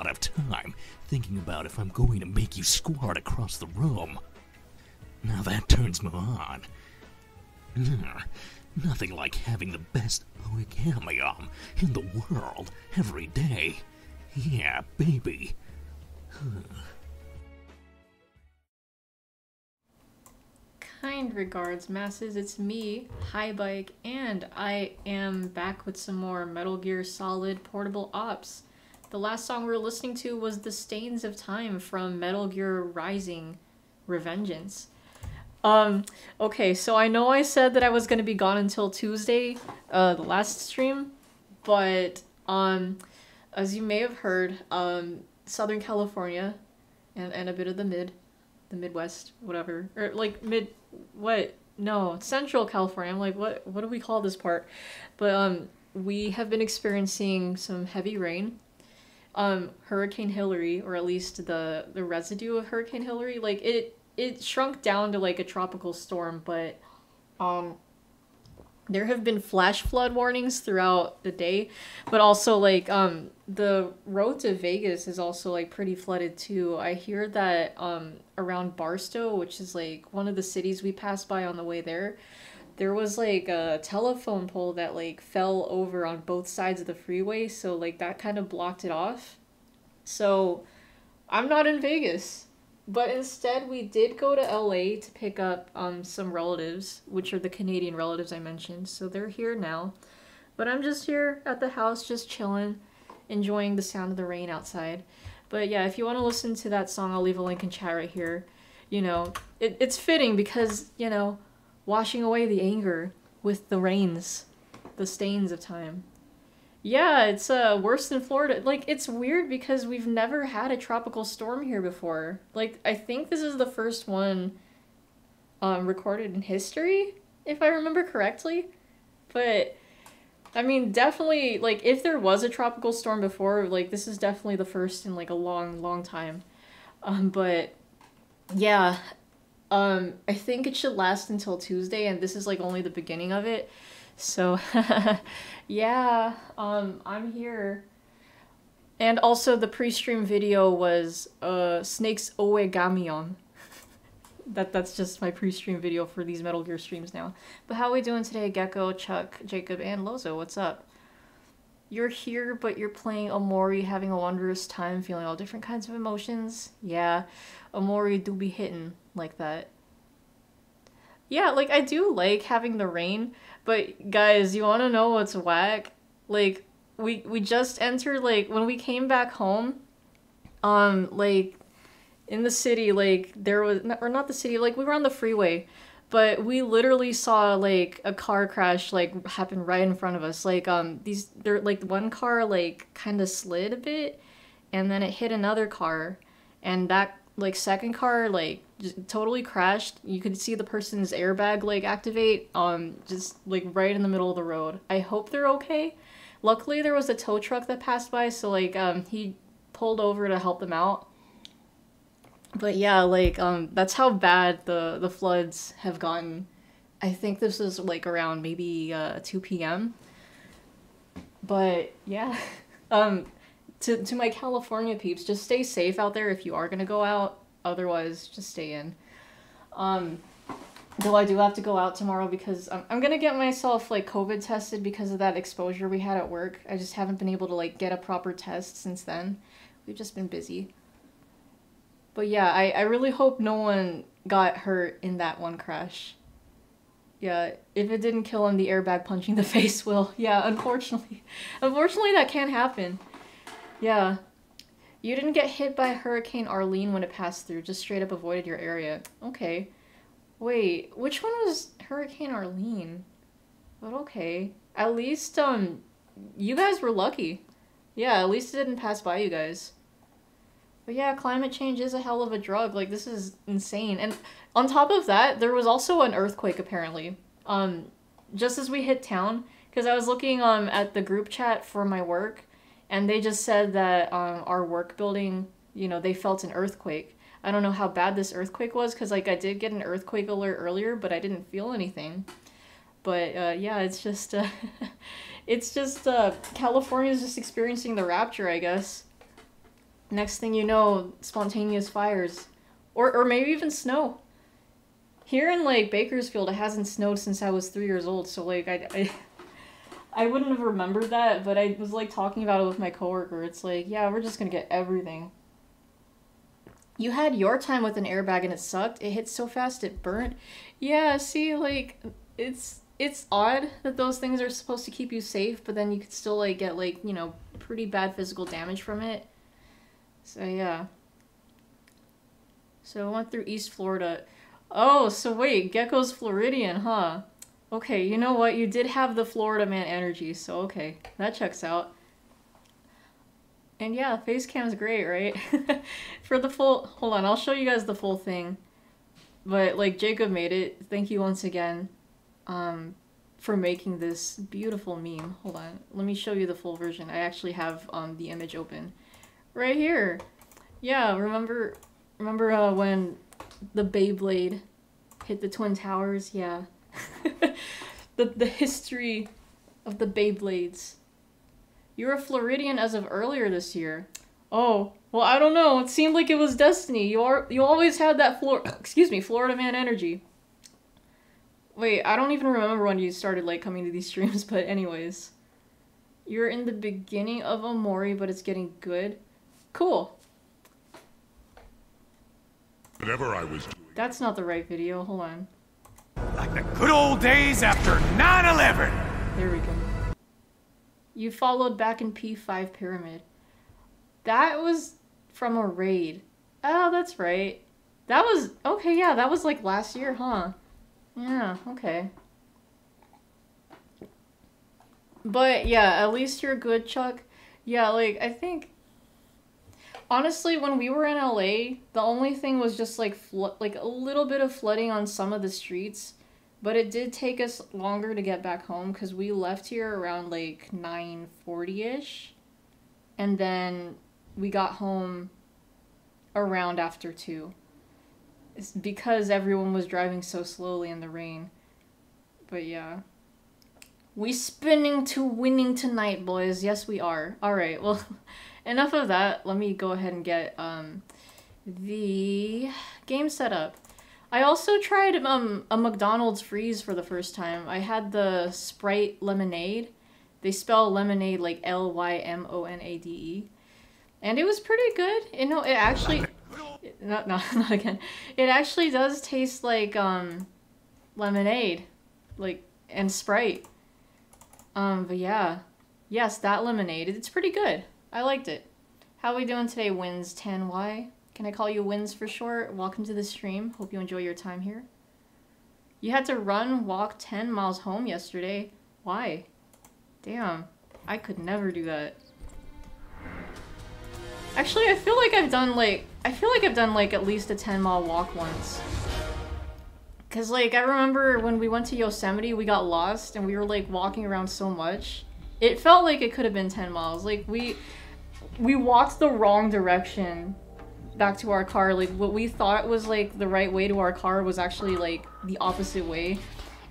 Lot of time thinking about if I'm going to make you squat across the room. Now that turns me on. Nothing like having the best origami arm in the world every day. Yeah, baby. Kind regards, masses. It's me, Hibike, and I am back with some more Metal Gear Solid Portable Ops. The last song we were listening to was The Stains of Time from Metal Gear Rising Revengeance. Um, okay, so I know I said that I was gonna be gone until Tuesday, uh, the last stream, but, um, as you may have heard, um, Southern California and, and a bit of the mid, the Midwest, whatever, or like mid, what? No, Central California. I'm like, what? What do we call this part? But um, we have been experiencing some heavy rain. Um, Hurricane Hilary, or at least the the residue of Hurricane Hilary, like it it shrunk down to like a tropical storm, but um, there have been flash flood warnings throughout the day, but also like um the road to Vegas is also like pretty flooded too. I hear that um around Barstow, which is like one of the cities we passed by on the way there, there was like a telephone pole that like fell over on both sides of the freeway, so like that kind of blocked it off. So I'm not in Vegas. But instead, we did go to LA to pick up um, some relatives, which are the Canadian relatives I mentioned. So they're here now. But I'm just here at the house, just chilling, enjoying the sound of the rain outside. But yeah, if you want to listen to that song, I'll leave a link in chat right here. You know, it, it's fitting because, you know, washing away the anger with the rains, the stains of time. Yeah, it's uh worse than Florida. Like it's weird because we've never had a tropical storm here before. Like I think this is the first one um recorded in history, if I remember correctly. But I mean, definitely like if there was a tropical storm before, like this is definitely the first in like a long long time. Um but yeah, um I think it should last until Tuesday and this is like only the beginning of it. So, yeah, um, I'm here. And also, the pre-stream video was uh, Snake's Oegamion. that that's just my pre-stream video for these Metal Gear streams now. But how are we doing today, Gecko, Chuck, Jacob, and Lozo? What's up? You're here, but you're playing Omori, having a wondrous time, feeling all different kinds of emotions. Yeah, Omori do be hitting like that. Yeah, like I do like having the rain, but guys, you want to know what's whack? Like we we just entered like when we came back home, um like in the city like there was or not the city like we were on the freeway, but we literally saw like a car crash like happen right in front of us. Like um these there like one car like kind of slid a bit, and then it hit another car, and that like second car like just totally crashed. You could see the person's airbag like activate um just like right in the middle of the road. I hope they're okay. Luckily there was a tow truck that passed by so like um he pulled over to help them out. But yeah, like um that's how bad the the floods have gotten. I think this is like around maybe uh 2 p.m. But yeah. um to to my California peeps, just stay safe out there if you are gonna go out. Otherwise, just stay in. Um, though I do have to go out tomorrow because I'm I'm gonna get myself like COVID tested because of that exposure we had at work. I just haven't been able to like get a proper test since then. We've just been busy. But yeah, I, I really hope no one got hurt in that one crash. Yeah, if it didn't kill him, the airbag punching the face will. Yeah, unfortunately. Unfortunately, that can happen. Yeah. You didn't get hit by Hurricane Arlene when it passed through, just straight up avoided your area. Okay. Wait, which one was Hurricane Arlene? But okay. At least, um, you guys were lucky. Yeah, at least it didn't pass by you guys. But yeah, climate change is a hell of a drug. Like, this is insane. And on top of that, there was also an earthquake, apparently. Um, just as we hit town, because I was looking, um, at the group chat for my work, and they just said that um, our work building, you know, they felt an earthquake. I don't know how bad this earthquake was because like I did get an earthquake alert earlier, but I didn't feel anything. But uh, yeah, it's just uh, it's just uh, California is just experiencing the rapture, I guess. Next thing you know, spontaneous fires. Or, or maybe even snow. Here in, like, Bakersfield, it hasn't snowed since I was three years old, so, like, I... I I wouldn't have remembered that, but I was like talking about it with my coworker. It's like, yeah, we're just gonna get everything. You had your time with an airbag and it sucked. It hit so fast it burnt. Yeah, see, like it's it's odd that those things are supposed to keep you safe, but then you could still like get like, you know, pretty bad physical damage from it. So yeah. So I went through East Florida. Oh, so wait, Gecko's Floridian, huh? Okay, you know what? You did have the Florida man energy, so okay. That checks out. And yeah, face cam's great, right? For the full... Hold on, I'll show you guys the full thing. But, like, Jacob made it. Thank you once again um, for making this beautiful meme. Hold on. Let me show you the full version. I actually have um, the image open. Right here. Yeah, remember remember uh, when the Beyblade hit the Twin Towers? Yeah. the, the history of the Beyblades. You're a Floridian as of earlier this year. Oh, well, I don't know. It seemed like it was destiny. You are you always had that Flor excuse me, Florida man energy. Wait, I don't even remember when you started like coming to these streams, but anyways. You're in the beginning of Omori, but it's getting good. Cool. Whatever I was doing. That's not the right video. Hold on. Like the good old days after 9-11. There we go. You followed back in P5 Pyramid. That was from a raid. Oh, that's right. That was... Okay, yeah, that was like last year, huh? Yeah, okay. But yeah, at least you're good, Chuck. Yeah, like, I think... Honestly, when we were in LA, the only thing was just like like a little bit of flooding on some of the streets. But it did take us longer to get back home because we left here around like 9.40ish. And then we got home around after 2. It's because everyone was driving so slowly in the rain. But yeah. We spinning to winning tonight, boys. Yes, we are. Alright, well, enough of that. Let me go ahead and get um, the game set up. I also tried um, a McDonald's freeze for the first time. I had the Sprite lemonade. They spell lemonade like L Y M O N A D E. And it was pretty good. You know, it actually not not not again. It actually does taste like um lemonade. Like and Sprite. Um but yeah. Yes, that lemonade. It's pretty good. I liked it. How are we doing today, Wins 10Y? Can I call you Wins for short? Welcome to the stream. Hope you enjoy your time here. You had to run, walk 10 miles home yesterday. Why? Damn. I could never do that. Actually, I feel like I've done like... I feel like I've done like at least a 10 mile walk once. Cause like, I remember when we went to Yosemite, we got lost and we were like walking around so much. It felt like it could have been 10 miles. Like we... We walked the wrong direction back to our car. Like what we thought was like the right way to our car was actually like the opposite way.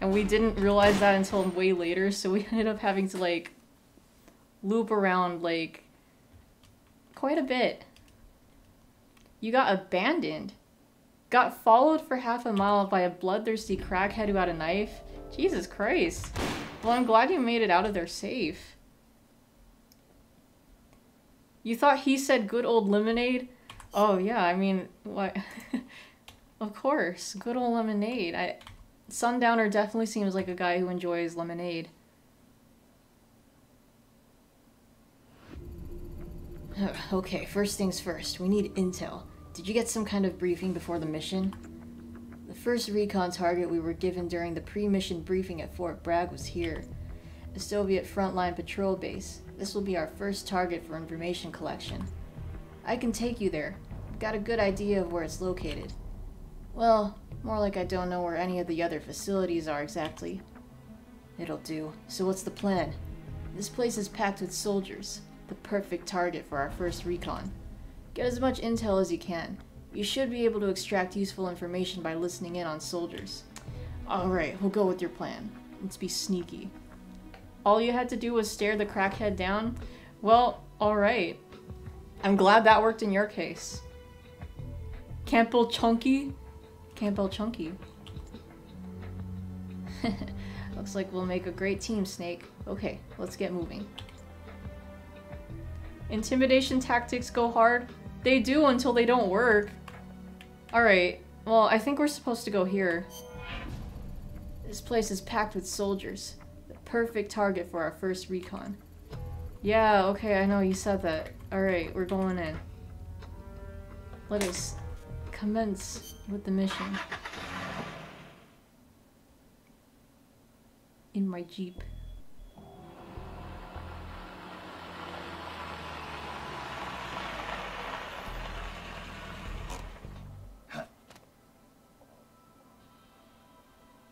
And we didn't realize that until way later. So we ended up having to like loop around like quite a bit. You got abandoned. Got followed for half a mile by a bloodthirsty crackhead who had a knife. Jesus christ. Well i'm glad you made it out of there safe you thought he said good old lemonade Oh yeah, I mean, what? of course, good old lemonade. I Sundowner definitely seems like a guy who enjoys lemonade. okay, first things first. We need intel. Did you get some kind of briefing before the mission? The first recon target we were given during the pre-mission briefing at Fort Bragg was here. A Soviet frontline patrol base. This will be our first target for information collection. I can take you there. I've Got a good idea of where it's located. Well, more like I don't know where any of the other facilities are exactly. It'll do. So what's the plan? This place is packed with soldiers. The perfect target for our first recon. Get as much intel as you can. You should be able to extract useful information by listening in on soldiers. Alright, we'll go with your plan. Let's be sneaky. All you had to do was stare the crackhead down? Well, alright. I'm glad that worked in your case. Campbell Chunky? Campbell Chunky. Looks like we'll make a great team, Snake. Okay, let's get moving. Intimidation tactics go hard? They do until they don't work. Alright, well, I think we're supposed to go here. This place is packed with soldiers. Perfect target for our first recon. Yeah, okay, I know you said that. Alright, we're going in. Let us commence with the mission. In my jeep.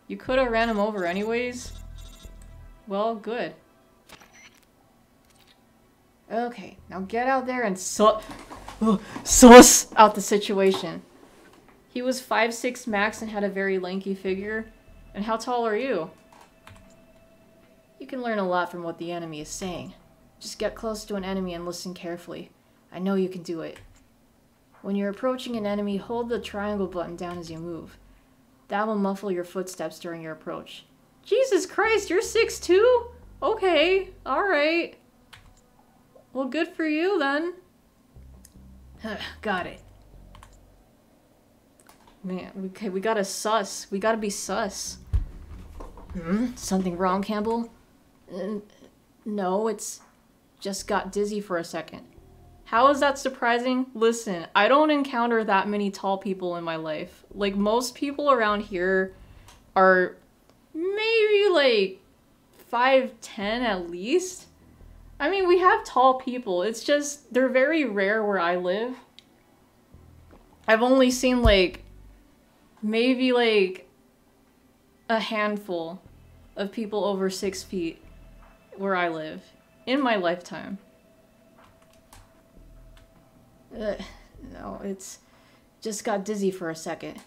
You could have ran him over anyways. Well, good. Okay, now get out there and su- oh, out the situation. He was 5'6 max and had a very lanky figure. And how tall are you? You can learn a lot from what the enemy is saying. Just get close to an enemy and listen carefully. I know you can do it. When you're approaching an enemy, hold the triangle button down as you move. That will muffle your footsteps during your approach. Jesus Christ, you're 6'2"? Okay, alright. Well, good for you then. Got it. Man, okay, we gotta sus. We gotta be sus. Hmm? Something wrong, Campbell? Uh, no, it's just got dizzy for a second. How is that surprising? Listen, I don't encounter that many tall people in my life. Like, most people around here are maybe like 5'10 at least. I mean, we have tall people. It's just, they're very rare where I live. I've only seen like, maybe like a handful of people over six feet where I live in my lifetime. Uh, no, it's just got dizzy for a second.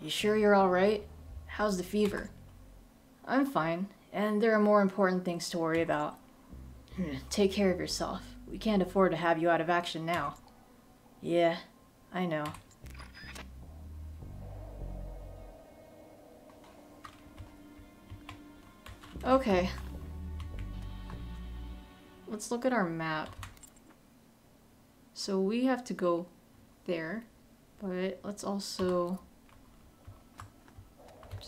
You sure you're alright? How's the fever? I'm fine, and there are more important things to worry about. Take care of yourself. We can't afford to have you out of action now. Yeah, I know. Okay. Let's look at our map. So we have to go there, but let's also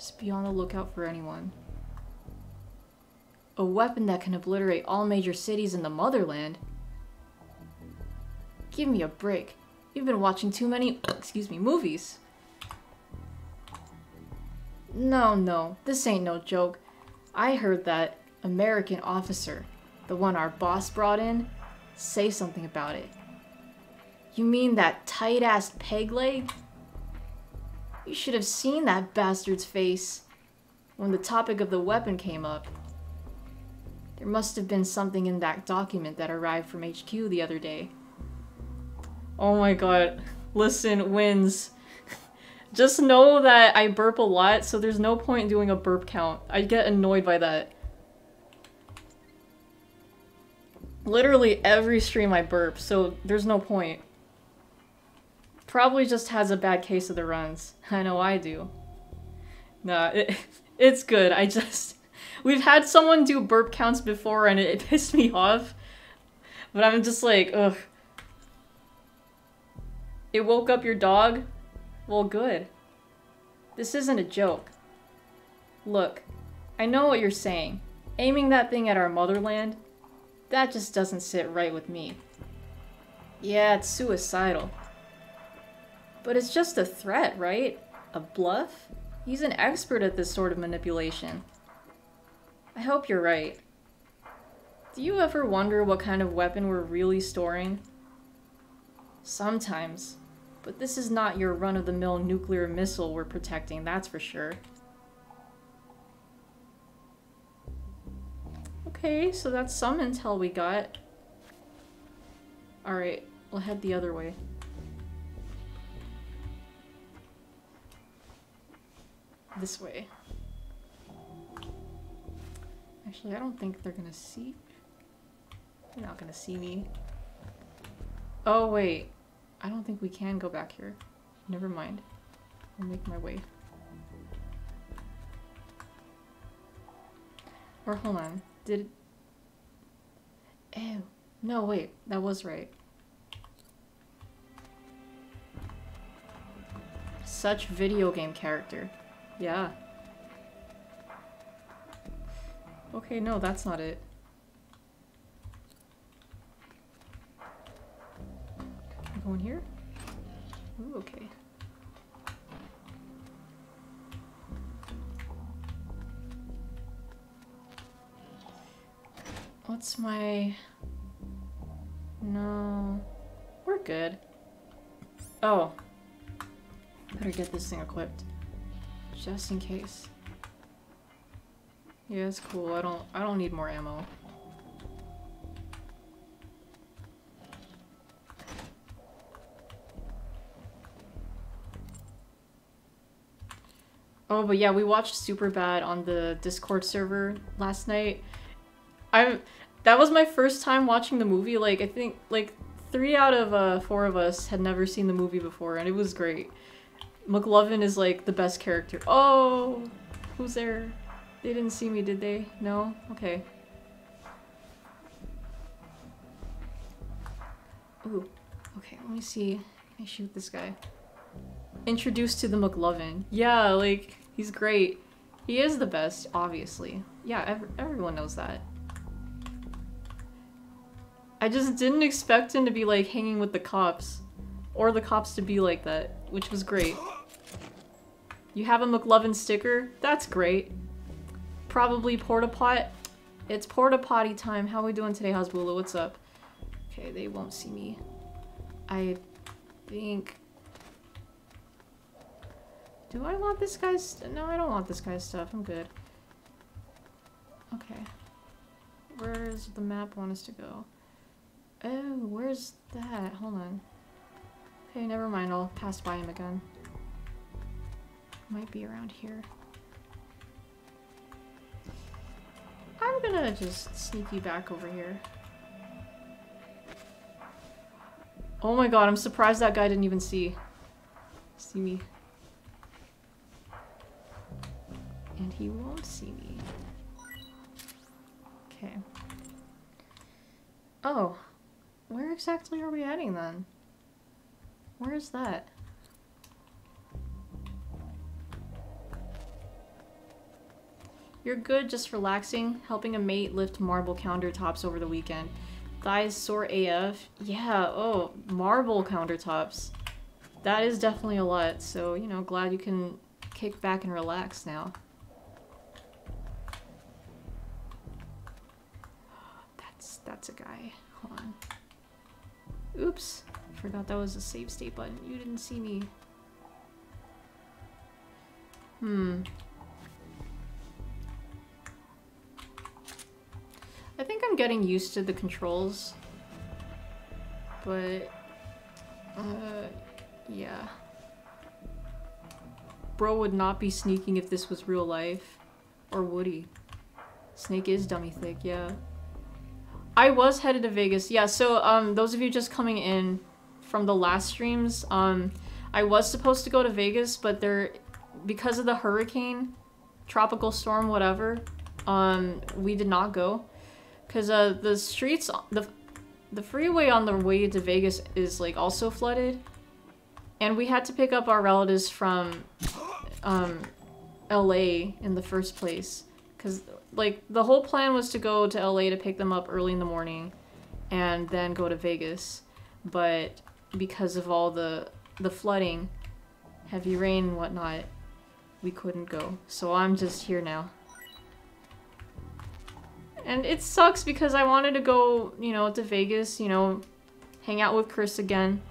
just be on the lookout for anyone. A weapon that can obliterate all major cities in the motherland? Give me a break. You've been watching too many, excuse me, movies. No, no, this ain't no joke. I heard that American officer, the one our boss brought in, say something about it. You mean that tight-ass peg leg? You should have seen that bastard's face when the topic of the weapon came up. There must have been something in that document that arrived from HQ the other day. Oh my god. Listen, wins. Just know that I burp a lot, so there's no point in doing a burp count. I get annoyed by that. Literally every stream I burp, so there's no point. Probably just has a bad case of the runs. I know I do. Nah, it, it's good. I just... We've had someone do burp counts before and it, it pissed me off. But I'm just like, ugh. It woke up your dog? Well, good. This isn't a joke. Look, I know what you're saying. Aiming that thing at our motherland? That just doesn't sit right with me. Yeah, it's suicidal. But it's just a threat, right? A bluff? He's an expert at this sort of manipulation. I hope you're right. Do you ever wonder what kind of weapon we're really storing? Sometimes. But this is not your run-of-the-mill nuclear missile we're protecting, that's for sure. Okay, so that's some intel we got. Alright, we'll head the other way. This way. Actually, I don't think they're gonna see... They're not gonna see me. Oh, wait. I don't think we can go back here. Never mind. I'll make my way. Or hold on. Did. Ew. No, wait. That was right. Such video game character. Yeah. Okay, no, that's not it. Going here? Ooh, okay. What's my... No... We're good. Oh. Better get this thing equipped. Just in case. Yeah, it's cool. I don't I don't need more ammo. Oh, but yeah, we watched Superbad on the Discord server last night. I that was my first time watching the movie. Like I think like three out of uh, four of us had never seen the movie before, and it was great. McLovin is like the best character. Oh, who's there? They didn't see me, did they? No? Okay. Ooh. Okay, let me see. I shoot this guy? Introduced to the McLovin. Yeah, like, he's great. He is the best, obviously. Yeah, ev everyone knows that. I just didn't expect him to be, like, hanging with the cops. Or the cops to be like that, which was great. You have a McLovin sticker? That's great. Probably porta pot. It's porta potty time. How are we doing today, Hasbula? What's up? Okay, they won't see me. I think... Do I want this guy's... No, I don't want this guy's stuff. I'm good. Okay. Where's the map want us to go? Oh, where's that? Hold on. Okay, never mind. I'll pass by him again. Might be around here. I'm gonna just sneak you back over here. Oh my god, I'm surprised that guy didn't even see. See me. And he won't see me. Okay. Oh. Where exactly are we heading then? Where is that? You're good, just relaxing, helping a mate lift marble countertops over the weekend. Thighs sore AF. Yeah, oh, marble countertops. That is definitely a lot, so, you know, glad you can kick back and relax now. That's, that's a guy. Hold on. Oops. Forgot that was a save state button. You didn't see me. Hmm. I think I'm getting used to the controls. But... Uh... Yeah. Bro would not be sneaking if this was real life. Or would he? Snake is dummy thick, yeah. I was headed to Vegas. Yeah, so um, those of you just coming in from the last streams, um, I was supposed to go to Vegas, but there, because of the hurricane, tropical storm, whatever, um, we did not go. Because uh, the streets, the, the freeway on the way to Vegas is like also flooded. And we had to pick up our relatives from um, LA in the first place. Because like the whole plan was to go to LA to pick them up early in the morning and then go to Vegas. But because of all the the flooding, heavy rain and whatnot, we couldn't go. So I'm just here now. And it sucks because I wanted to go, you know, to Vegas, you know, hang out with Chris again.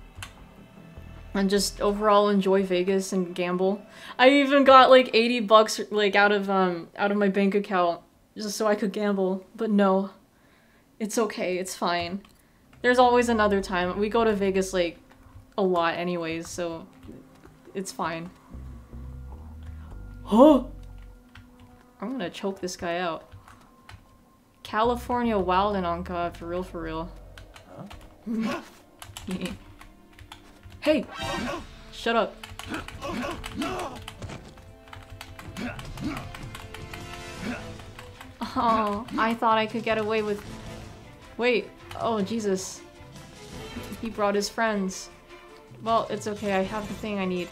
And just overall enjoy Vegas and gamble. I even got like 80 bucks like out of um out of my bank account just so I could gamble. But no. It's okay. It's fine. There's always another time. We go to Vegas like a lot anyways, so it's fine. Huh? I'm gonna choke this guy out. California wild and God, for real, for real. Huh? hey! Shut up. Oh, I thought I could get away with... Wait. Oh, Jesus. He brought his friends. Well, it's okay. I have the thing I need.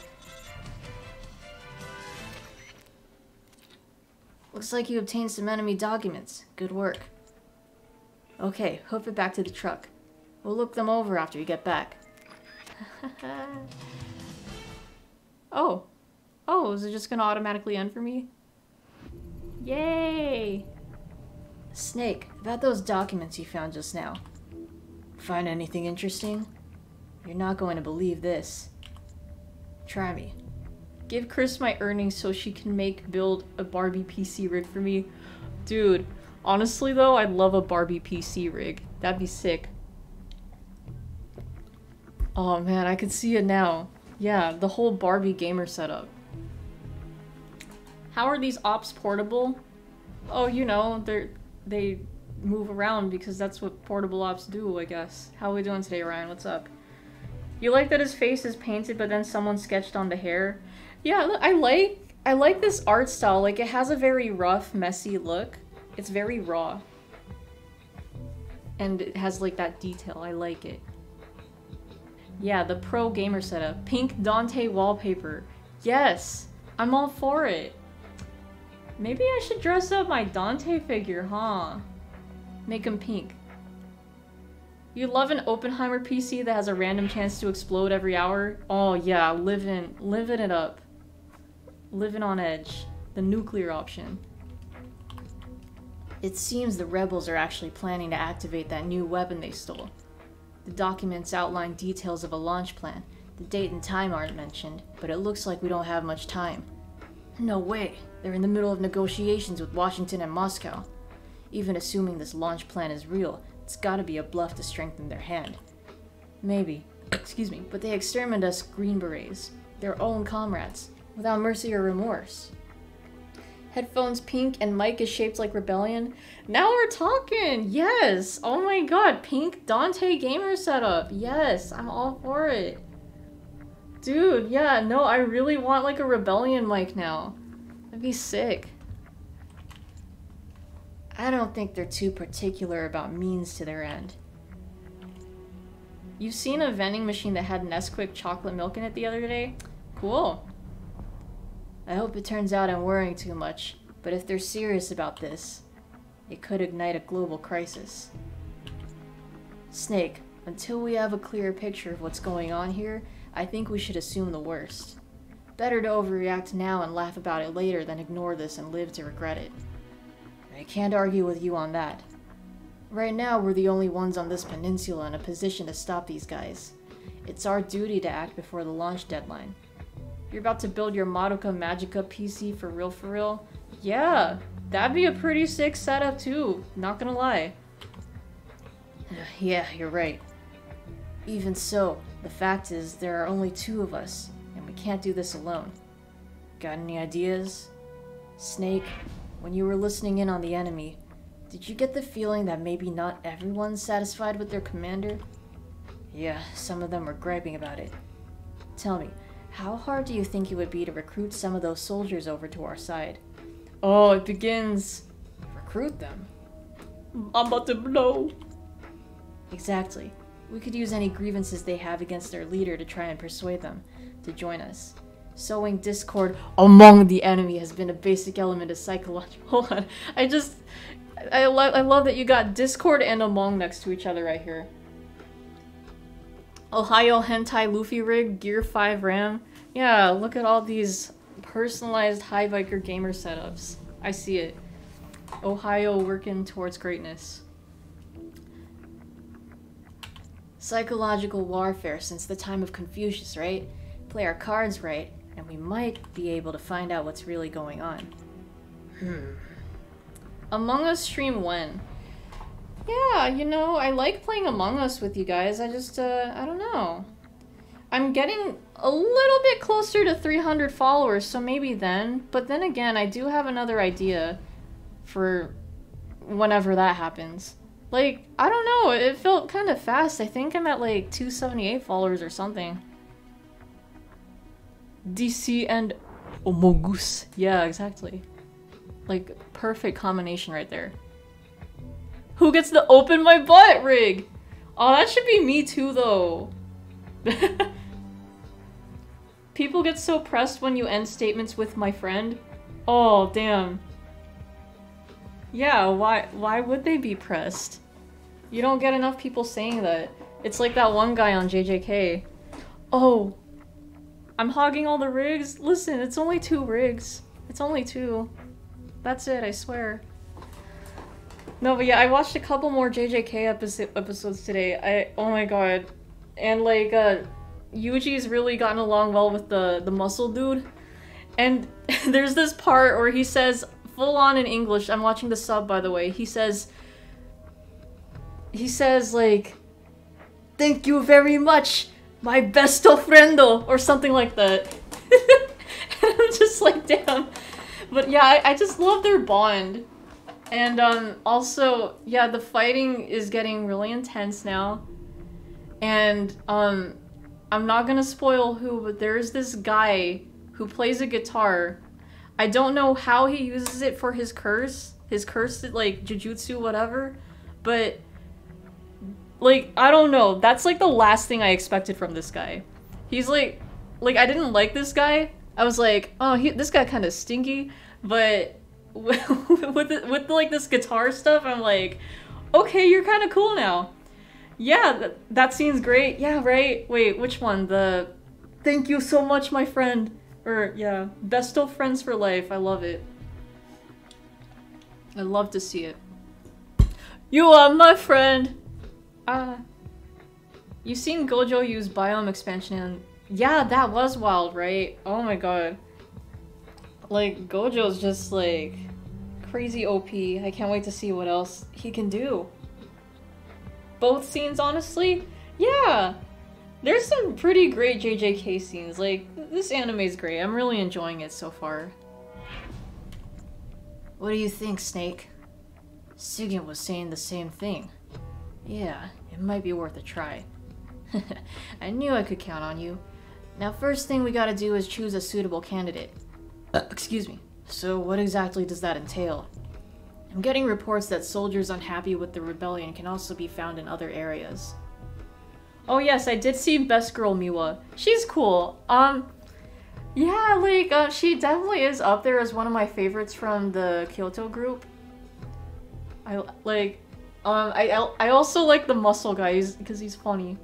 Looks like you obtained some enemy documents. Good work. Okay, hoof it back to the truck. We'll look them over after you get back. oh. Oh, is it just gonna automatically end for me? Yay! Snake, about those documents you found just now. Find anything interesting? You're not going to believe this. Try me. Give Chris my earnings so she can make build a Barbie PC rig for me. Dude, honestly though, I'd love a Barbie PC rig. That'd be sick. Oh man, I can see it now. Yeah, the whole Barbie gamer setup. How are these ops portable? Oh, you know, they're they move around because that's what portable ops do, I guess. How are we doing today, Ryan? What's up? You like that his face is painted, but then someone sketched on the hair? Yeah, look, I like I like this art style. Like, it has a very rough, messy look. It's very raw. And it has, like, that detail. I like it. Yeah, the pro gamer setup. Pink Dante wallpaper. Yes! I'm all for it. Maybe I should dress up my Dante figure, huh? Make them pink. You love an Oppenheimer PC that has a random chance to explode every hour? Oh yeah, living, living it up. Living on edge. The nuclear option. It seems the rebels are actually planning to activate that new weapon they stole. The documents outline details of a launch plan. The date and time aren't mentioned, but it looks like we don't have much time. No way. They're in the middle of negotiations with Washington and Moscow. Even assuming this launch plan is real, it's gotta be a bluff to strengthen their hand. Maybe. Excuse me, but they exterminate us Green Berets, their own comrades, without mercy or remorse. Headphones pink and mic is shaped like rebellion. Now we're talking! Yes! Oh my god, pink Dante gamer setup. Yes, I'm all for it. Dude, yeah, no, I really want like a rebellion mic now. That'd be sick. I don't think they're too particular about means to their end. You've seen a vending machine that had Nesquik chocolate milk in it the other day? Cool. I hope it turns out I'm worrying too much, but if they're serious about this, it could ignite a global crisis. Snake, until we have a clearer picture of what's going on here, I think we should assume the worst. Better to overreact now and laugh about it later than ignore this and live to regret it. I can't argue with you on that. Right now, we're the only ones on this peninsula in a position to stop these guys. It's our duty to act before the launch deadline. You're about to build your Madoka Magica PC for real for real? Yeah, that'd be a pretty sick setup too, not gonna lie. yeah, you're right. Even so, the fact is there are only two of us, and we can't do this alone. Got any ideas? Snake, when you were listening in on the enemy, did you get the feeling that maybe not everyone's satisfied with their commander? Yeah, some of them were griping about it. Tell me, how hard do you think it would be to recruit some of those soldiers over to our side? Oh, it begins. Recruit them? I'm about to blow. Exactly. We could use any grievances they have against their leader to try and persuade them to join us. Sowing discord among the enemy has been a basic element of psychological. Hold on. I just. I, lo I love that you got discord and among next to each other right here. Ohio Hentai Luffy Rig, Gear 5 RAM. Yeah, look at all these personalized high biker gamer setups. I see it. Ohio working towards greatness. Psychological warfare since the time of Confucius, right? Play our cards right, and we might be able to find out what's really going on. Hmm. Among Us stream when? Yeah, you know, I like playing Among Us with you guys. I just, uh, I don't know. I'm getting a little bit closer to 300 followers, so maybe then. But then again, I do have another idea for whenever that happens. Like, I don't know, it felt kind of fast. I think I'm at like 278 followers or something. DC and Omogus. Yeah, exactly. Like, perfect combination right there. Who gets the open my butt rig? Oh, that should be me too, though. People get so pressed when you end statements with my friend. Oh, damn. Yeah, why why would they be pressed? You don't get enough people saying that. It's like that one guy on JJK. Oh, I'm hogging all the rigs? Listen, it's only two rigs. It's only two. That's it, I swear. No, but yeah, I watched a couple more JJK episode episodes today. I oh my god. And like uh Yuji's really gotten along well with the the muscle dude. And there's this part where he says full on in English. I'm watching the sub by the way. He says he says like thank you very much my besto friendo or something like that. and I'm just like damn. But yeah, I, I just love their bond. And um also yeah, the fighting is getting really intense now. And um I'm not gonna spoil who, but there's this guy who plays a guitar. I don't know how he uses it for his curse, his curse, like jujutsu, whatever, but like I don't know. That's like the last thing I expected from this guy. He's like, like I didn't like this guy. I was like, oh, he, this guy kind of stinky, but with with, the, with like this guitar stuff, I'm like, okay, you're kind of cool now. Yeah, th- that scene's great. Yeah, right. Wait, which one? The thank you so much, my friend. Or yeah, best of friends for life. I love it. I love to see it. You are my friend. Uh, you seen Gojo use biome expansion and yeah, that was wild, right? Oh my god. Like Gojo's just like crazy OP. I can't wait to see what else he can do both scenes, honestly. Yeah, there's some pretty great JJK scenes. Like, this anime is great. I'm really enjoying it so far. What do you think, Snake? Sigyn was saying the same thing. Yeah, it might be worth a try. I knew I could count on you. Now, first thing we gotta do is choose a suitable candidate. Uh, excuse me. So, what exactly does that entail? I'm getting reports that soldiers unhappy with the rebellion can also be found in other areas. Oh yes, I did see Best Girl Miwa. She's cool. Um, yeah, like, uh, she definitely is up there as one of my favorites from the Kyoto group. I, like, um, I, I also like the muscle guy because he's funny.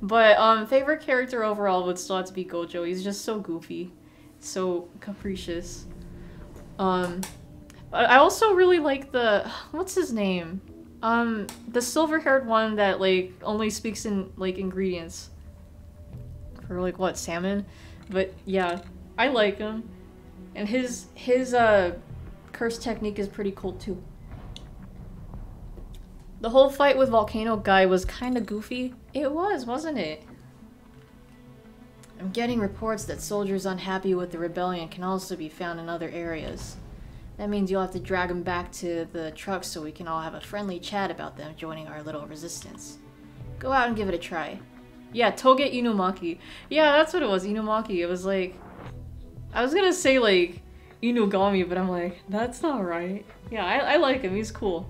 But, um, favorite character overall would still have to be Gojo. He's just so goofy. So capricious. Um, I also really like the what's his name? Um, the silver-haired one that like only speaks in like ingredients for like what salmon, but yeah, I like him, and his his uh curse technique is pretty cool too. The whole fight with Volcano Guy was kind of goofy. It was, wasn't it? I'm getting reports that soldiers unhappy with the rebellion can also be found in other areas. That means you'll have to drag them back to the truck so we can all have a friendly chat about them joining our little resistance. Go out and give it a try. Yeah, Toge Inumaki. Yeah, that's what it was, Inumaki. It was like... I was gonna say, like, Inugami, but I'm like, that's not right. Yeah, I, I like him. He's cool.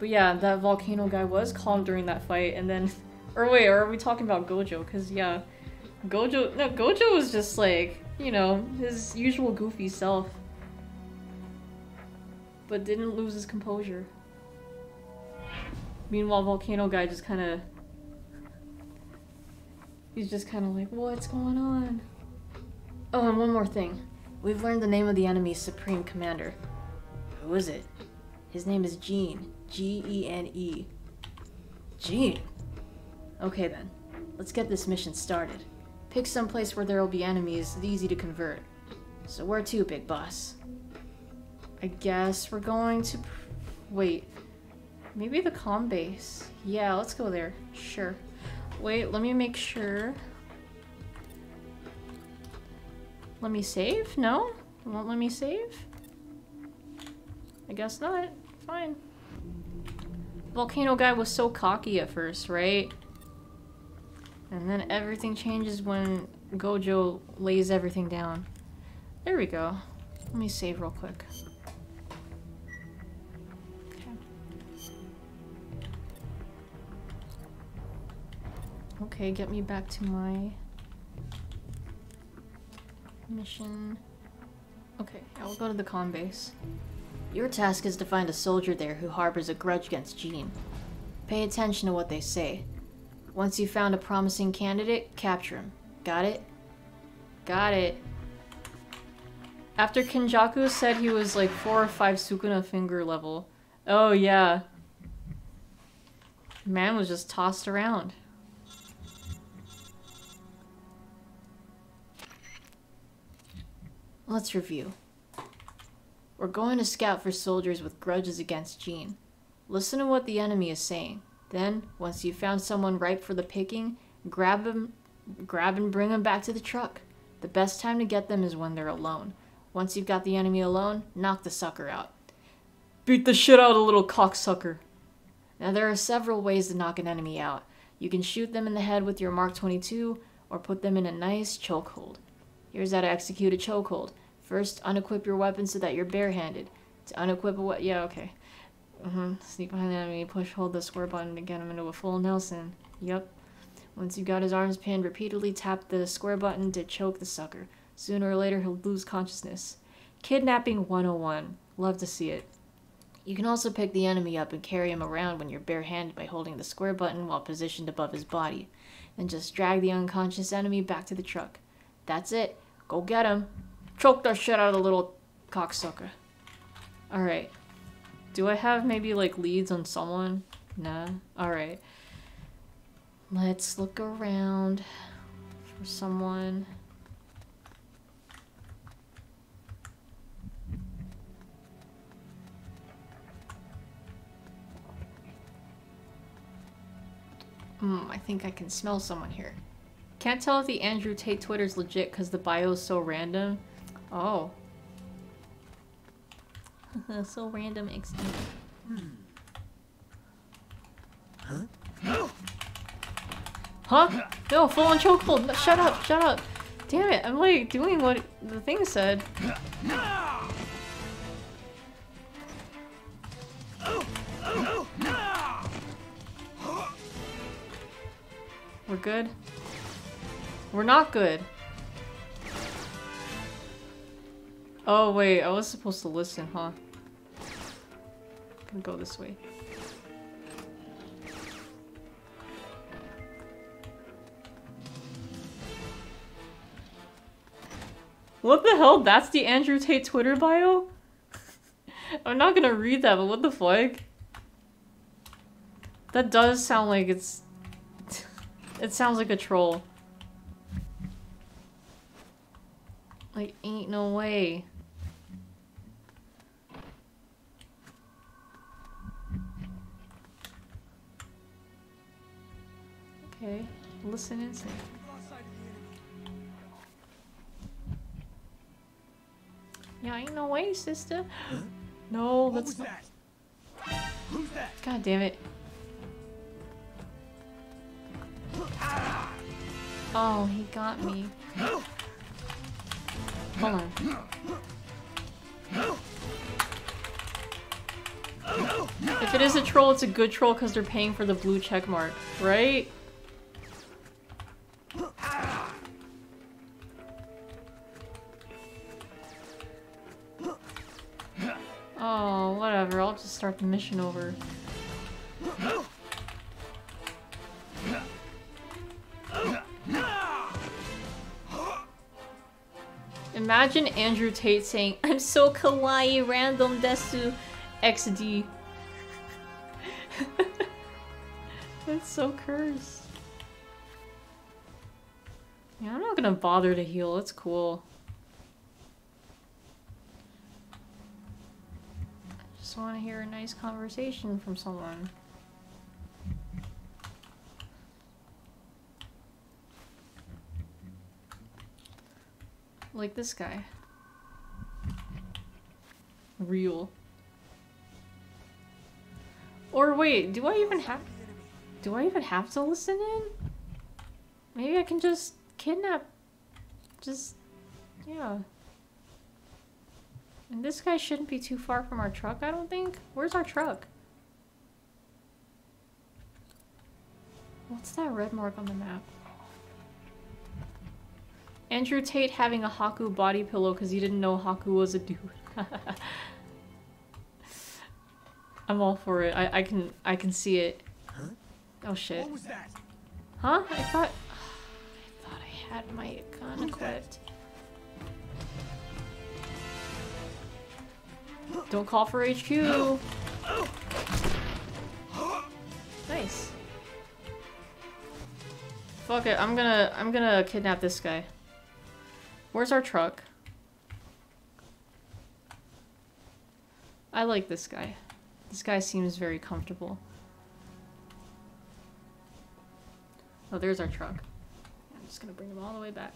But yeah, that volcano guy was calm during that fight, and then... Or wait, are we talking about Gojo? Because, yeah, Gojo... No, Gojo was just like you know, his usual goofy self. But didn't lose his composure. Meanwhile, Volcano Guy just kind of... He's just kind of like, what's going on? Oh, and one more thing. We've learned the name of the enemy's supreme commander. Who is it? His name is Gene. G-E-N-E. -E. Gene? Okay then. Let's get this mission started. Pick some place where there will be enemies, easy to convert. So where to, big boss? I guess we're going to... Wait. Maybe the com base. Yeah, let's go there. Sure. Wait, let me make sure. Let me save? No? Won't let me save? I guess not. fine. Volcano guy was so cocky at first, right? And then everything changes when Gojo lays everything down. There we go. Let me save real quick. Okay. Okay, get me back to my mission. Okay, I will go to the con base. Your task is to find a soldier there who harbors a grudge against Gene. Pay attention to what they say. Once you've found a promising candidate, capture him. Got it? Got it. After Kenjaku said he was like 4 or 5 Sukuna finger level. Oh yeah. Man was just tossed around. Let's review. We're going to scout for soldiers with grudges against Gene. Listen to what the enemy is saying. Then, once you've found someone ripe for the picking, grab them, grab and bring them back to the truck. The best time to get them is when they're alone. Once you've got the enemy alone, knock the sucker out. Beat the shit out of a little cocksucker. Now there are several ways to knock an enemy out. You can shoot them in the head with your Mark 22, or put them in a nice chokehold. Here's how to execute a chokehold. First, unequip your weapon so that you're barehanded. To unequip a weapon, yeah, okay. Mm-hmm. Sneak behind the enemy, push hold the square button to get him into a full Nelson. Yep. Once you've got his arms pinned, repeatedly tap the square button to choke the sucker. Sooner or later, he'll lose consciousness. Kidnapping 101. Love to see it. You can also pick the enemy up and carry him around when you're barehanded by holding the square button while positioned above his body. Then just drag the unconscious enemy back to the truck. That's it. Go get him. Choke the shit out of the little cocksucker. Alright. Do I have maybe like leads on someone? Nah. Alright. Let's look around for someone. Hmm, I think I can smell someone here. Can't tell if the Andrew Tate Twitter's legit because the bio is so random. Oh. so random XD. Huh? Huh? No, full on chokehold. No, shut up, shut up. Damn it, I'm like doing what the thing said. We're good? We're not good. Oh wait, I was supposed to listen, huh? Go this way. What the hell? That's the Andrew Tate Twitter bio? I'm not gonna read that, but what the fuck? That does sound like it's... it sounds like a troll. Like, ain't no way. Okay, listen and see. Yeah, ain't no way, sister. No, that's not. that? Who's that? God damn it. Oh, he got me. Hold on. If it is a troll, it's a good troll because they're paying for the blue check mark, right? Start the mission over. Imagine Andrew Tate saying, I'm so kawaii random desu XD. That's so cursed. Yeah, I'm not gonna bother to heal. It's cool. Just want to hear a nice conversation from someone. Like this guy. Real. Or wait, do I even have... Do I even have to listen in? Maybe I can just kidnap... Just... Yeah. And this guy shouldn't be too far from our truck, I don't think. Where's our truck? What's that red mark on the map? Andrew Tate having a Haku body pillow because he didn't know Haku was a dude. I'm all for it. I, I can I can see it. Oh shit. What was that? Huh? I thought I thought I had my gun equipped. Don't call for HQ. Nice. Fuck it. I'm gonna I'm gonna kidnap this guy. Where's our truck? I like this guy. This guy seems very comfortable. Oh, there's our truck. I'm just gonna bring him all the way back.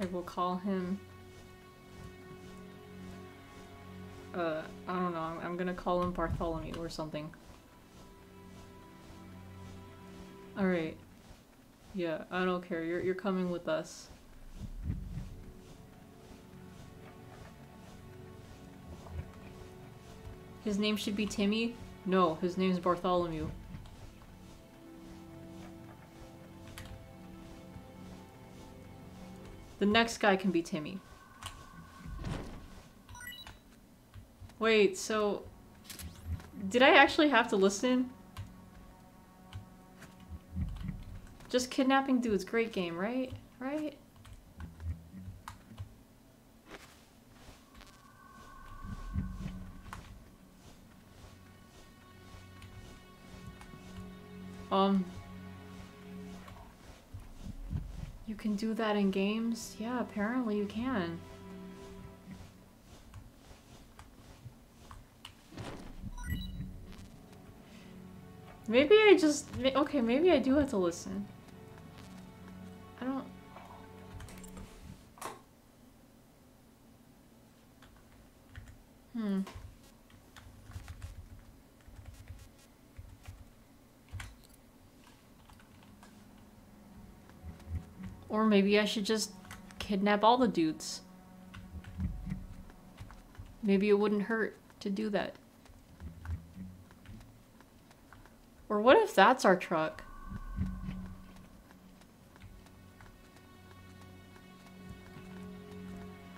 I will call him. Uh, I don't know. I'm, I'm gonna call him Bartholomew or something. Alright. Yeah, I don't care. You're, you're coming with us. His name should be Timmy? No, his name's Bartholomew. The next guy can be Timmy. Wait, so... Did I actually have to listen? Just kidnapping dudes, great game, right? Right? Um... You can do that in games? Yeah, apparently you can. Maybe I just... Okay, maybe I do have to listen. I don't... Hmm. Or maybe I should just kidnap all the dudes. Maybe it wouldn't hurt to do that. Or what if that's our truck?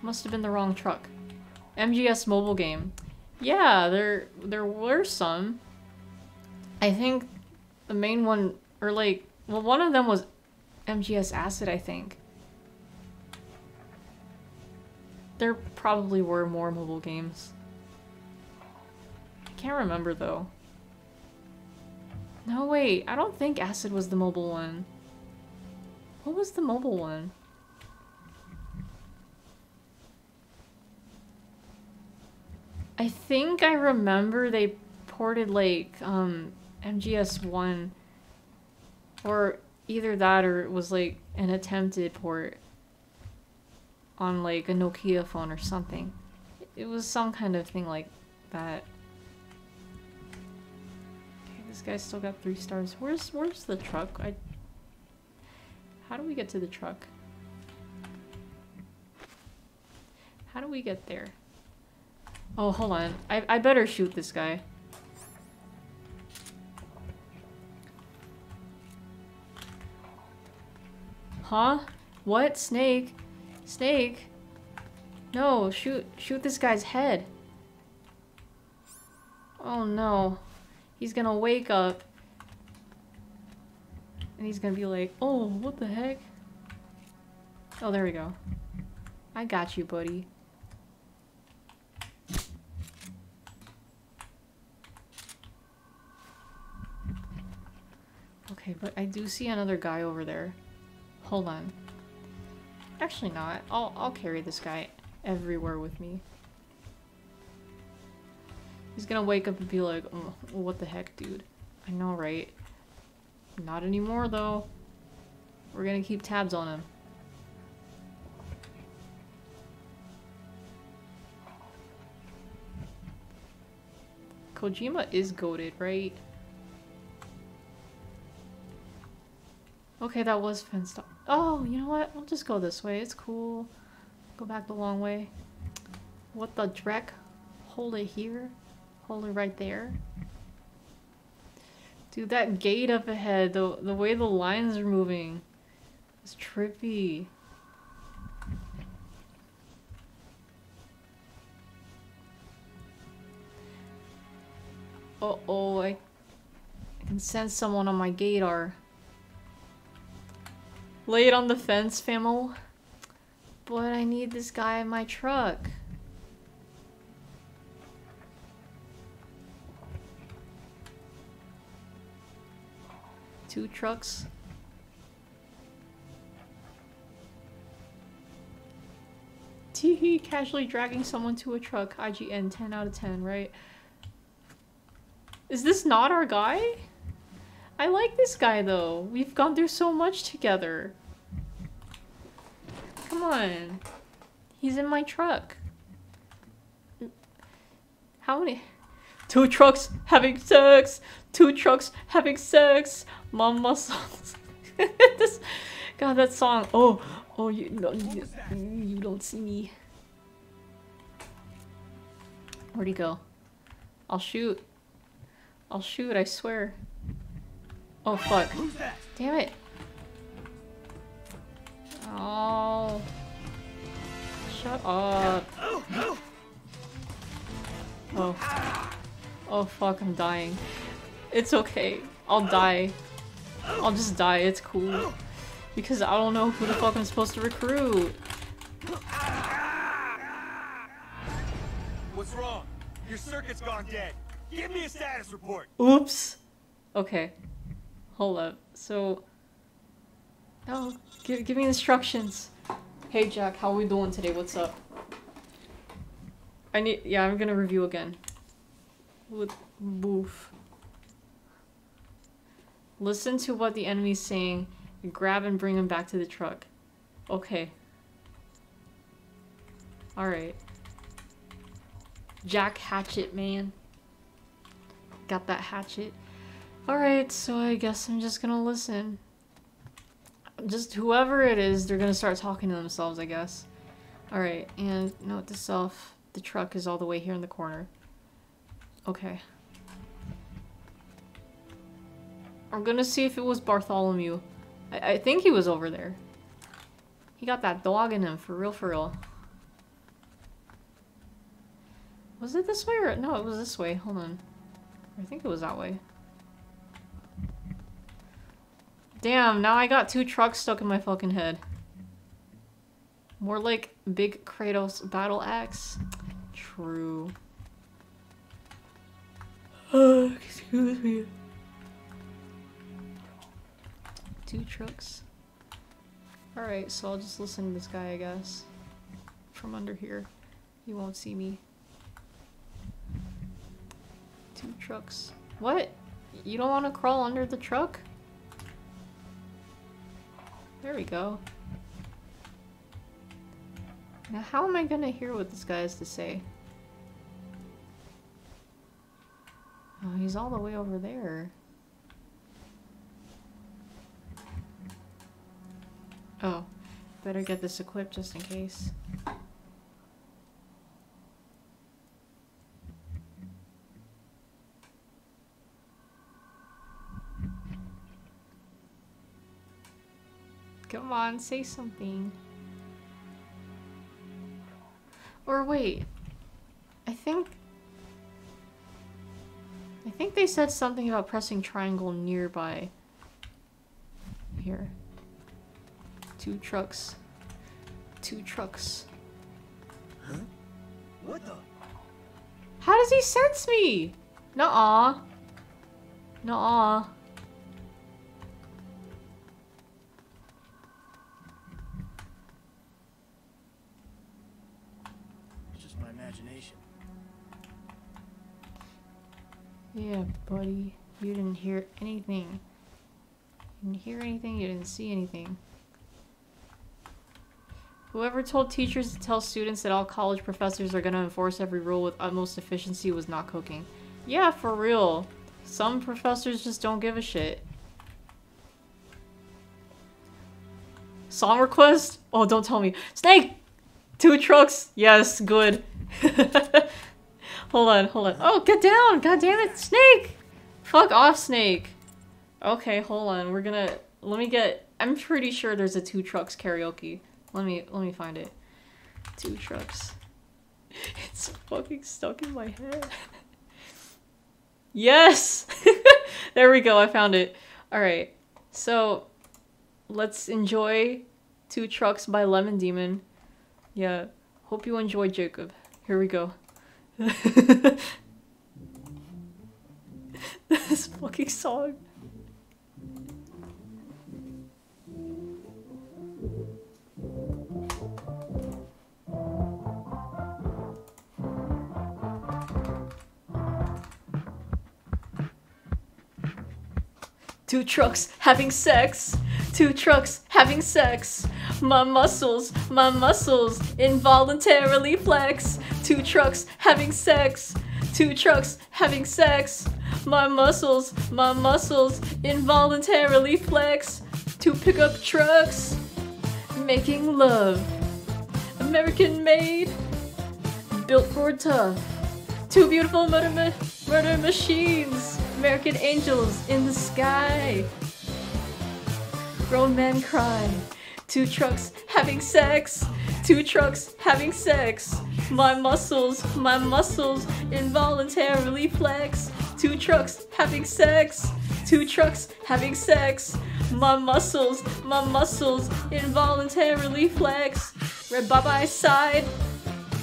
Must have been the wrong truck. MGS mobile game. Yeah, there there were some. I think the main one, or like, well, one of them was MGS Acid, I think. There probably were more mobile games. I can't remember though. No, wait, I don't think Acid was the mobile one. What was the mobile one? I think I remember they ported like um, MGS1 or either that or it was like an attempted port on like a Nokia phone or something. It was some kind of thing like that. Okay, this guy's still got three stars. Where's where's the truck? I How do we get to the truck? How do we get there? Oh, hold on. I, I better shoot this guy. Huh? What? Snake? Snake? No, shoot shoot this guy's head. Oh no. He's gonna wake up. And he's gonna be like, oh, what the heck? Oh, there we go. I got you, buddy. Okay, but I do see another guy over there. Hold on. Actually not. I'll, I'll carry this guy everywhere with me. He's gonna wake up and be like, oh, what the heck, dude? I know, right? Not anymore, though. We're gonna keep tabs on him. Kojima is goaded, right? Okay, that was fenced off. Oh, you know what? I'll just go this way. It's cool. Go back the long way. What the dreck? Hold it here. Hold it right there. Dude, that gate up ahead, the, the way the lines are moving is trippy. Uh-oh, I, I can sense someone on my gator. Lay it on the fence, famo. But I need this guy in my truck. Two trucks. Teehee, casually dragging someone to a truck. IGN 10 out of 10, right? Is this not our guy? I like this guy though. We've gone through so much together. Come on. He's in my truck. How many? Two trucks having sex. Two trucks having sex. Mom muscles. this, God, that song. Oh, oh, you, no, you, you don't see me. Where'd he go? I'll shoot. I'll shoot, I swear. Oh, fuck. Damn it. Oh. Shut up. Oh. Oh, fuck, I'm dying. It's okay. I'll die. I'll just die, it's cool. Because I don't know who the fuck I'm supposed to recruit. What's wrong? Your circuit's gone dead. Give me a status report. Oops. Okay. Hold up. So. No, give, give me instructions. Hey Jack, how are we doing today? What's up? I need. Yeah, I'm gonna review again. With boof. Listen to what the enemy's saying. Grab and bring him back to the truck. Okay. Alright. Jack Hatchet, man. Got that hatchet. Alright, so I guess I'm just gonna listen. Just whoever it is, they're gonna start talking to themselves, I guess. Alright, and note to self, the truck is all the way here in the corner. Okay. I'm gonna see if it was Bartholomew. I, I think he was over there. He got that dog in him, for real, for real. Was it this way or- no, it was this way. Hold on. I think it was that way. Damn, now I got two trucks stuck in my fucking head. More like big Kratos battle axe. True. Oh, excuse me. Two trucks. Alright, so I'll just listen to this guy, I guess. From under here. He won't see me. Two trucks. What? You don't want to crawl under the truck? There we go. Now how am I gonna hear what this guy has to say? Oh, he's all the way over there. Oh, better get this equipped just in case. Come on, say something. Or wait. I think... I think they said something about pressing triangle nearby. Here. Two trucks. Two trucks. Huh? What the? How does he sense me? Nuh-uh. Nuh-uh. Yeah, buddy. You didn't hear anything. You didn't hear anything, you didn't see anything. Whoever told teachers to tell students that all college professors are going to enforce every rule with utmost efficiency was not cooking. Yeah, for real. Some professors just don't give a shit. Song request? Oh, don't tell me. Snake! Two trucks! Yes, good. hold on, hold on. Oh, get down! God damn it, Snake! Fuck off, Snake. Okay, hold on. We're gonna... Let me get... I'm pretty sure there's a Two Trucks karaoke. Let me, let me find it. Two Trucks. It's fucking stuck in my head. yes! there we go, I found it. Alright, so let's enjoy Two Trucks by Lemon Demon. Yeah, hope you enjoy Jacob. Here we go. this fucking song. Two trucks having sex. Two trucks having sex. My muscles, my muscles involuntarily flex. Two trucks having sex. Two trucks having sex. My muscles, my muscles involuntarily flex. Two pickup trucks making love. American made, built for tough. Two beautiful murder, ma- murder machines. American angels in the sky. Grown men cry. Two trucks having sex. Two trucks having sex. My muscles, my muscles involuntarily flex. Two trucks having sex. Two trucks having sex. My muscles, my muscles involuntarily flex. Right by my side,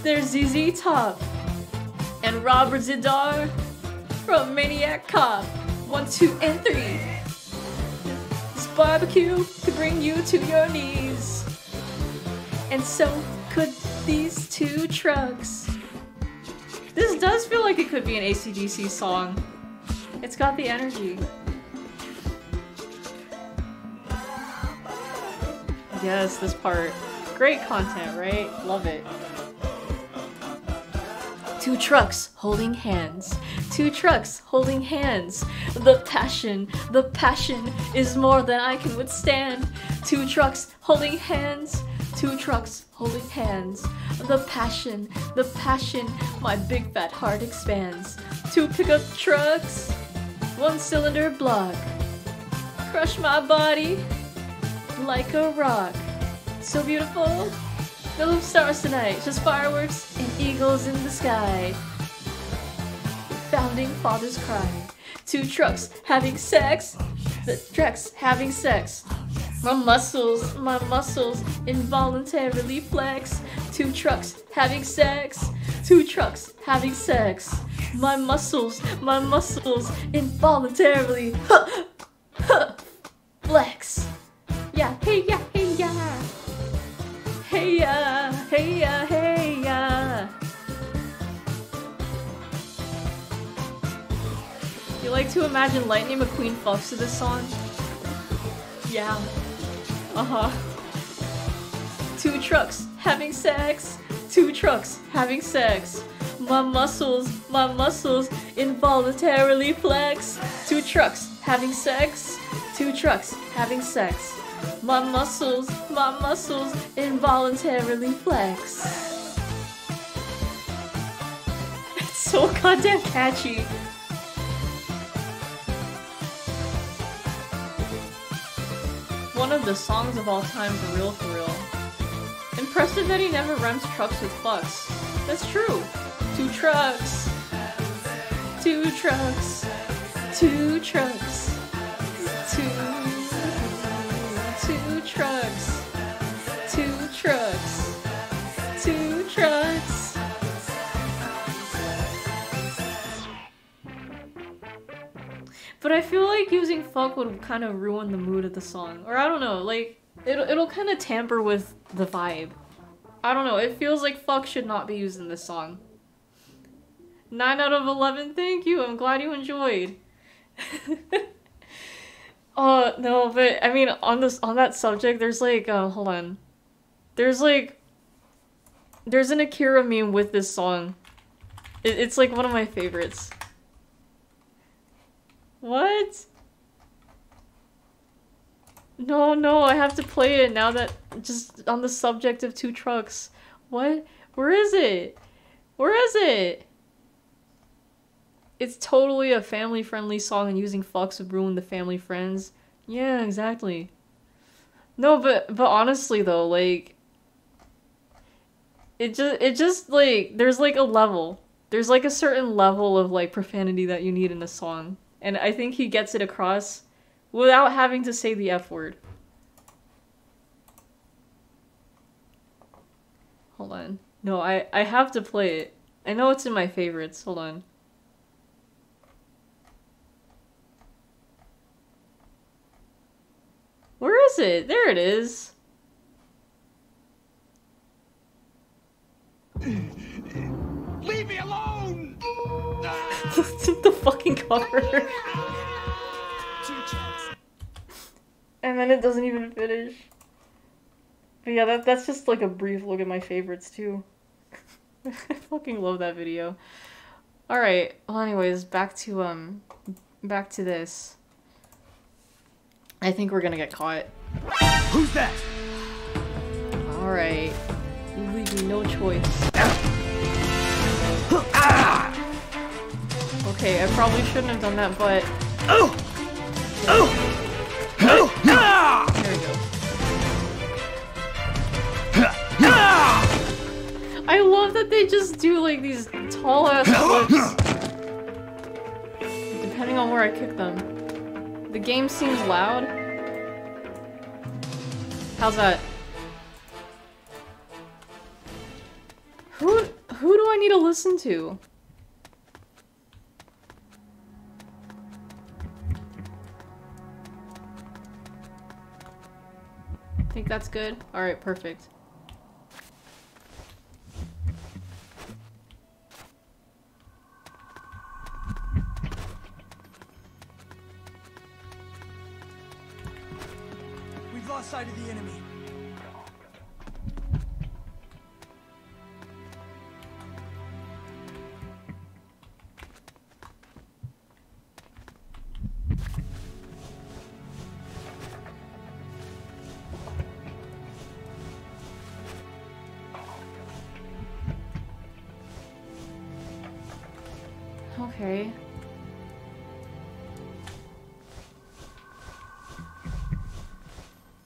there's ZZ Top and Robert Z'Dar from Maniac Cop. One, two, and three. Barbecue could bring you to your knees. And so could these two trucks. This does feel like it could be an ACDC song. It's got the energy. Yes, this part. Great content, right? Love it. Two trucks holding hands. Two trucks holding hands. The passion, the passion is more than I can withstand. Two trucks holding hands. Two trucks holding hands. The passion, the passion, my big fat heart expands. Two pickup trucks, one cylinder block. Crush my body like a rock. So beautiful. No stars tonight, just fireworks and eagles in the sky. Founding fathers cry. Two trucks having sex. The trucks having sex. My muscles, my muscles involuntarily flex. Two trucks having sex. Two trucks having sex. My muscles, my muscles involuntarily flex. Yeah, hey, yeah, hey, yeah. Hey ya, hey ya, hey ya. You like to imagine Lightning McQueen fucks to this song? Yeah. Uh huh. Two trucks having sex. Two trucks having sex. My muscles, my muscles involuntarily flex. Two trucks having sex. Two trucks having sex. My muscles, my muscles involuntarily flex. It's so goddamn catchy. One of the songs of all time for real for real. Impressive that he never rents trucks with fucks. That's true. Two trucks. Two trucks. Two trucks. Trucks, two trucks, two trucks. But I feel like using fuck would kind of ruin the mood of the song. Or I don't know, like, it'll, it'll kind of tamper with the vibe. I don't know, it feels like fuck should not be used in this song. 9 out of 11, thank you, I'm glad you enjoyed. Oh no, but I mean on this on that subject, there's like uh, hold on, there's like there's an Akira meme with this song. It, it's like one of my favorites. What? No, no, I have to play it now that just on the subject of two trucks. What? Where is it? Where is it? It's totally a family friendly song and using fucks would ruin the family friends. Yeah, exactly. No, but but honestly though, like it just it just like there's like a level. There's like a certain level of like profanity that you need in a song. And I think he gets it across without having to say the F word. Hold on. No, I, I have to play it. I know it's in my favorites. Hold on. Where is it? There it is. Leave me alone! the fucking cover. and then it doesn't even finish. But yeah, that, that's just like a brief look at my favorites too. I fucking love that video. Alright, well anyways, back to um back to this. I think we're gonna get caught. Who's that? Alright. You leave me no choice. Okay, I probably shouldn't have done that, but Oh! Oh! Oh! Ah! there we go. Ah! I love that they just do like these tall ass flips. Depending on where I kick them. The game seems loud. How's that? Who who do I need to listen to? Think that's good? Alright, perfect. Lost sight of the enemy.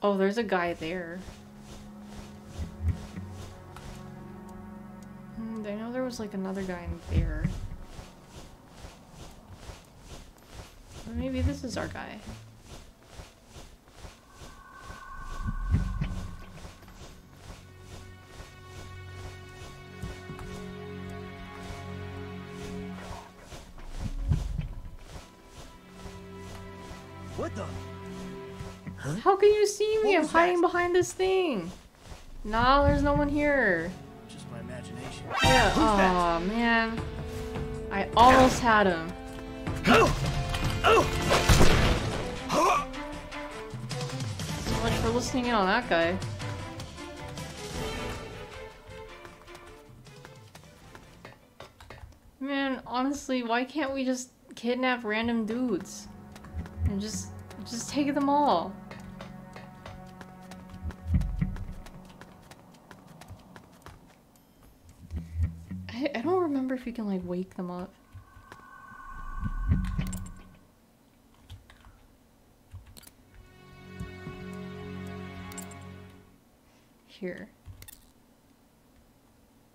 Oh, there's a guy there. Hmm, I know there was like another guy in there. Or maybe this is our guy. What the? How can you see me? I'm hiding that? behind this thing. Nah, there's no one here. Just my imagination. Yeah, that? man. I almost had him. Oh! Oh! So much for listening in on that guy. Man, honestly, why can't we just kidnap random dudes? And just just take them all. Remember if you can like wake them up. Here.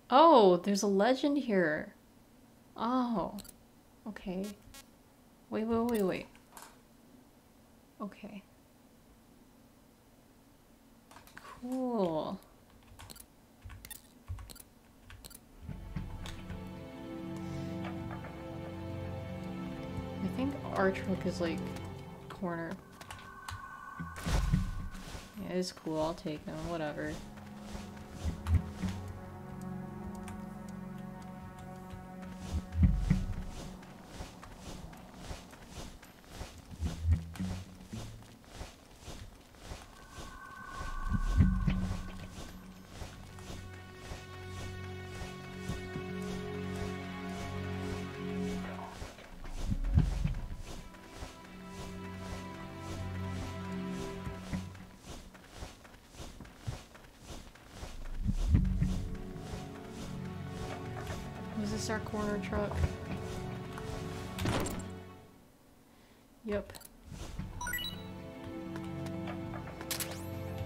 Oh, there's a legend here. Oh. Okay. Wait, wait, wait, wait. Okay. Cool. Think our is like corner. Yeah, it's cool. I'll take them. Whatever. Truck. Yep.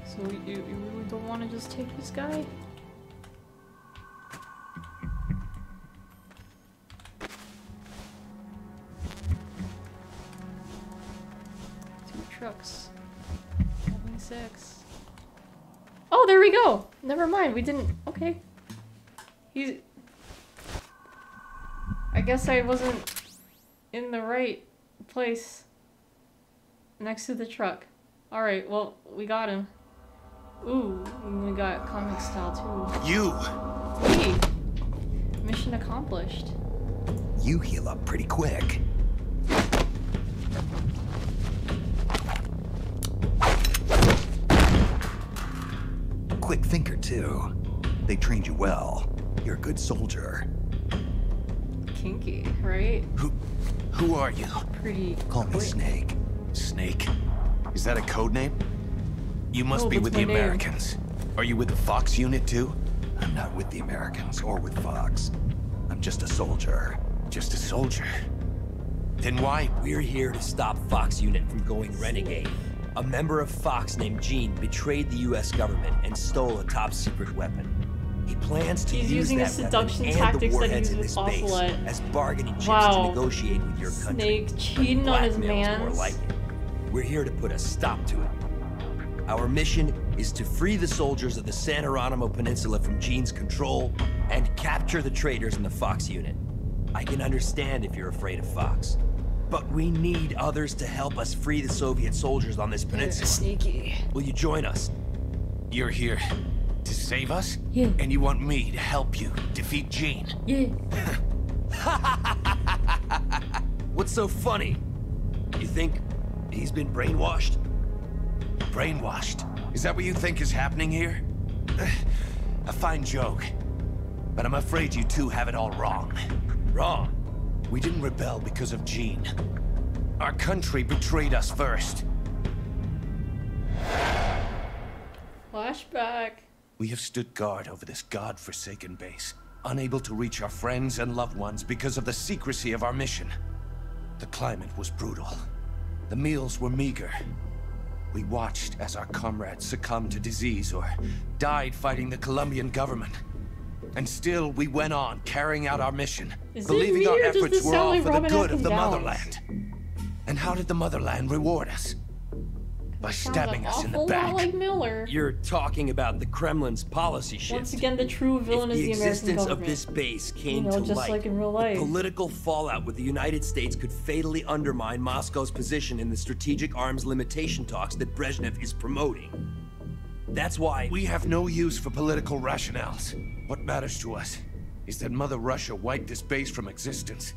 So you, you really don't want to just take this guy? Six. Oh, there we go! Never mind, we didn't. Okay. He's. I guess I wasn't in the right place next to the truck. Alright, well, we got him. Ooh, we got comic style too. You! Hey! Mission accomplished. You heal up pretty quick. Quick thinker, too. They trained you well. You're a good soldier. Kinky, right? Who who are you? Pretty. Call me. Snake. Snake. Is that a code name? You must No, be with the my name. Americans. Are you with the Fox unit too? I'm not with the Americans or with Fox. I'm just a soldier. Just a soldier. Then why? We're here to stop Fox Unit from going renegade. A member of Fox named Gene betrayed the US government and stole a top secret weapon. He plans to He's use using the that seduction weapon tactics that and he the warheads in with base Ocelot. as bargaining chips Wow. to negotiate with your country. Snake cheating on his Blackmail's more mans. like it. We're here to put a stop to it. Our mission is to free the soldiers of the San Hieronymo Peninsula from Gene's control and capture the traitors in the Fox unit. I can understand if you're afraid of Fox, but we need others to help us free the Soviet soldiers on this peninsula. Sneaky. Will you join us? You're here to save us? Yeah. And you want me to help you defeat Gene? Yeah. What's so funny? You think he's been brainwashed? Brainwashed. Is that what you think is happening here? A fine joke. But I'm afraid you two have it all wrong. Wrong. We didn't rebel because of Gene. Our country betrayed us first. Flashback. We have stood guard over this god-forsaken base, unable to reach our friends and loved ones because of the secrecy of our mission. The climate was brutal. The meals were meager. We watched as our comrades succumbed to disease or died fighting the Colombian government. And still, we went on carrying out our mission, Is believing our efforts were all like for Robin the good of the motherland. And how did the motherland reward us? By stabbing us in the back. lot like Miller. You're talking about the Kremlin's policy shift. Once again, the true villain if is the the American existence government. of this base came you came know, to just light, like in real life. the political fallout with the United States could fatally undermine Moscow's position in the strategic arms limitation talks that Brezhnev is promoting. That's why We have no use for political rationales. What matters to us is that Mother Russia wiped this base from existence.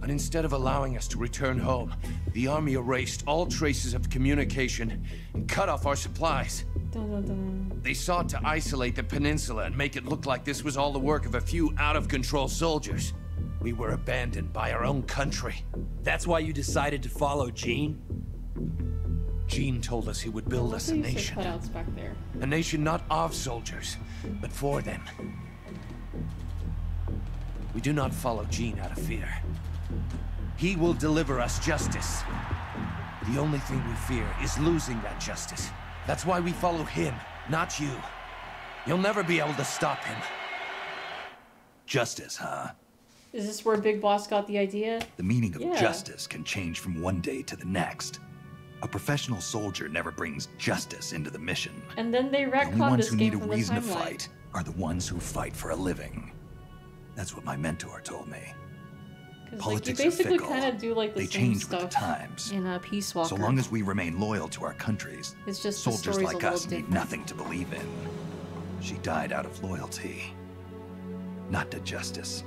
But instead of allowing us to return home, the army erased all traces of communication and cut off our supplies. Dun, dun, dun. They sought to isolate the peninsula and make it look like this was all the work of a few out-of-control soldiers. We were abandoned by our own country. that's why you decided to follow Gene. Gene told us he would build us a Look at these nation. cutouts back there. A nation not of soldiers, but for them. We do not follow Gene out of fear. He will deliver us justice. The only thing we fear is losing that justice. That's why we follow him, not you. You'll never be able to stop him. Justice, huh? Is this where Big Boss got the idea? The meaning of Yeah. justice can change from one day to the next. A professional soldier never brings justice into the mission. And then they The only ones who need a reason to fight are the ones who fight for a living. That's what my mentor told me. 'Cause, like, you Politics basically kind of do like the They same change with the stuff times. in a Peace Walker. So long as we remain loyal to our countries, It's just soldiers like us need nothing to believe in. She died out of loyalty. Not to justice,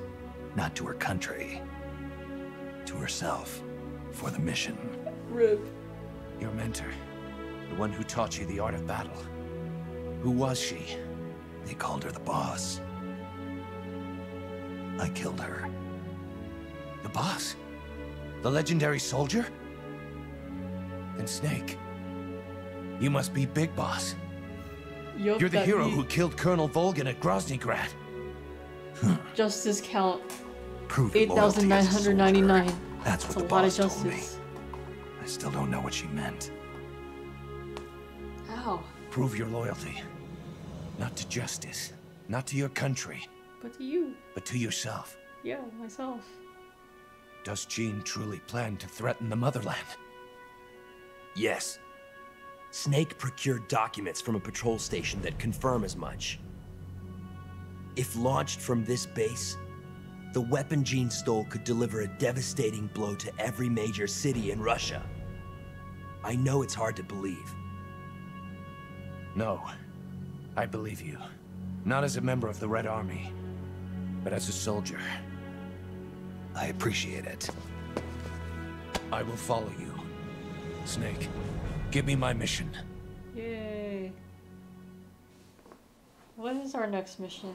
not to her country, to herself, for the mission. Rip. Your mentor, the one who taught you the art of battle. Who was she? They called her the boss. I killed her. The boss? The legendary soldier? And Snake. You must be Big Boss. Yup, You're the hero he- who killed Colonel Volgin at Groznygrad. Hmm. Justice Count. Prove your loyalty as a soldier. 8,999. That's what That's the boss told me. I still don't know what she meant. How? Prove your loyalty. Not to justice, not to your country, But to you. but to yourself. Yeah, myself. Does Gene truly plan to threaten the motherland? Yes. Snake procured documents from a patrol station that confirm as much. If launched from this base, the weapon Gene stole could deliver a devastating blow to every major city in Russia. I know it's hard to believe. No. I believe you. Not as a member of the Red Army, but as a soldier. I appreciate it. I will follow you. Snake, give me my mission. Yay. What is our next mission?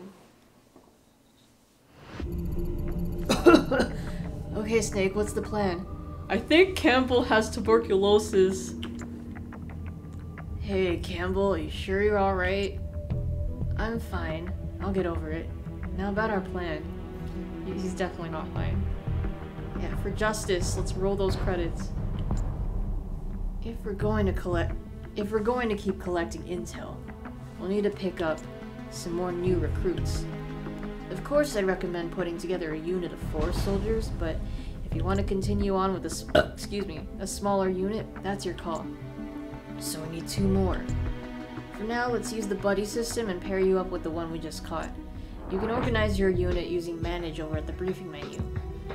okay, Snake, what's the plan? I think Campbell has tuberculosis. Hey, Campbell, are you sure you're alright? I'm fine. I'll get over it. Now about our plan. He- He's mm-hmm. definitely not fine. Yeah, for justice, let's roll those credits. If we're going to collect, if we're going to keep collecting intel, we'll need to pick up some more new recruits. Of course, I'd recommend putting together a unit of four soldiers, but if you want to continue on with a, excuse me, a smaller unit, that's your call. So we need two more. For now, let's use the buddy system and pair you up with the one we just caught. You can organize your unit using manage over at the briefing menu.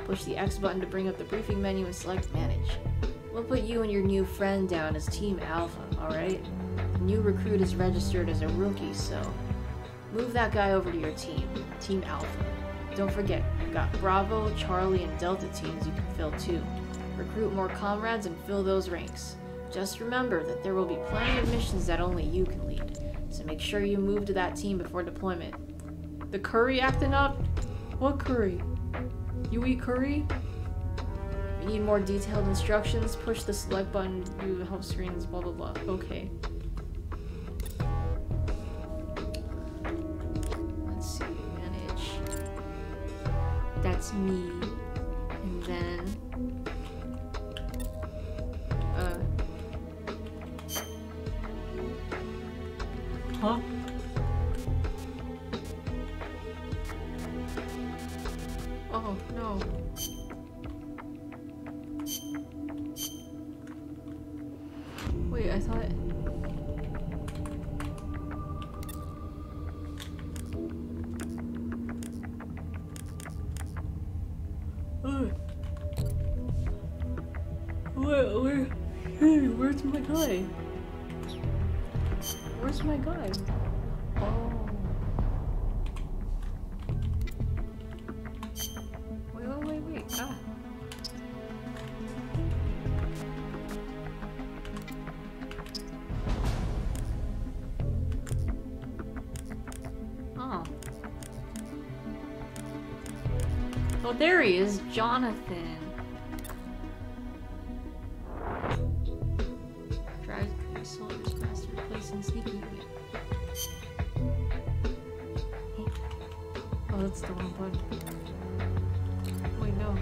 Push the X button to bring up the briefing menu and select manage. We'll put you and your new friend down as Team Alpha, alright? The new recruit is registered as a rookie, so move that guy over to your team, Team Alpha. Don't forget, you've got Bravo, Charlie, and Delta teams you can fill too. Recruit more comrades and fill those ranks. Just remember that there will be plenty of missions that only you can lead, so make sure you move to that team before deployment. The curry acting up? What curry? You eat curry? Need more detailed instructions, push the select button, view the help screens, blah blah blah. Okay. Let's see, manage. That's me. And then. Uh. Huh? Oh, there he is, Jonathan. Drive soldiers unit. Oh. that's the wrong button. Wait, no.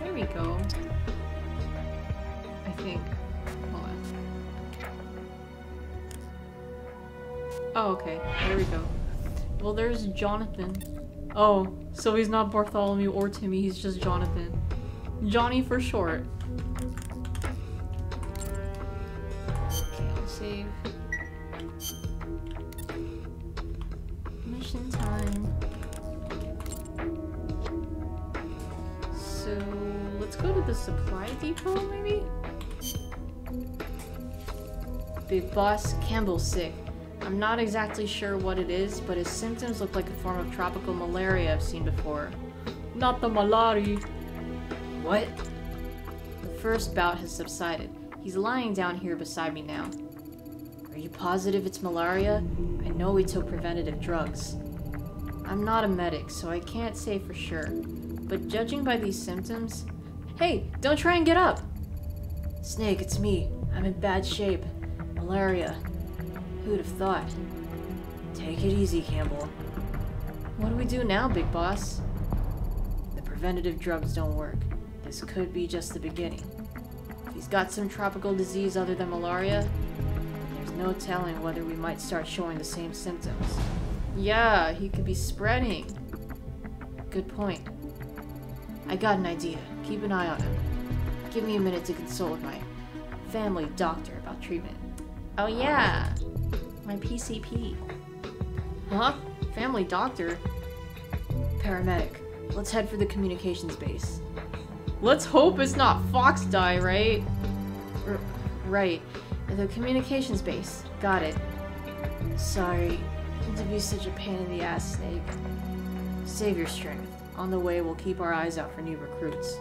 There we go. I think. Oh, okay. There we go. Well, there's Jonathan. Oh, so he's not Bartholomew or Timmy, he's just Jonathan. Johnny for short. Okay, I'll save. Mission time. So, let's go to the supply depot, maybe? Big boss, Campbell's sick. I'm not exactly sure what it is, but his symptoms look like a form of tropical malaria I've seen before. Not the malaria. What? The first bout has subsided. He's lying down here beside me now. Are you positive it's malaria? I know he took preventative drugs. I'm not a medic, so I can't say for sure. But judging by these symptoms. Hey, don't try and get up! Snake, it's me. I'm in bad shape. Malaria. Who'd have thought? Take it easy, Campbell. What do we do now, Big Boss? The preventative drugs don't work. This could be just the beginning. If he's got some tropical disease other than malaria, there's no telling whether we might start showing the same symptoms. Yeah, he could be spreading. Good point. I got an idea. Keep an eye on him. Give me a minute to consult with my family doctor about treatment. Oh yeah, my PCP. Huh? Family doctor? Paramedic. Let's head for the communications base. Let's hope it's not Fox die, right? R right. The communications base. Got it. Sorry to be such a pain in the ass, Snake. Save your strength. On the way, we'll keep our eyes out for new recruits.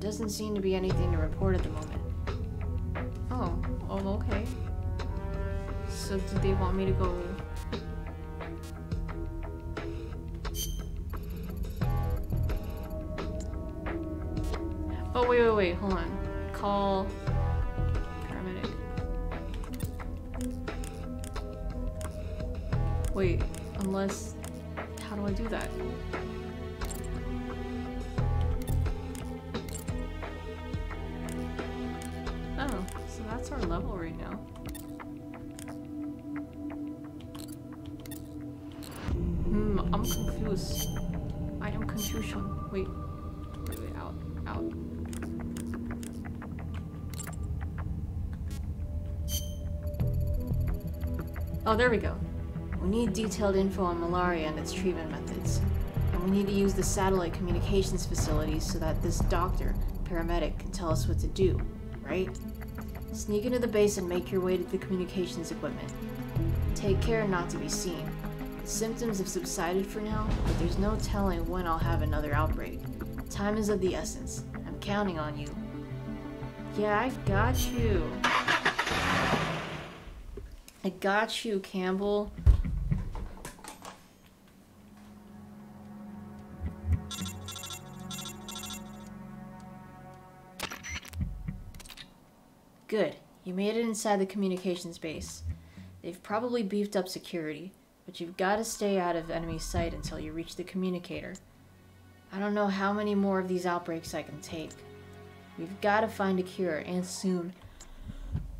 Doesn't seem to be anything to report at the moment. Oh, oh, okay. So do they want me to go... Oh, wait, wait, wait, hold on. Call... Paramedic. Wait, unless... How do I do that? That's our level right now. Hmm, I'm confused. I am confusion. Wait. Wait, wait, out, out. Oh, there we go. We need detailed info on malaria and its treatment methods. And we need to use the satellite communications facilities so that this doctor, paramedic, can tell us what to do, right? Sneak into the base and make your way to the communications equipment. Take care not to be seen. The symptoms have subsided for now, but there's no telling when I'll have another outbreak. Time is of the essence. I'm counting on you. Yeah, I got you. I got you, Campbell. Good. You made it inside the communications base. They've probably beefed up security, but you've got to stay out of enemy sight until you reach the communicator. I don't know how many more of these outbreaks I can take. We've got to find a cure, and soon.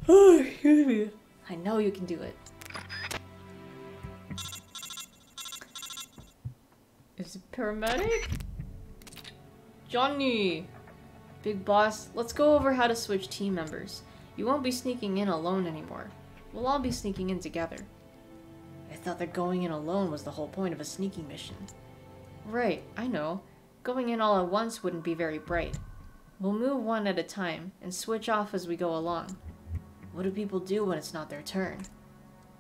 I know you can do it. Is it paramedic? Johnny! Big boss, let's go over how to switch team members. You won't be sneaking in alone anymore. We'll all be sneaking in together. I thought that going in alone was the whole point of a sneaking mission. Right, I know. Going in all at once wouldn't be very bright. We'll move one at a time and switch off as we go along. What do people do when it's not their turn?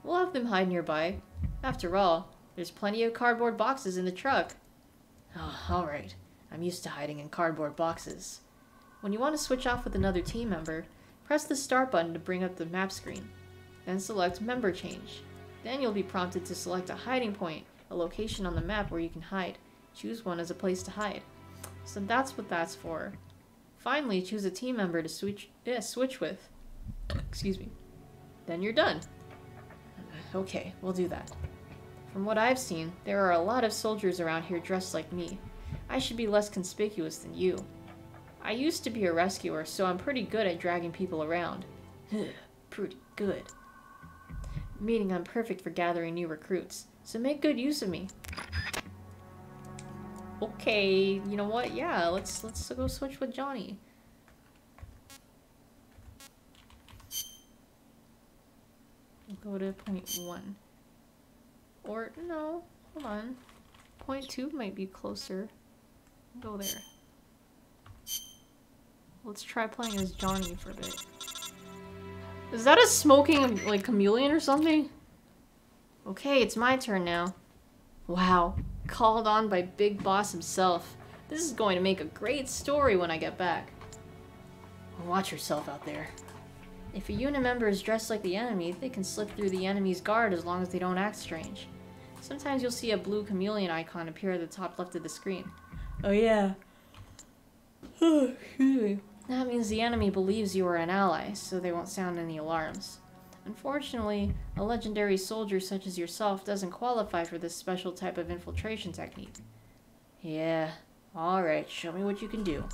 We'll have them hide nearby. After all, there's plenty of cardboard boxes in the truck. Ah, oh, alright. I'm used to hiding in cardboard boxes. When you want to switch off with another team member, press the start button to bring up the map screen. Then select member change. Then you'll be prompted to select a hiding point, a location on the map where you can hide. Choose one as a place to hide. So that's what that's for. Finally, choose a team member to switch, yeah, switch with. Excuse me. Then you're done. Okay, we'll do that. From what I've seen, there are a lot of soldiers around here dressed like me. I should be less conspicuous than you. I used to be a rescuer, so I'm pretty good at dragging people around. pretty good. Meaning I'm perfect for gathering new recruits, so make good use of me. Okay, you know what? Yeah, let's let's go switch with Johnny. Go to point one. Or no, hold on. Point two might be closer. Go there. Let's try playing as Johnny for a bit. Is that a smoking, like, chameleon or something? Okay, it's my turn now. Wow, called on by Big Boss himself. This is going to make a great story when I get back. Watch yourself out there. If a unit member is dressed like the enemy, they can slip through the enemy's guard as long as they don't act strange. Sometimes you'll see a blue chameleon icon appear at the top left of the screen. Oh yeah. That means the enemy believes you are an ally, so they won't sound any alarms. Unfortunately, a legendary soldier such as yourself doesn't qualify for this special type of infiltration technique. Yeah, alright, show me what you can do.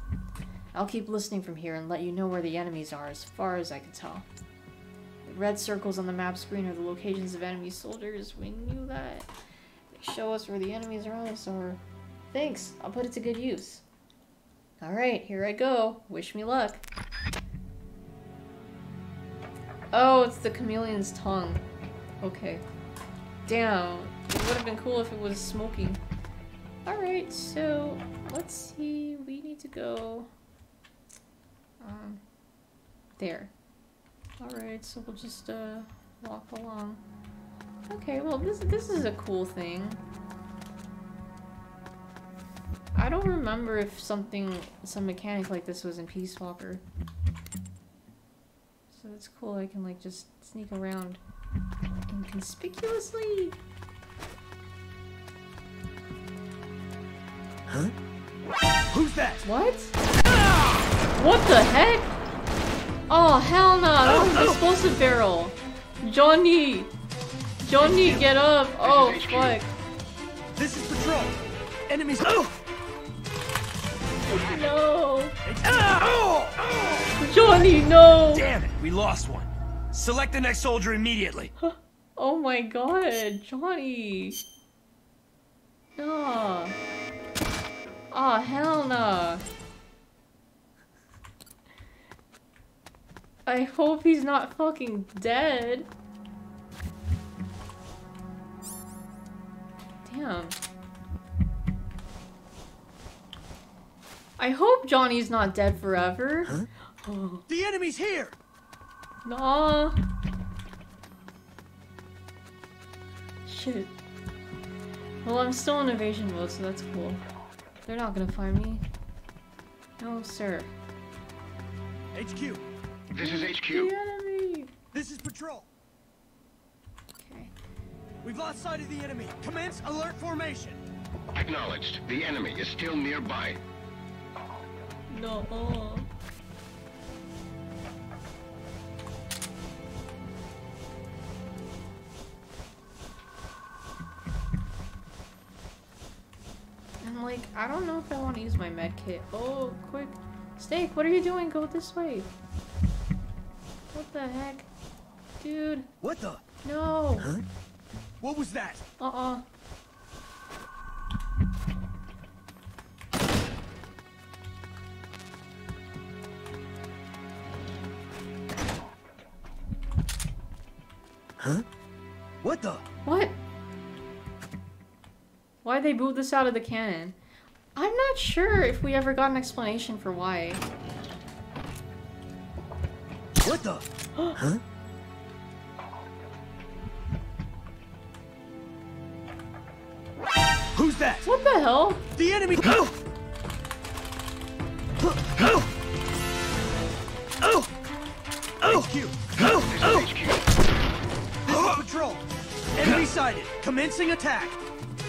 I'll keep listening from here and let you know where the enemies are as far as I can tell. The red circles on the map screen are the locations of enemy soldiers. We knew that. They show us where the enemies are so Thanks, I'll put it to good use. Alright, here I go. Wish me luck. Oh, it's the chameleon's tongue. Okay. Damn. It would have been cool if it was smoking. Alright, so let's see. We need to go. Um, there. Alright, so we'll just uh, walk along. Okay, well this this is a cool thing. I don't remember if something, some mechanic like this was in Peace Walker. So it's cool I can like just sneak around inconspicuously. Huh? Who's that? What? What the heck? Oh, hell no. That was an explosive barrel. Johnny. Johnny, get up. Oh, fuck. This is patrol. Enemies. Oh! No. Johnny, no. Damn it, we lost one. Select the next soldier immediately. Oh my god, Johnny. No. Oh, ah, hell no. I hope he's not fucking dead. Damn. I hope Johnny's not dead forever. Huh? Oh. The enemy's here! Nah. Shit. Well, I'm still in evasion mode, so that's cool. They're not gonna find me. No, sir. HQ, This is HQ. The enemy! this is patrol. Okay. We've lost sight of the enemy. Commence alert formation. Acknowledged. The enemy is still nearby. No. I'm like, I don't know if I want to use my med kit. Oh, quick. Steak, what are you doing? Go this way. What the heck? Dude, What the? no. Huh? What was that? Uh-uh. Huh? What the? What? Why'd they boot this out of the cannon? I'm not sure if we ever got an explanation for why. What the? huh? Who's that? What the hell? The enemy! Oh! Oh! Oh! Oh! HQ! Oh! HQ. This patrol. Enemy sighted. Commencing attack.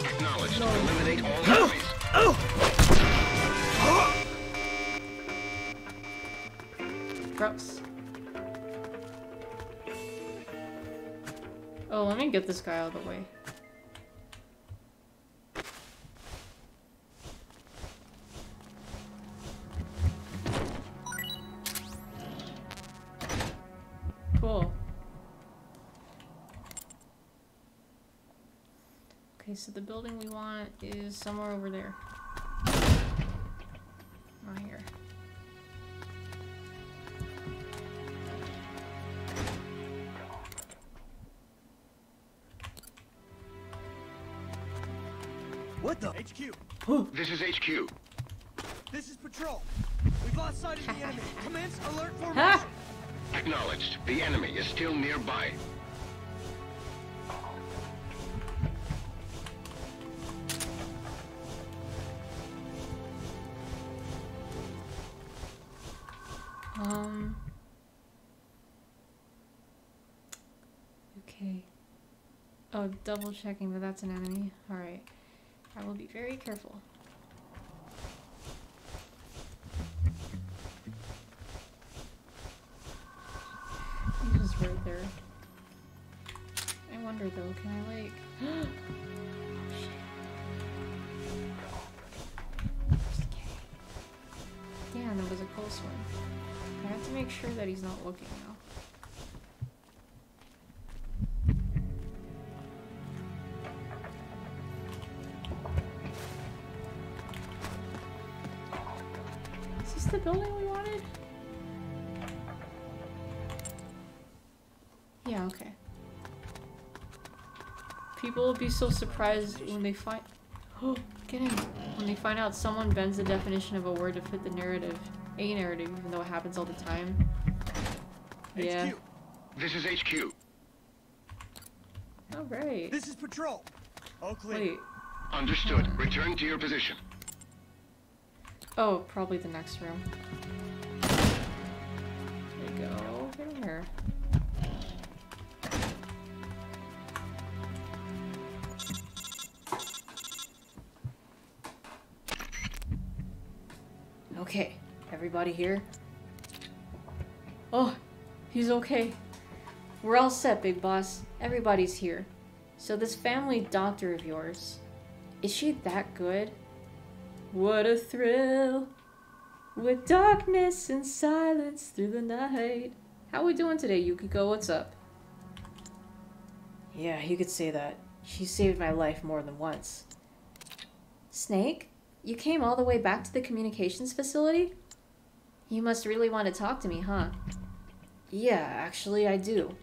Acknowledged. Eliminate all enemies. Oh. Gross. Oh, let me get this guy out of the way. So the building we want is somewhere over there. Not here. What the? HQ. This is HQ. This is patrol. We've lost sight of the enemy. Commence alert formation. Acknowledged. The enemy is still nearby. Double checking that that's an enemy. Alright. I will be very careful. The building we wanted? Yeah, okay. People will be so surprised when they find. Oh, get in! When they find out someone bends the definition of a word to fit the narrative, a narrative, even though it happens all the time. Yeah. HQ, This is HQ. All right. this is patrol. All clear. Wait. Understood. Return to your position. Oh, probably the next room. There you go. Here. Okay, everybody here? Oh, he's okay. We're all set, big boss. Everybody's here. So this family doctor of yours, is she that good? What a thrill! With darkness and silence through the night. How are we doing today, Yukiko? What's up? Yeah, you could say that. She saved my life more than once. Snake? You came all the way back to the communications facility? You must really want to talk to me, huh? Yeah, actually, I do.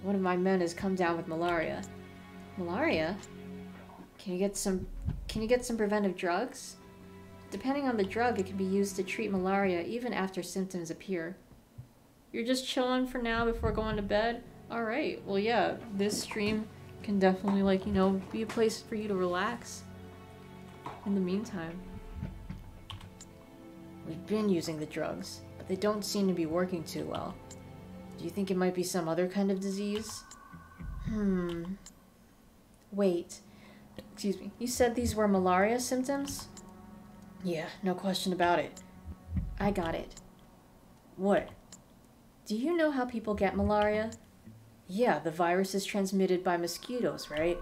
One of my men has come down with malaria. Malaria? Can you get some can you get some preventive drugs? Depending on the drug, it can be used to treat malaria even after symptoms appear. You're just chilling for now before going to bed? Alright, well, yeah, this stream can definitely, like, you know, be a place for you to relax. In the meantime, we've been using the drugs, but they don't seem to be working too well. Do you think it might be some other kind of disease? Hmm. Wait. Excuse me. You said these were malaria symptoms? Yeah, no question about it. I got it. What? Do you know how people get malaria? Yeah, the virus is transmitted by mosquitoes, right?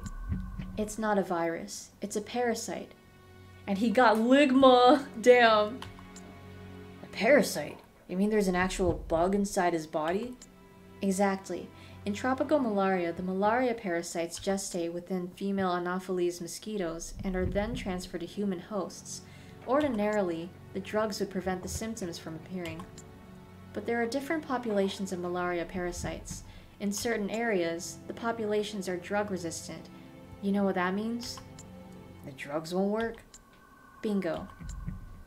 It's not a virus, it's a parasite. And he got ligma! Damn! A parasite? You mean there's an actual bug inside his body? Exactly. In tropical malaria, the malaria parasites gestate within female Anopheles mosquitoes and are then transferred to human hosts. Ordinarily, the drugs would prevent the symptoms from appearing. But there are different populations of malaria parasites. In certain areas, the populations are drug resistant. You know what that means? The drugs won't work? Bingo.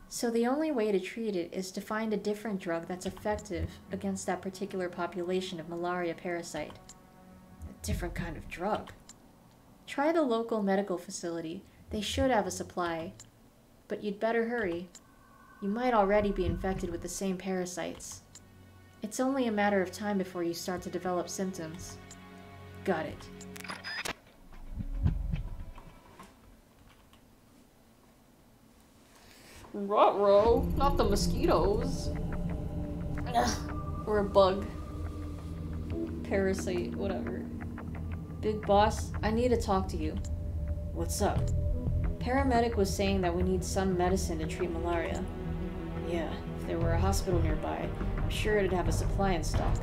So the only way to treat it is to find a different drug that's effective against that particular population of malaria parasite. A different kind of drug. Try the local medical facility. They should have a supply. But you'd better hurry. You might already be infected with the same parasites. It's only a matter of time before you start to develop symptoms. Got it. Ruh-roh, not the mosquitoes. Ugh, or a bug. Parasite, whatever. Big boss, I need to talk to you. What's up? Paramedic was saying that we need some medicine to treat malaria. Yeah, if there were a hospital nearby, I'm sure it'd have a supply in stock.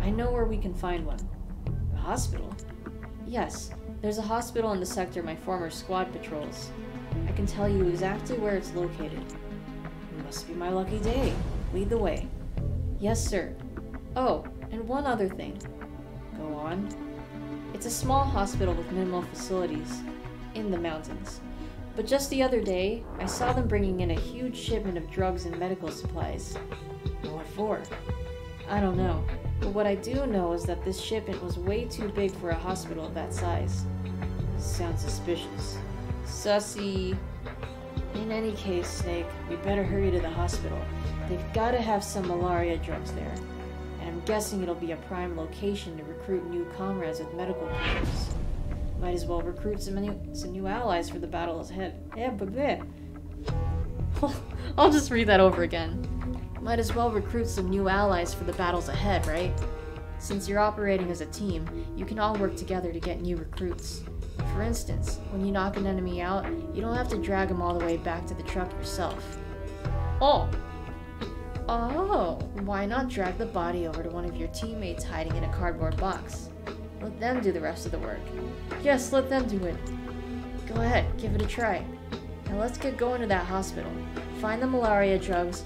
I know where we can find one. A hospital? Yes, there's a hospital in the sector my former squad patrols. I can tell you exactly where it's located. It must be my lucky day. Lead the way. Yes, sir. Oh, and one other thing. Go on. It's a small hospital with minimal facilities in the mountains. But just the other day, I saw them bringing in a huge shipment of drugs and medical supplies. What for? I don't know. But what I do know is that this shipment was way too big for a hospital of that size. Sounds suspicious. Sussy. In any case, Snake, we better hurry to the hospital. They've got to have some malaria drugs there. And I'm guessing it'll be a prime location to recruit new comrades with medical powers. Might as well recruit some new, some new allies for the battle ahead. Yeah, but. I'll just read that over again. Might as well recruit some new allies for the battles ahead, right? Since you're operating as a team, you can all work together to get new recruits. For instance, when you knock an enemy out, you don't have to drag him all the way back to the truck yourself. Oh! Oh, why not drag the body over to one of your teammates hiding in a cardboard box? Let them do the rest of the work. Yes, let them do it. Go ahead, give it a try. Now let's get going to that hospital. Find the malaria drugs.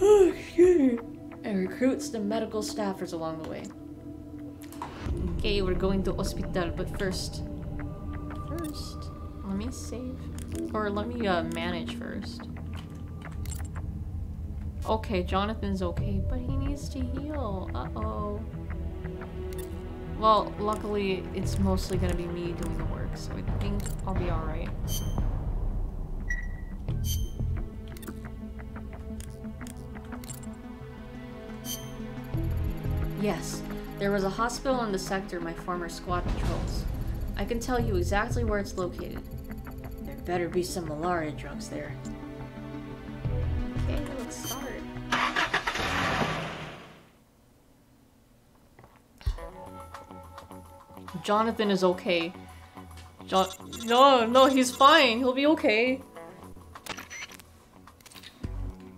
and recruits the medical staffers along the way. Okay, we're going to hospital, but first. First, let me save. Or let me uh, manage first. Okay, Jonathan's okay, but he needs to heal. Uh-oh. Well, luckily, it's mostly gonna be me doing the work, so I think I'll be alright. Yes, there was a hospital in the sector my former squad patrols. I can tell you exactly where it's located. There better be some malaria drugs there. Okay, let's start. Jonathan is okay. John- no, no, he's fine. He'll be okay.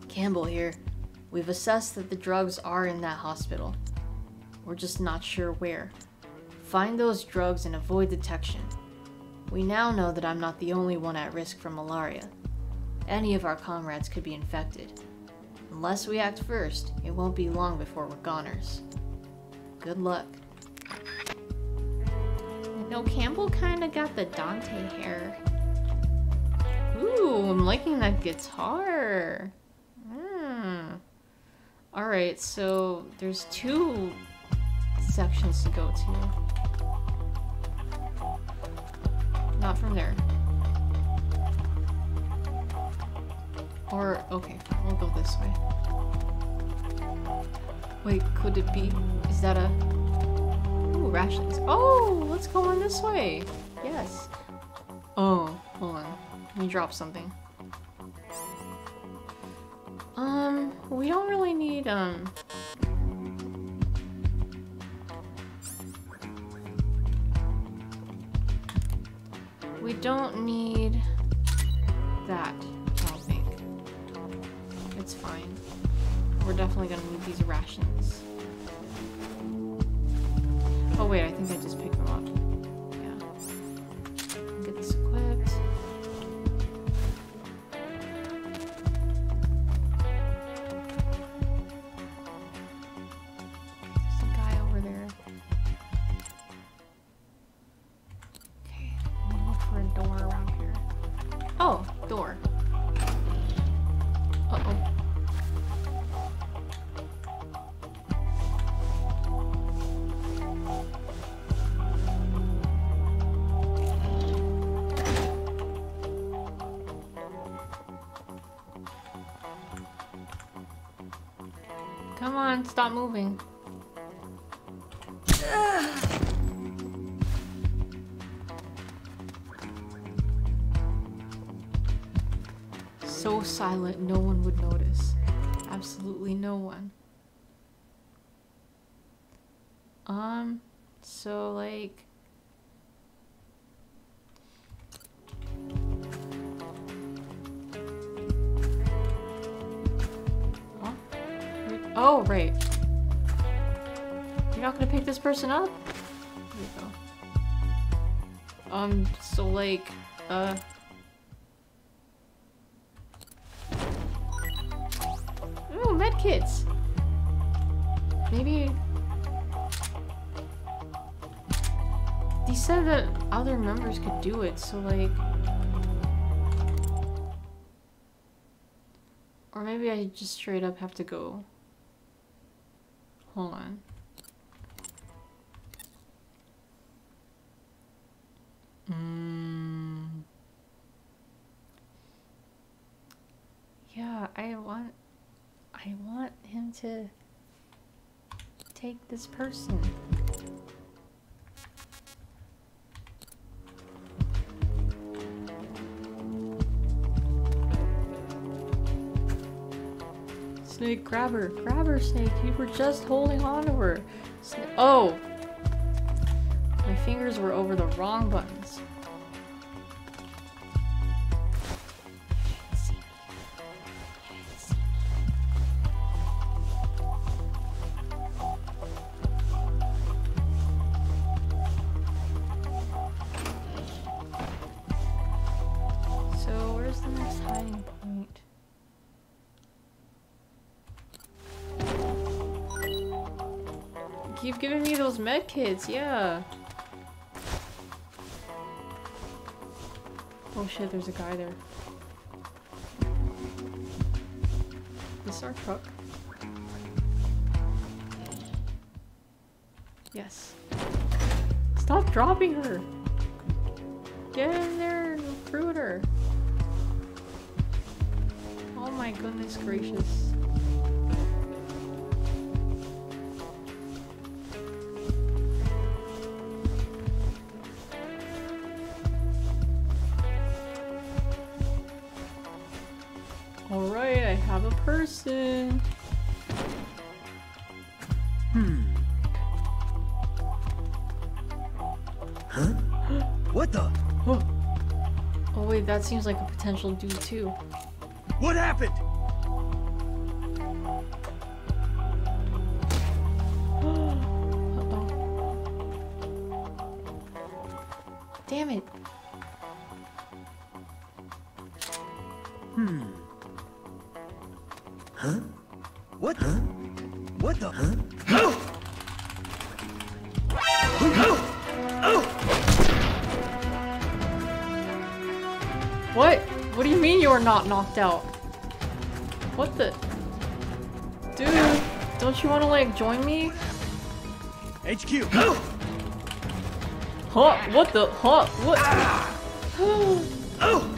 Campbell here. We've assessed that the drugs are in that hospital. We're just not sure where. Find those drugs and avoid detection. We now know that I'm not the only one at risk from malaria. Any of our comrades could be infected. Unless we act first, it won't be long before we're goners. Good luck. No, Campbell kinda got the Dante hair. Ooh, I'm liking that guitar. Hmm. Alright, so there's two sections to go to. Not from there. Or, okay, we'll go this way. Wait, could it be? Is that a... Ooh, rations. Oh, let's go on this way. Yes. Oh, hold on. Let me drop something. Um, we don't really need, um... We don't need that, I don't think. It's fine. We're definitely gonna need these rations. Oh wait, I think I just moving. So silent, no one would notice. Absolutely no one. Um, so like. Oh, right. You're not gonna pick this person up? There you go. Um, so like, uh. Ooh, medkits! Maybe... They said that other members could do it, so like... Or maybe I just straight up have to go. Hold on. Mm. Yeah, I want I want him to take this person. Snake, grab her. Grab her, Snake. You were just holding on to her. Snake. Oh! My fingers were over the wrong buttons. Kits, yeah. Oh shit, there's a guy there. This is our truck? Yes. Stop dropping her! Get in there and recruit her! Oh my goodness gracious. That seems like a potential dude too. What happened? Knocked out? What the? Dude, don't you want to like join me? HQ. Huh? What the? Huh? What? There's ah! oh!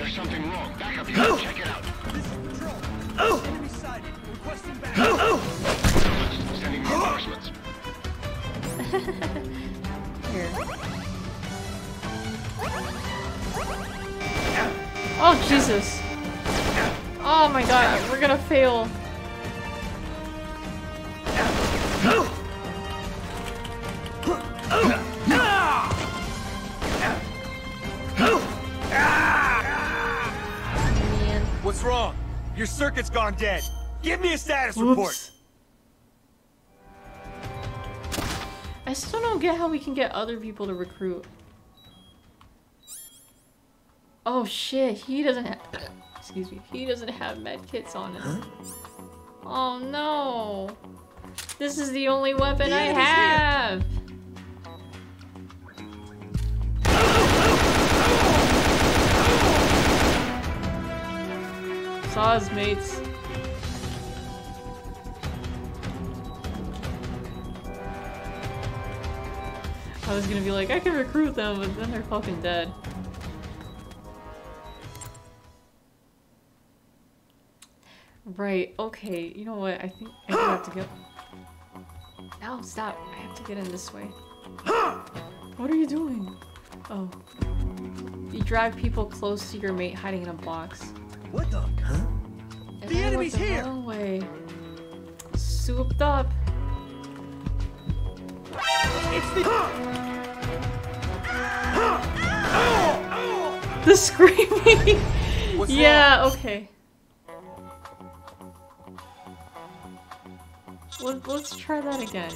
Gone dead. Give me a status report. I still don't get how we can get other people to recruit. Oh shit, he doesn't have- Excuse me, he doesn't have med kits on him. Oh no! This is the only weapon The I enemy's here. have! Saws, mates. I was gonna be like, I can recruit them, but then they're fucking dead. Right, okay, you know what, I think I have to go- No, stop, I have to get in this way. What are you doing? Oh. You drag people close to your mate hiding in a box. What the? Huh? And The I enemy's the here! wrong way. Souped up. It's the. The screaming! What's yeah, okay. Let, let's try that again.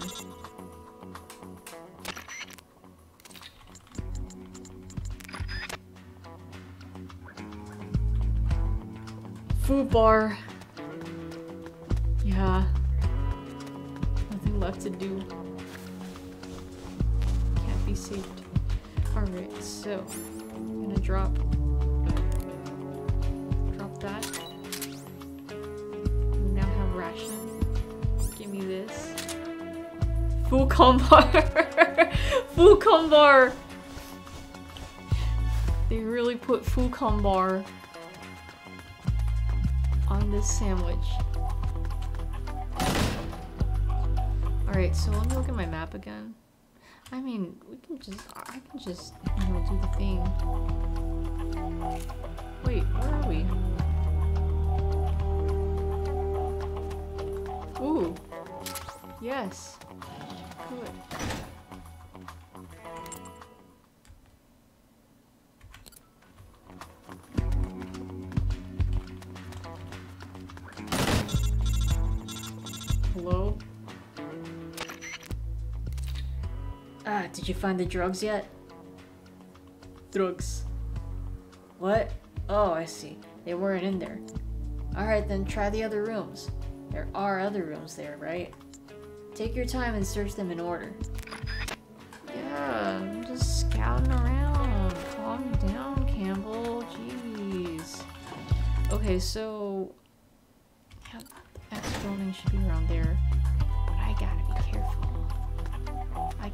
Food bar. Yeah. Nothing left to do. Alright, so I'm gonna drop drop that. We now have ration. Give me this. Full combar! Full! They really put full combar on this sandwich. Alright, so let me look at my map again. I mean, we can just, I can just, you know, do the thing. Wait, where are we? Ooh. Yes. Good. Did you find the drugs yet? Drugs. What? Oh, I see. They weren't in there. Alright, then try the other rooms. There are other rooms there, right? Take your time and search them in order. Yeah, I'm just scouting around. Calm down, Campbell. Jeez. Okay, so. Yeah, the X building should be around there.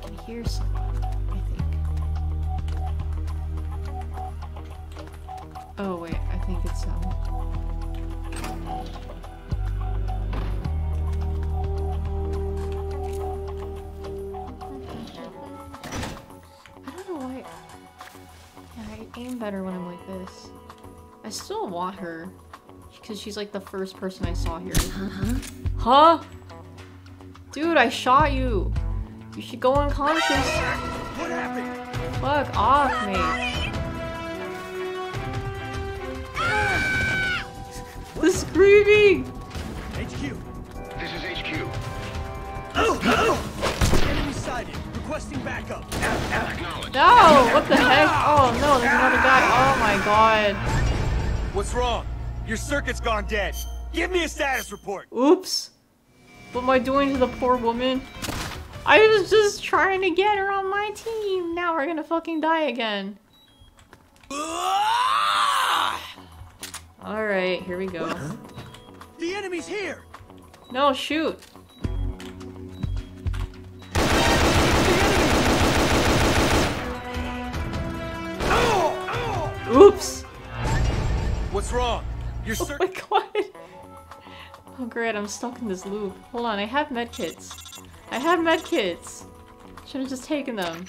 Can hear someone, I think. Oh, wait, I think it's, um. I don't know why. Yeah, I aim better when I'm like this. I still want her. Because she's like the first person I saw here. Huh? Huh? Dude, I shot you. You should go unconscious. What happened? Fuck off, mate. The screaming! HQ. This is HQ. Enemy sighted. Requesting backup. No! What the heck? Oh no, there's another guy. Oh my god. What's wrong? Your circuit's gone dead. Give me a status report. Oops. What am I doing to the poor woman? I was just trying to get her on my team. Now we're gonna fucking die again. Alright, here we go. The enemy's here. No, shoot. Oops. What's wrong? Your Oh my god. Oh great, I'm stuck in this loop. Hold on, I have medkits. I have medkits. Should have just taken them.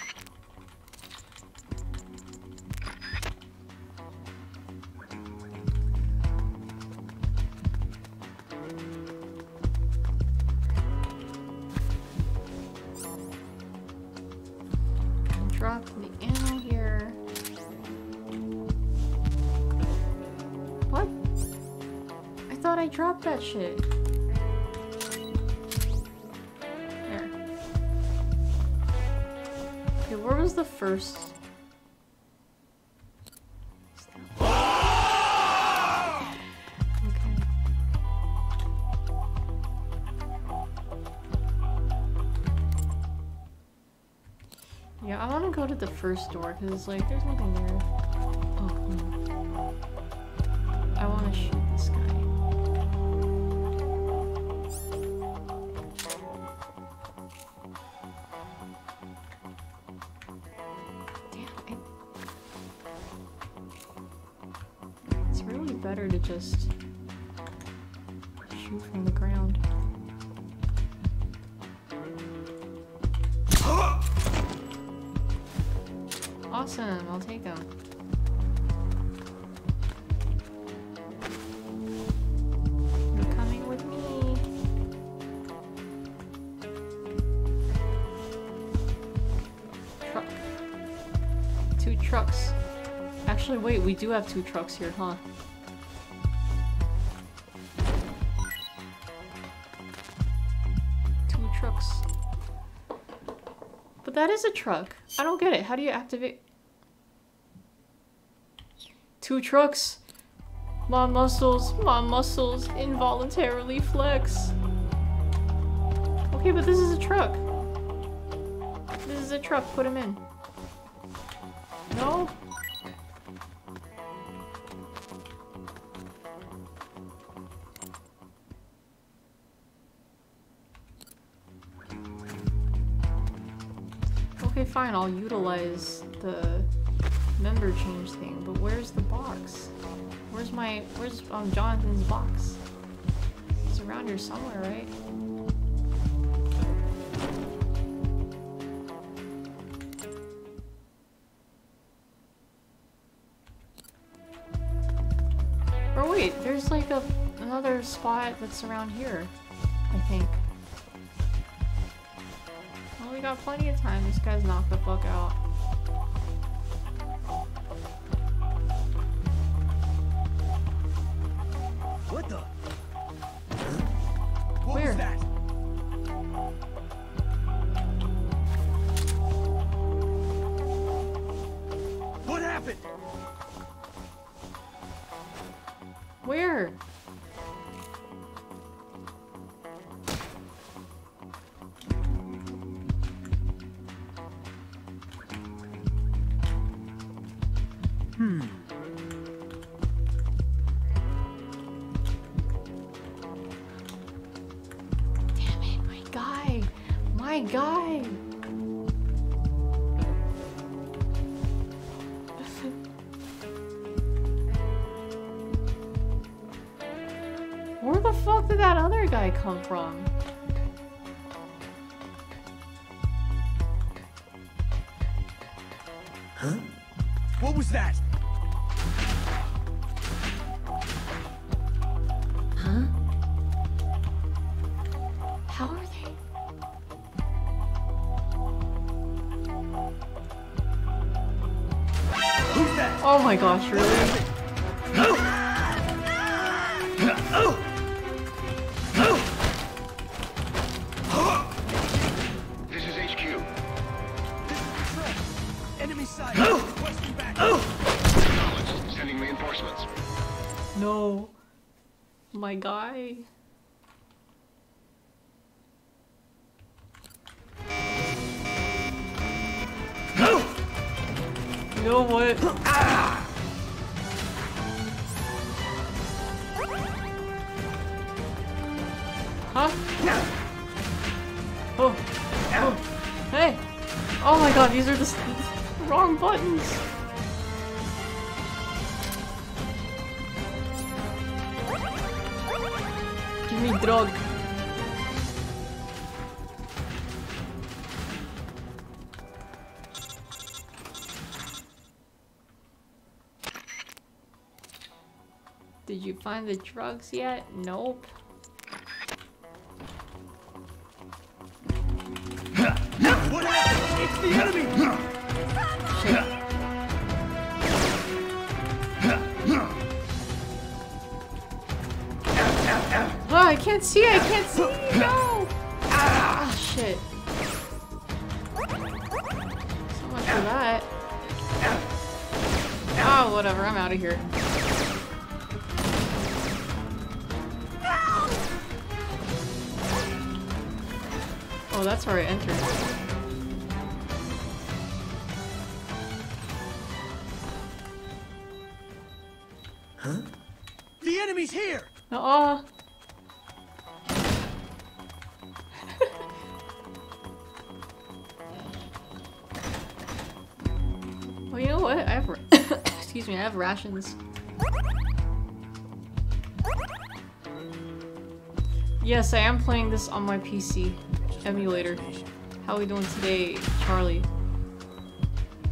Drop the ammo here. What? I thought I dropped that shit. Where was the first? Yeah, I want to go to the first door because, like, there's nothing there. Oh, no. I want to shoot this guy. We do have two trucks here, huh? Two trucks. But that is a truck. I don't get it. How do you activate? Two trucks. My muscles, my muscles involuntarily flex. Okay, but this is a truck. This is a truck, put him in. No? Fine, I'll utilize the member change thing, but where's the box? Where's my, where's um, Jonathan's box? It's around here somewhere, right? Or wait, there's like a another spot that's around here, I think. Got plenty of time. This guy's knocked the fuck out. From? What was that? How are they? Who's that? Oh my gosh, really? My find the drugs yet? Nope. What happened? It's the enemy. Oh, I can't see, I can't see, no! Ah, shit. So much for that. Oh, whatever, I'm out of here. That's where I entered. The enemy's here. Uh-uh. well, you know what? I have. Excuse me, I have rations. Yes, I am playing this on my PC emulator. How are we doing today, Charlie?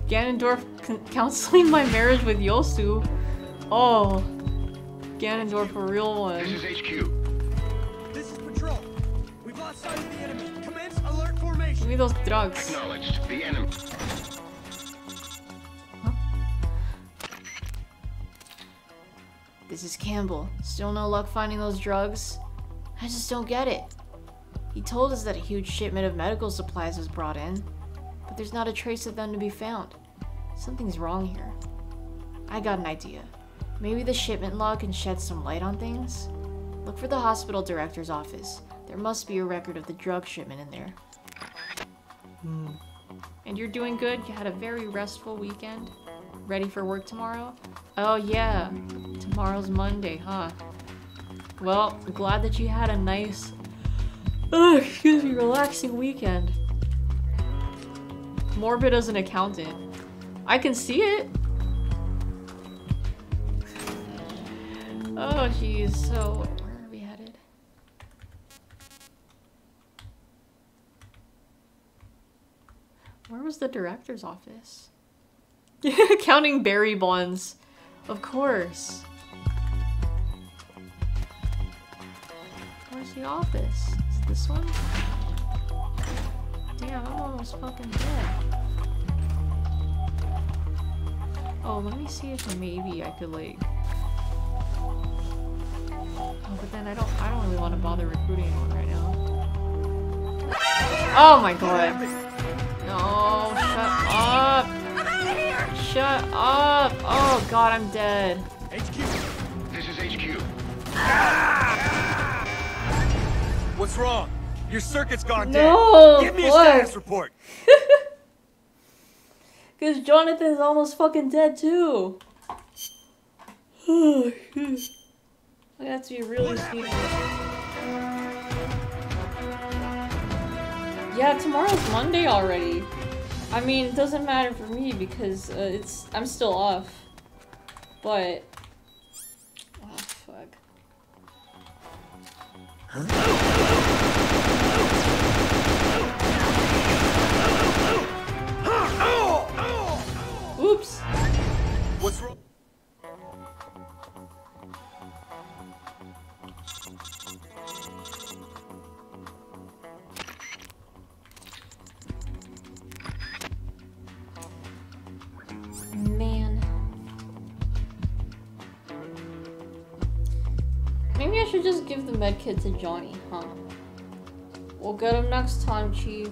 Ganondorf counseling my marriage with Yosu. Oh, Ganondorf, a real one. This is HQ. This is Patrol. We've lost sight of the enemy. Commence alert formation. Give formation. me those drugs. Acknowledged. The enemy. This is Campbell. Still no luck finding those drugs? I just don't get it. He told us that a huge shipment of medical supplies was brought in, but there's not a trace of them to be found. Something's wrong here. I got an idea. Maybe the shipment log can shed some light on things? Look for the hospital director's office. There must be a record of the drug shipment in there. Hmm. And you're doing good? You had a very restful weekend? Ready for work tomorrow? Oh, yeah. Tomorrow's Monday, huh? Well, glad that you had a nice, ugh, excuse me, relaxing weekend. Morbid as an accountant. I can see it. Oh, jeez. So, where are we headed? Where was the director's office? Counting berry bonds. Of course. Where's the office? Is it this one? damn, I'm almost fucking dead. Oh, let me see if maybe I could like. Oh, but then I don't. I don't really want to bother recruiting anyone right now. Oh my god. No, shut up. Shut up. Oh god, I'm dead. HQ. This is HQ. Ah! What's wrong? Your circuit's gone No, dead. Give me a fuck. status report. Because Jonathan's almost fucking dead too. I have to be really sneaky. Yeah, tomorrow's Monday already. I mean, it doesn't matter for me because uh, it's I'm still off. But oh fuck. Oops. What's wrong? Man. Maybe I should just give the med kit to Johnny, huh? We'll get him next time, Chief.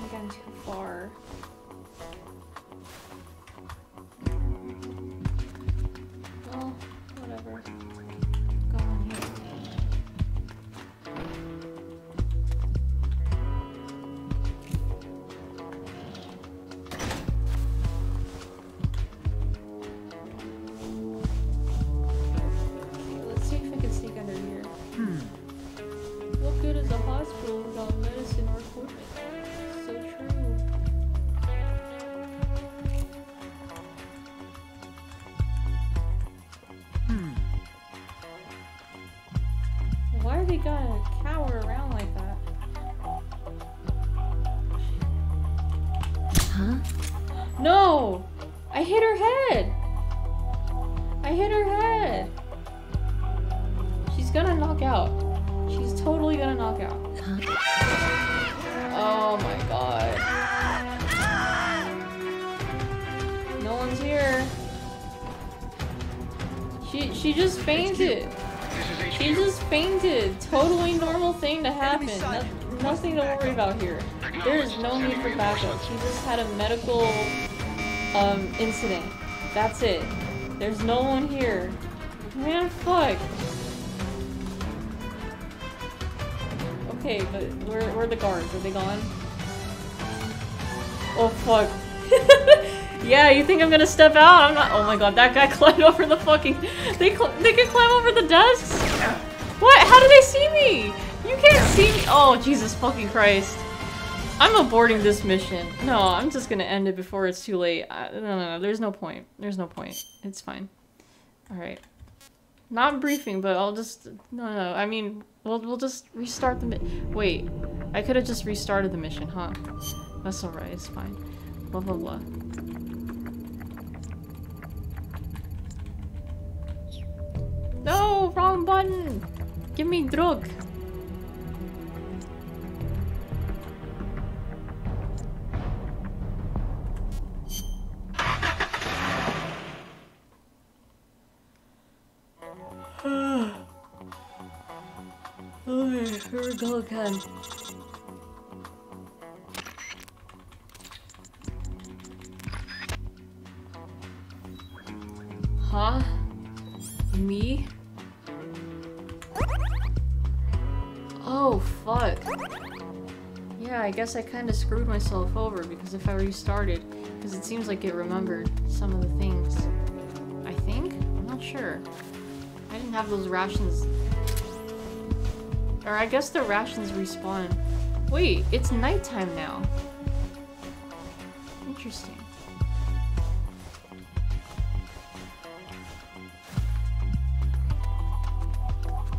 That guy, but incident. That's it. There's no one here. Man, fuck. Okay, but where where are the guards? Are they gone? Oh fuck. yeah, you think I'm gonna step out? I'm not. Oh my god, that guy climbed over the fucking. They they can climb over the desks. What? How do they see me? You can't see me. Oh Jesus fucking Christ. I'm aborting this mission. No, I'm just gonna end it before it's too late. I, no, no, no. There's no point. There's no point. It's fine. All right. Not briefing, but I'll just no, no. I mean, we'll we'll just restart the Wait, I could have just restarted the mission, huh? That's alright. It's fine. Blah blah blah. No, wrong button. Give me drug. We go. Huh? Me? Oh, fuck. Yeah, I guess I kind of screwed myself over because if I restarted, because it seems like it remembered some of the things. I think? I'm not sure. I didn't have those rations. Or I guess the rations respawn. Wait, it's nighttime now. Interesting.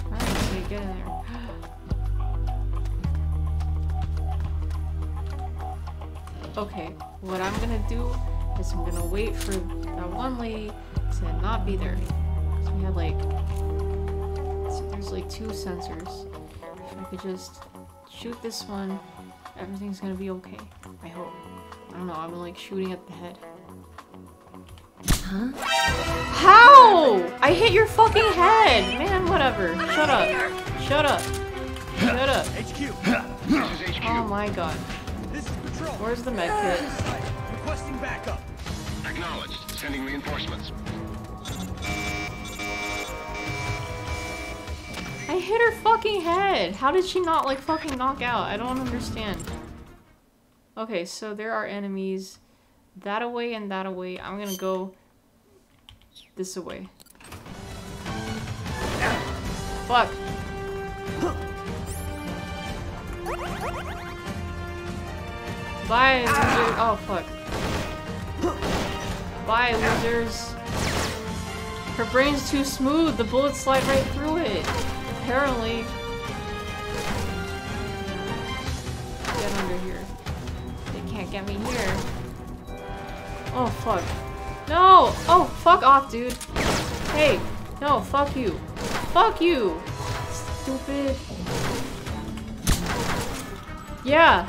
Alright, so you get in there. Okay, what I'm gonna do is I'm gonna wait for that one lady to not be there. So we have like, so there's like two sensors. If I could just shoot this one, everything's gonna be okay. I hope. I don't know, I'm like shooting at the head. Huh? How? I hit your fucking head! Man, whatever. Shut up. Shut up. Shut up. HQ. This is HQ. Oh my god. This is patrol. Where's the medkit? Requesting backup. Acknowledged. Sending reinforcements. I hit her fucking head. How did she not like fucking knock out? I don't understand. Okay, so there are enemies that away and that away. I'm gonna go this away. Fuck. Bye, loser. Oh, fuck. Bye, losers. Her brain's too smooth. The bullets slide right through it. Apparently. Get under here. They can't get me here. Oh, fuck. No! Oh, fuck off, dude. Hey. No, fuck you. Fuck you. Stupid. Yeah.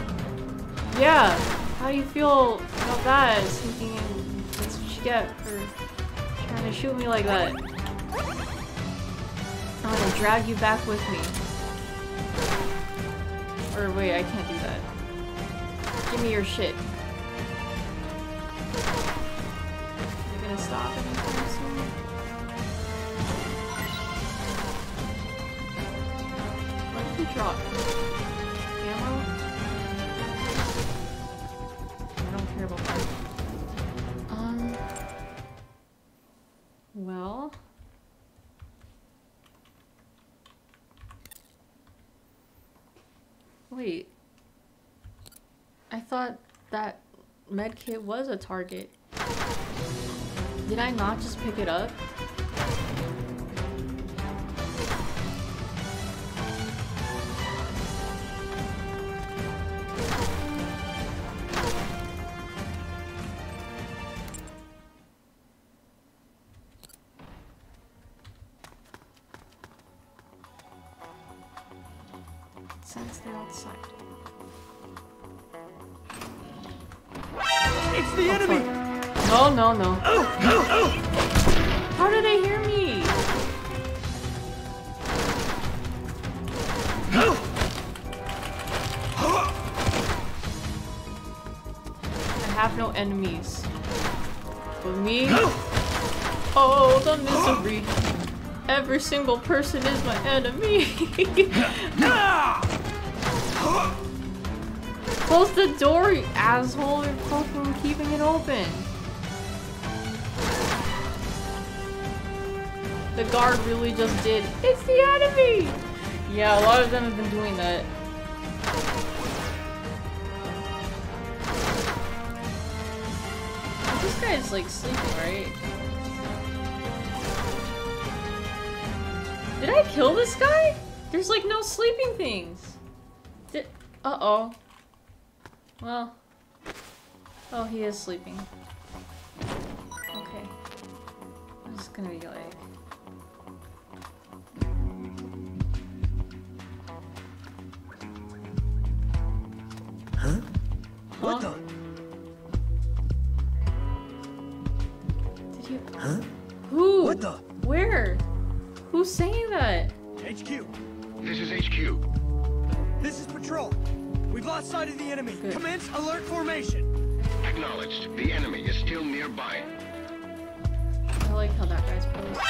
Yeah. How do you feel about that? Sneaking in. You get for trying to shoot me like that. I'm gonna drag you back with me. Or wait, I can't do that. Give me your shit. You gonna stop anytime soon? What did he drop? Ammo? I don't care about that. Um. Well. Wait. I thought that medkit was a target. Did I not just pick it up? No, no. How did they hear me? I have no enemies. But me? Oh, the misery. Every single person is my enemy. Close the door, you asshole. You're fucking keeping it open. The guard really just did. It's the enemy! Yeah, a lot of them have been doing that. This guy's like sleeping, right? Did I kill this guy? There's like no sleeping things. Did uh oh. Well. Oh, he is sleeping. Okay. I'm just gonna be like. What Huh? the? Did you? Huh? Who? What the? Where? Who's saying that? HQ. This is HQ. This is patrol. We've lost sight of the enemy. Good. Commence alert formation. Acknowledged. The enemy is still nearby. I like how that guy's posed.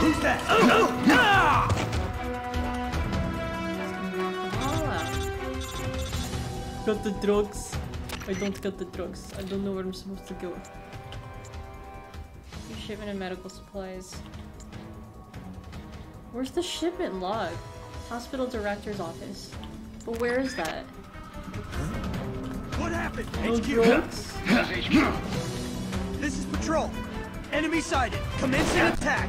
Who's that? Oh, no! Ah! He's gonna knock them all out. got the drugs. I don't get the drugs. I don't know where I'm supposed to go. Your shipment of medical supplies. Where's the shipment log? Hospital director's office. But where is that? What happened? No HQ? drugs? This is This is patrol. Enemy sighted. Commence an attack.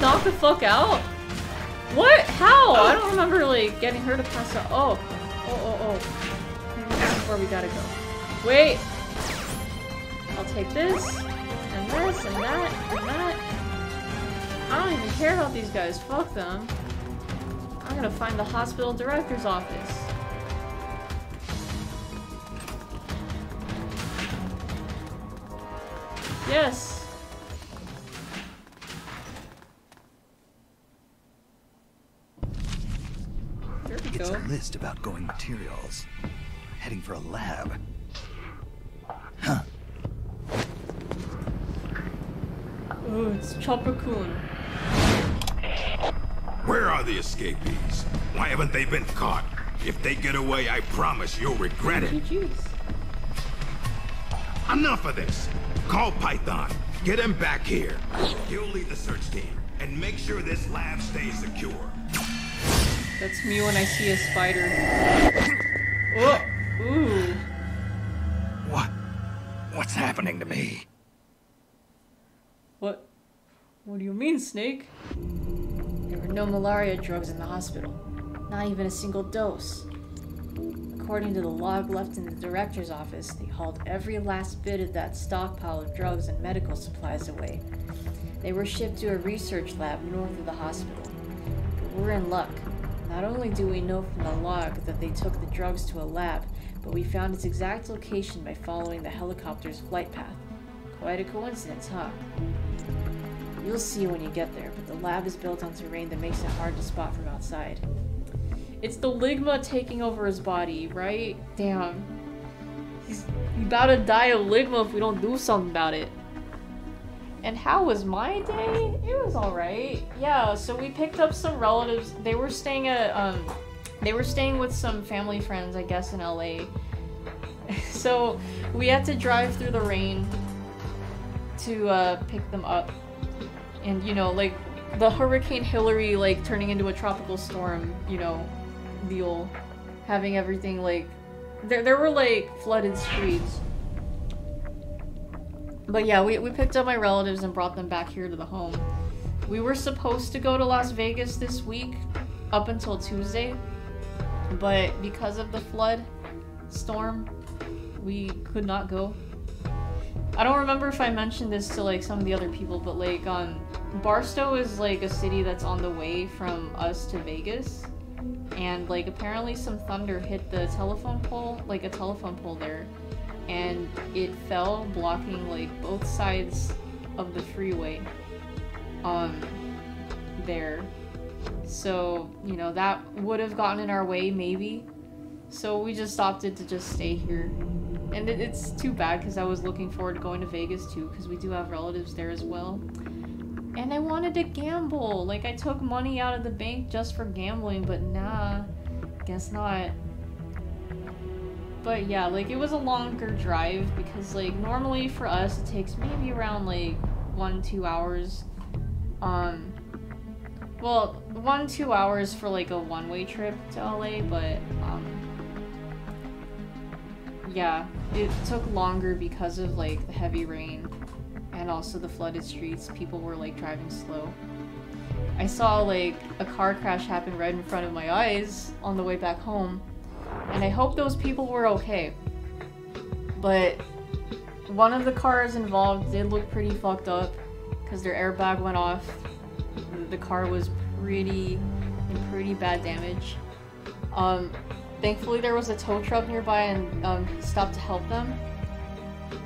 Knock the fuck out? What? How? I don't remember like getting her to pass out. Oh. Oh, oh, oh. Is where we gotta go. Wait! I'll take this, and this, and that, and that. I don't even care about these guys. Fuck them. I'm gonna find the hospital director's office. Yes! List of outgoing materials. Heading for a lab. Huh. Oh, it's Chopper Kun. Where are the escapees? Why haven't they been caught? If they get away, I promise you'll regret it. Enough of this. Call Python. Get him back here. He'll lead the search team and make sure this lab stays secure. That's me when I see a spider. Oh! Ooh. What? What's happening to me? What? What do you mean, Snake? There were no malaria drugs in the hospital. Not even a single dose. According to the log left in the director's office, they hauled every last bit of that stockpile of drugs and medical supplies away. They were shipped to a research lab north of the hospital. But we're in luck. Not only do we know from the log that they took the drugs to a lab, but we found its exact location by following the helicopter's flight path. Quite a coincidence, huh? You'll see when you get there, but the lab is built on terrain that makes it hard to spot from outside. It's the Ligma taking over his body, right? Damn. He's about to die of Ligma if we don't do something about it. And how was my day? It was alright. Yeah, so we picked up some relatives. They were staying at, um, they were staying with some family friends, I guess, in LA. so we had to drive through the rain to, uh, pick them up. And, you know, like, the Hurricane Hilary, like, turning into a tropical storm, you know, deal. Having everything, like, there, there were, like, flooded streets. But yeah, we, we picked up my relatives and brought them back here to the home. We were supposed to go to Las Vegas this week up until Tuesday, but because of the flood storm, we could not go. I don't remember if I mentioned this to like some of the other people, but like um Barstow is like a city that's on the way from us to Vegas. And like apparently some thunder hit the telephone pole, like a telephone pole there and it fell blocking like both sides of the freeway um there. So you know that would have gotten in our way maybe. So we just opted to just stay here. And it, it's too bad because i was looking forward to going to vegas too because we do have relatives there as well. And i wanted to gamble. Like i took money out of the bank just for gambling but nah guess not but yeah, like it was a longer drive because like normally for us it takes maybe around like one, two hours. Um well, one, two hours for like a one-way trip to LA, but um yeah, it took longer because of like the heavy rain and also the flooded streets. People were like driving slow. I saw like a car crash happen right in front of my eyes on the way back home and I hope those people were okay. But one of the cars involved did look pretty fucked up because their airbag went off. The car was pretty in pretty bad damage. Um, thankfully there was a tow truck nearby and um, stopped to help them.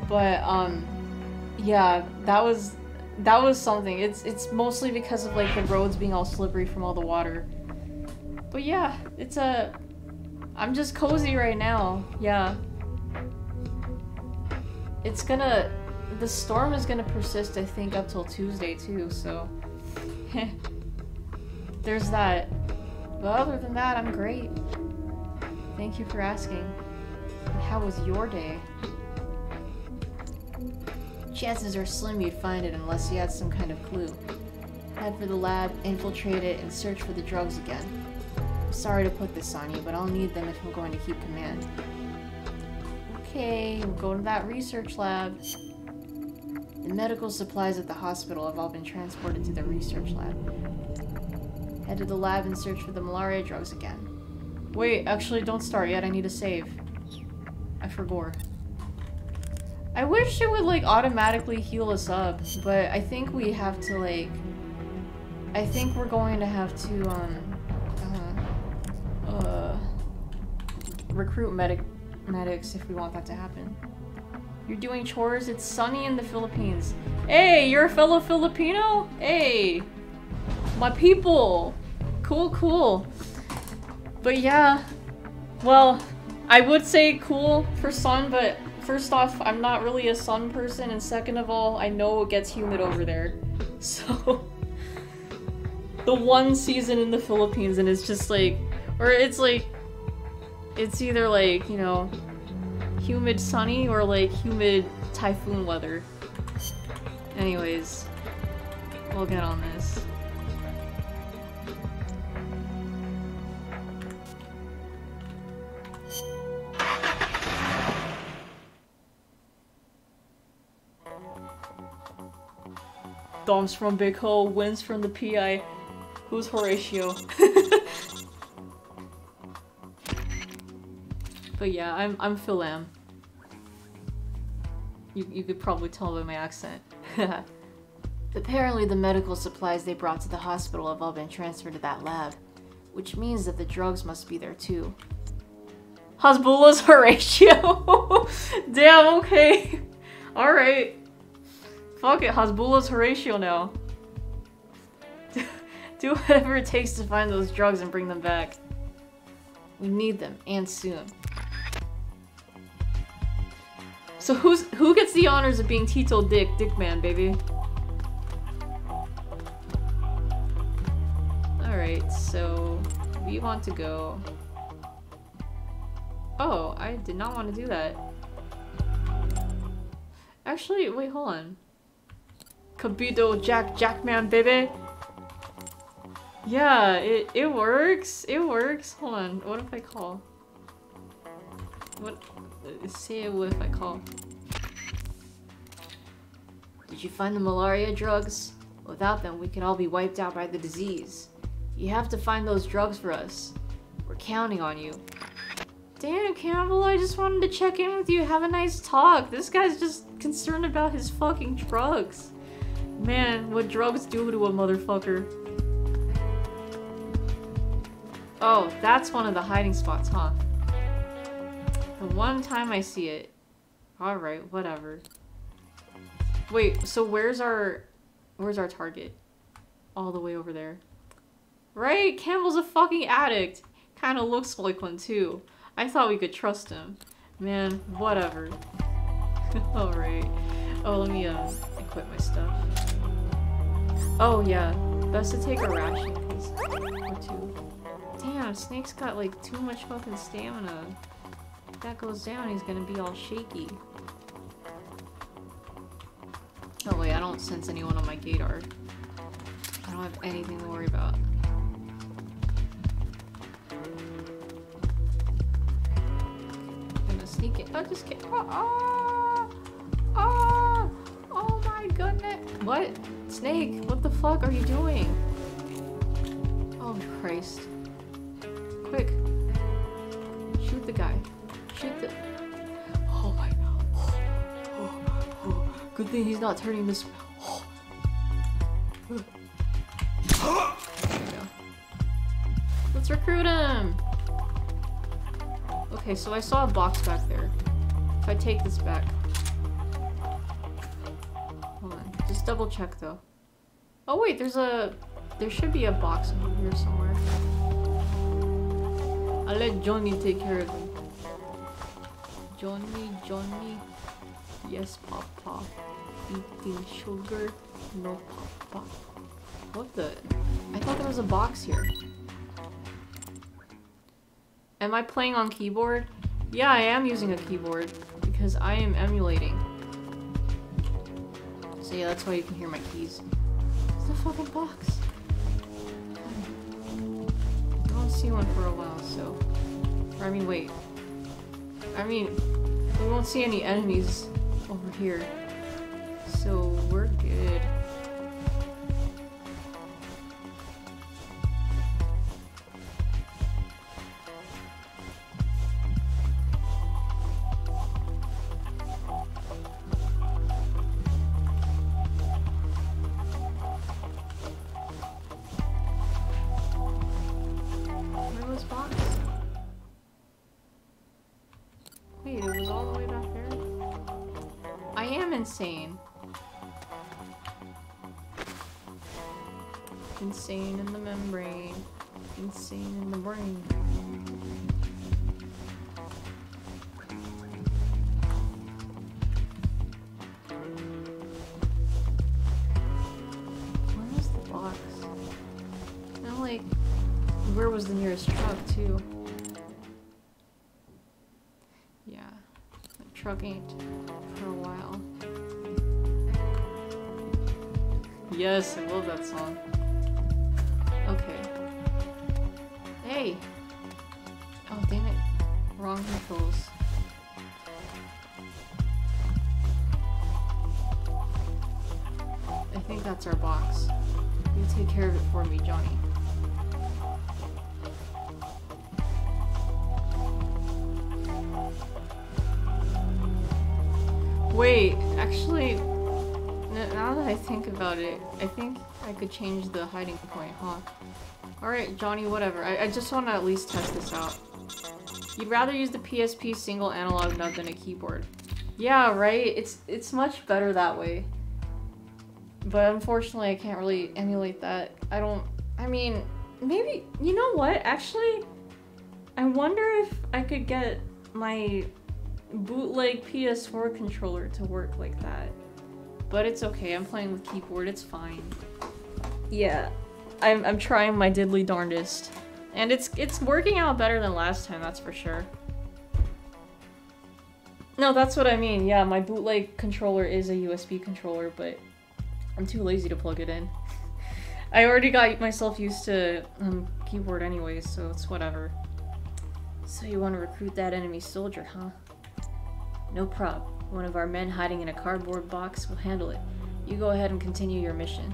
But um, yeah, that was that was something. It's it's mostly because of like the roads being all slippery from all the water. But yeah, it's a I'm just cozy right now. Yeah. It's gonna... The storm is gonna persist, I think, up till Tuesday, too, so... There's that. But other than that, I'm great. Thank you for asking. How was your day? Chances are slim you'd find it unless you had some kind of clue. Head for the lab, infiltrate it, and search for the drugs again. Sorry to put this on you, but I'll need them if I'm going to keep command. Okay, we'll go to that research lab. The medical supplies at the hospital have all been transported to the research lab. Head to the lab and search for the malaria drugs again. Wait, actually don't start yet, I need to save. I forgot. I wish it would like automatically heal us up, but I think we have to like... I think we're going to have to, um... Uh, recruit medic medics if we want that to happen. You're doing chores? It's sunny in the Philippines. Hey, you're a fellow Filipino? Hey! My people! Cool, cool. But yeah, well, I would say cool for sun, but first off, I'm not really a sun person, and second of all, I know it gets humid over there. So, the one season in the Philippines, and it's just like, or it's like, it's either like, you know, humid sunny or like humid typhoon weather. Anyways, we'll get on this. Dom's from Big Hole, wins from the PI. Who's Horatio? but yeah, I'm I'm Fil-Am. You you could probably tell by my accent. Apparently the medical supplies they brought to the hospital have all been transferred to that lab, which means that the drugs must be there too. Hasbulla's Horatio! Damn, okay. Alright. Fuck it, Hasbulla's Horatio now. Do whatever it takes to find those drugs and bring them back. We need them, and soon. So who's who gets the honors of being Tito Dick, Dick Man, baby? Alright, so we want to go. Oh, I did not want to do that. Actually, wait, hold on. Kabito Jack Jackman, baby. Yeah, it, it works. It works. Hold on. What if I call? What? What if I call? Did you find the malaria drugs? Without them, we could all be wiped out by the disease. You have to find those drugs for us. We're counting on you. Damn, Campbell, I just wanted to check in with you. Have a nice talk. This guy's just concerned about his fucking drugs. Man, what drugs do to a motherfucker. Oh, that's one of the hiding spots, huh? The one time I see it. Alright, whatever. Wait, so where's our... Where's our target? All the way over there. Right? Campbell's a fucking addict. Kinda looks like one too. I thought we could trust him. Man, whatever. Alright. Oh, let me uh, equip my stuff. Oh yeah, best to take a ration, or two. Damn, Snake's got like too much fucking stamina. If that goes down, he's gonna be all shaky. Oh wait, I don't sense anyone on my gator. I don't have anything to worry about. I'm gonna sneak it. Oh, just kidding. Oh, oh, oh, oh my goodness. What? Snake, what the fuck are you doing? Oh Christ. Quick. Shoot the guy. Oh my... Oh, oh, oh. Good thing he's not turning this... Let's recruit him! Okay, so I saw a box back there. If I take this back... Hold on. Just double check though. Oh wait, there's a... There should be a box over here somewhere. I'll let Johnny take care of him. Johnny, Johnny. Yes, Papa. Eating sugar. No, Papa. What the? I thought there was a box here. Am I playing on keyboard? Yeah, I am using a keyboard because I am emulating. So yeah, that's why you can hear my keys. It's a fucking box. I won't see one for a while, so. Or, I mean, wait. I mean, we won't see any enemies over here. So the actually, now that I think about it, I think I could change the hiding point, huh? Alright, Johnny, whatever. I, I just want to at least test this out. You'd rather use the PSP single analog nut than a keyboard. Yeah, right? It's it's much better that way. But unfortunately, I can't really emulate that. I don't... I mean, maybe... You know what? Actually, I wonder if I could get my bootleg PS4 controller to work like that. But it's okay, I'm playing with keyboard, it's fine. Yeah, I'm, I'm trying my diddly darndest. And it's it's working out better than last time, that's for sure. No, that's what I mean. Yeah, my bootleg controller is a USB controller, but I'm too lazy to plug it in. I already got myself used to um, keyboard anyways, so it's whatever. So you want to recruit that enemy soldier, huh? No prob. One of our men hiding in a cardboard box will handle it. You go ahead and continue your mission.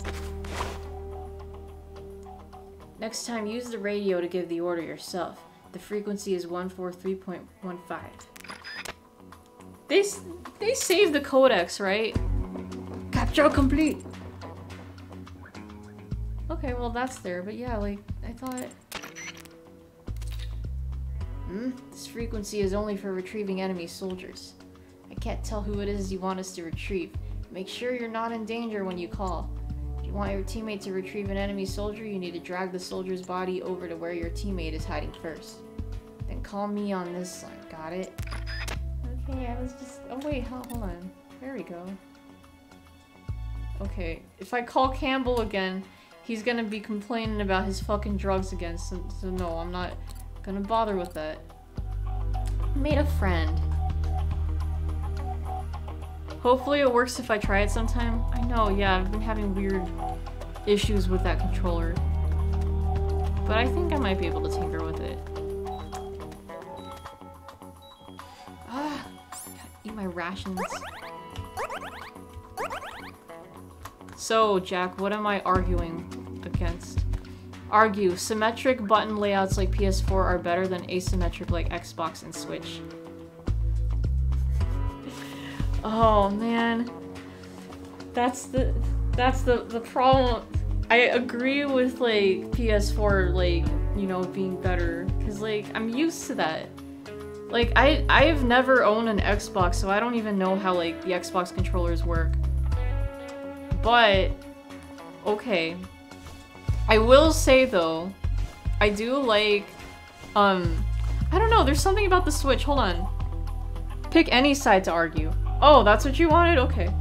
Next time, use the radio to give the order yourself. The frequency is 143.15. They, they saved the codec, right? Capture complete! Okay, well that's there, but yeah, like, I thought... Hmm? This frequency is only for retrieving enemy soldiers. I can't tell who it is you want us to retrieve. Make sure you're not in danger when you call. If you want your teammate to retrieve an enemy soldier, you need to drag the soldier's body over to where your teammate is hiding first. Then call me on this side, got it? Okay, I was just- oh wait, hold on. There we go. Okay, if I call Campbell again, he's gonna be complaining about his fucking drugs again, so, so no, I'm not gonna bother with that. Made a friend. Hopefully it works if I try it sometime. I know, yeah, I've been having weird issues with that controller. But I think I might be able to tinker with it. Ah, eat my rations. So, Jack, what am I arguing against? Argue, symmetric button layouts like PS4 are better than asymmetric like Xbox and Switch. Oh man. That's the that's the the problem. I agree with like PS4 like, you know, being better cuz like I'm used to that. Like I I've never owned an Xbox, so I don't even know how like the Xbox controllers work. But okay. I will say though, I do like um I don't know, there's something about the Switch. Hold on. Pick any side to argue. Oh, that's what you wanted? Okay.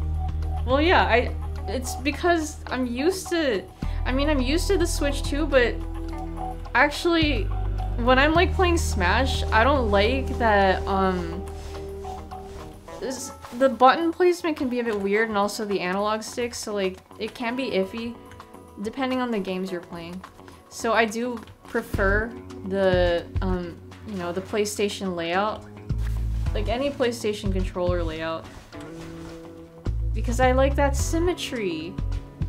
Well, yeah, I it's because I'm used to I mean, I'm used to the Switch too, but actually, when I'm like playing Smash, I don't like that, um, this, the button placement can be a bit weird and also the analog sticks, so like, it can be iffy depending on the games you're playing. So I do prefer the, um, you know, the PlayStation layout. Like any PlayStation controller layout. Because I like that symmetry.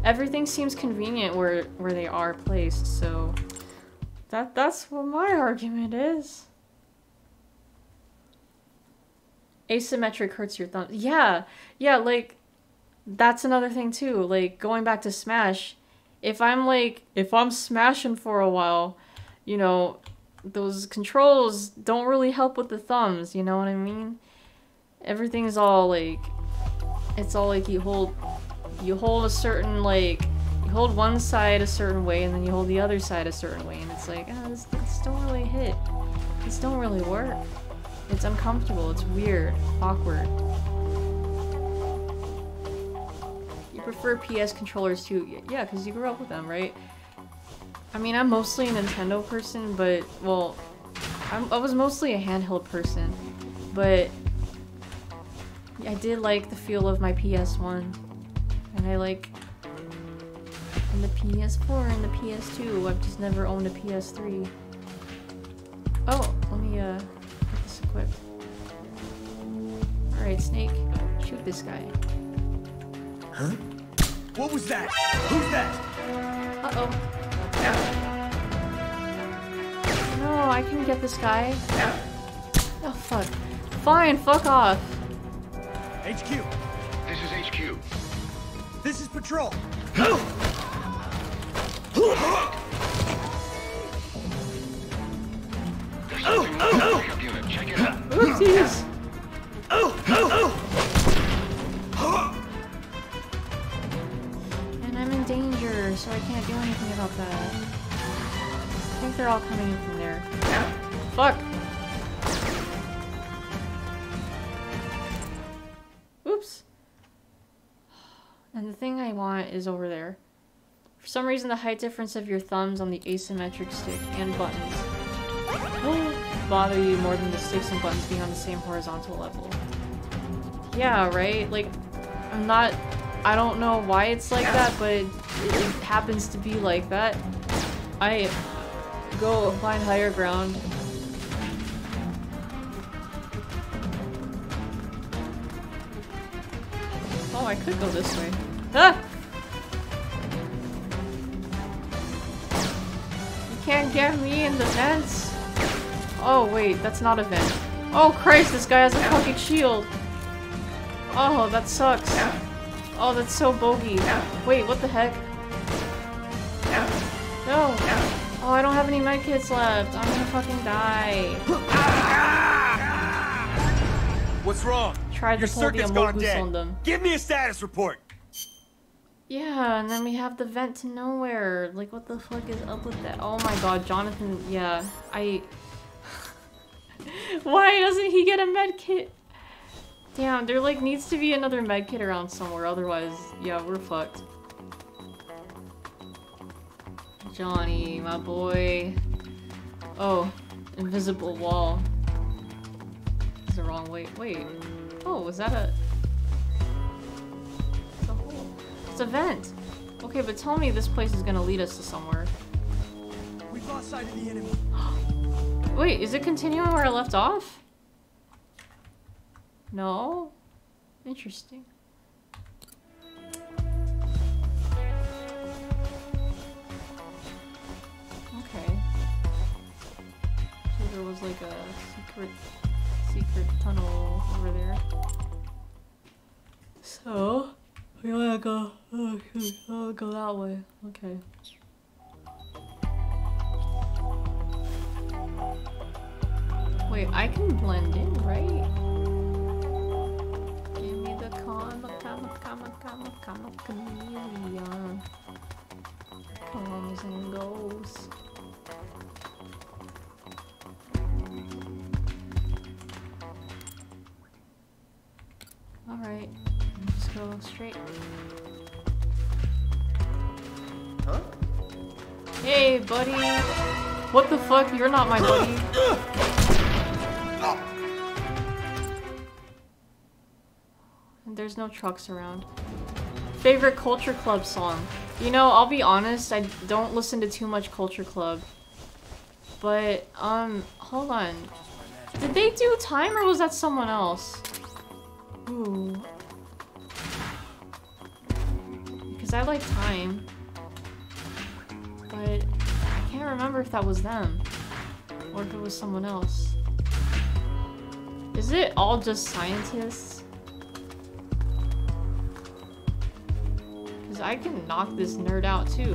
Everything seems convenient where where they are placed, so that that's what my argument is. Asymmetric hurts your thumb. Yeah, yeah, like that's another thing too. Like going back to Smash, if I'm like if I'm smashing for a while, you know, those controls don't really help with the thumbs, you know what I mean? Everything's all like it's all like you hold you hold a certain like you hold one side a certain way and then you hold the other side a certain way and it's like oh, this, this don't really hit. This don't really work. It's uncomfortable. It's weird. Awkward. You prefer ps controllers too. Yeah because you grew up with them right i mean i'm mostly a nintendo person but well I'm, i was mostly a handheld person but I did like the feel of my PS1. And I like and the PS4 and the PS2. I've just never owned a PS3. Oh, let me uh get this equipped. Alright, Snake, shoot this guy. Huh? What was that? Who's that? Uh-oh. No, I can get this guy. Oh fuck. Fine, fuck off. HQ. This is HQ. This is patrol. There's something wrong with the backup unit. I'm in danger, so I can't do anything about that. I think they're all coming in from there. Fuck! Oops. And the thing I want is over there. For some reason, the height difference of your thumbs on the asymmetric stick and buttons will bother you more than the sticks and buttons being on the same horizontal level. Yeah, right? Like, I'm not... I don't know why it's like that, but it, it happens to be like that. I go find higher ground. Oh, I could go this way. Ah! You can't get me in the vents. Oh, wait, that's not a vent. Oh, Christ, this guy has a fucking shield. Oh, that sucks. Oh, that's so bogey. Wait, what the heck? No. Oh, I don't have any medkits left. I'm gonna fucking die. What's wrong? Tried Your to pull the gone Amogus on them. Give me a status report. Yeah, and then we have the vent to nowhere. Like, what the fuck is up with that? Oh my god, Jonathan, yeah, I... Why doesn't he get a medkit? Damn, there like needs to be another medkit around somewhere, otherwise, yeah, we're fucked. Johnny, my boy. Oh, invisible wall. It's the wrong way. Wait. Oh, was that a... It's a hole. It's a vent. Okay, but tell me this place is gonna lead us to somewhere. We've lost sight of the enemy. Wait, is it continuing where I left off? No? Interesting. Okay. So there was like a secret secret tunnel over there. So we gotta go oh shoot, go that way. Okay. Wait, I can blend in, right? And goes. Alright, let's go straight. Huh? Hey, buddy. What the fuck? You're not my buddy. There's no trucks around. Favorite Culture Club song? You know, I'll be honest, I don't listen to too much Culture Club. But, um, hold on. Did they do time or was that someone else? Ooh. Because I like time. But I can't remember if that was them. Or if it was someone else. Is it all just scientists? Because I can knock this nerd out too.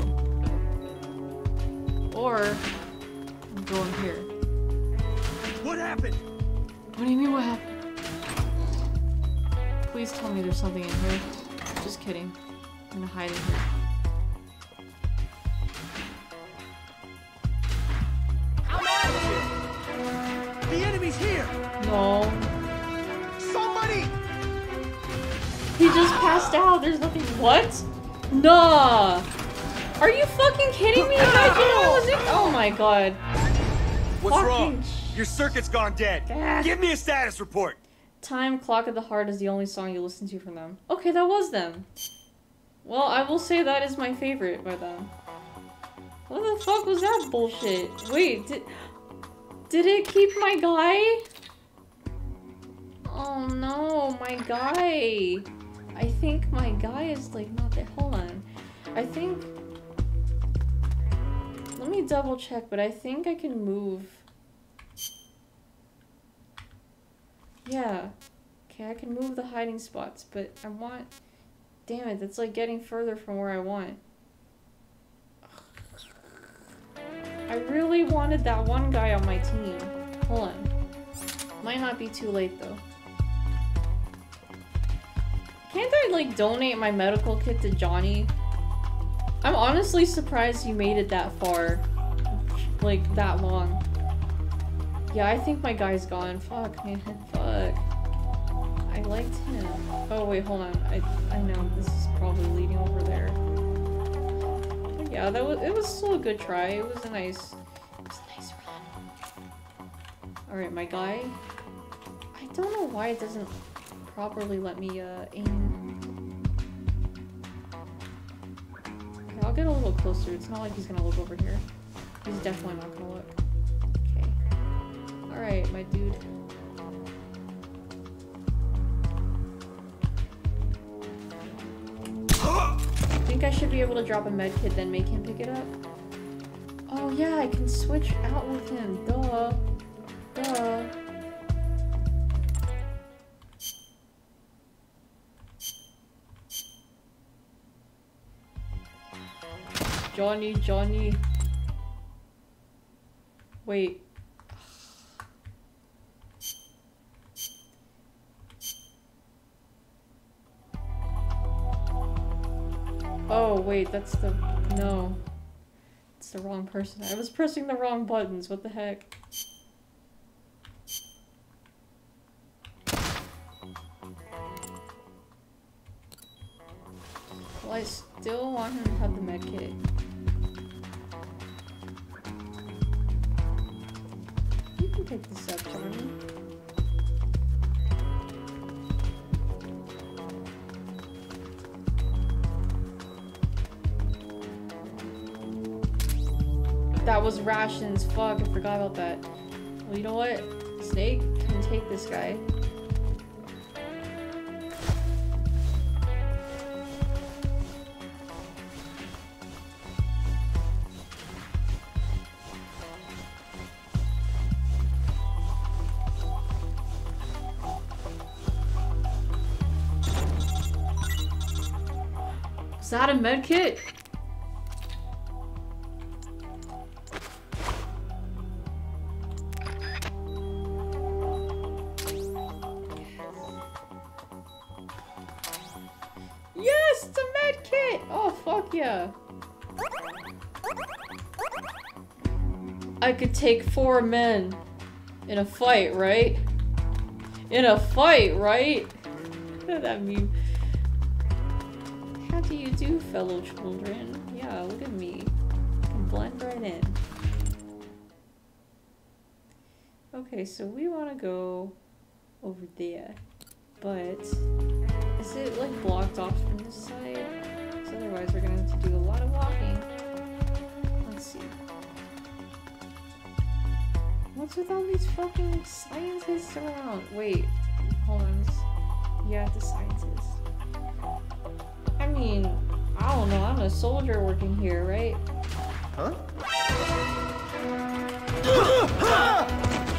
Or go in here. What happened? What do you mean what happened? Please tell me there's something in here. Just kidding. I'm gonna hide in here. The enemy's here! No. Somebody! He just passed out. There's nothing. What? Nah. Are you fucking kidding me? How'd you know I was in- Oh my god. What's Fucking wrong? Your circuit's gone dead. Ah. Give me a status report. Time Clock of the Heart is the only song you listen to from them. Okay, that was them. Well, I will say that is my favorite by them. What the fuck was that bullshit? Wait, did, did it keep my guy? Oh no, my guy. I think my guy is like not there. Hold on. I think. Let me double check, but I think I can move. Yeah. Okay, I can move the hiding spots, but I want. Damn it, that's like getting further from where I want. I really wanted that one guy on my team. Hold on. Might not be too late though. Can't I like donate my medical kit to Johnny? I'm honestly surprised you made it that far. Like, that long. Yeah, I think my guy's gone. Fuck, man. Fuck. I liked him. Oh, wait, hold on. I, I know. This is probably leading over there. But yeah, that was, it was still a good try. It was a nice, it was a nice run. Alright, my guy. I don't know why it doesn't properly let me, uh, aim. Okay, I'll get a little closer. It's not like he's gonna look over here. He's definitely not gonna look. Okay. Alright, my dude. I think I should be able to drop a med kit, then make him pick it up. Oh yeah, I can switch out with him. Duh. Duh. Johnny, Johnny. Wait. Oh, wait, that's the... No. It's the wrong person. I was pressing the wrong buttons. What the heck? Well, I still want him to have the med pick this up. That was rations. Fuck, I forgot about that. Well, you know what? Snake can take this guy. That a med kit? Yes, it's a med kit! Oh, fuck yeah. I could take four men in a fight, right? In a fight, right? that meme. How do you do, fellow children? Yeah, look at me. I'm blend right in. Okay, so we want to go over there, but is it like blocked off from this side? 'Cause otherwise we're gonna have to do a lot of walking. Let's see. What's with all these fucking scientists around? Wait, hold on. Yeah, the scientists. I don't know. I'm a soldier working here, right? Huh?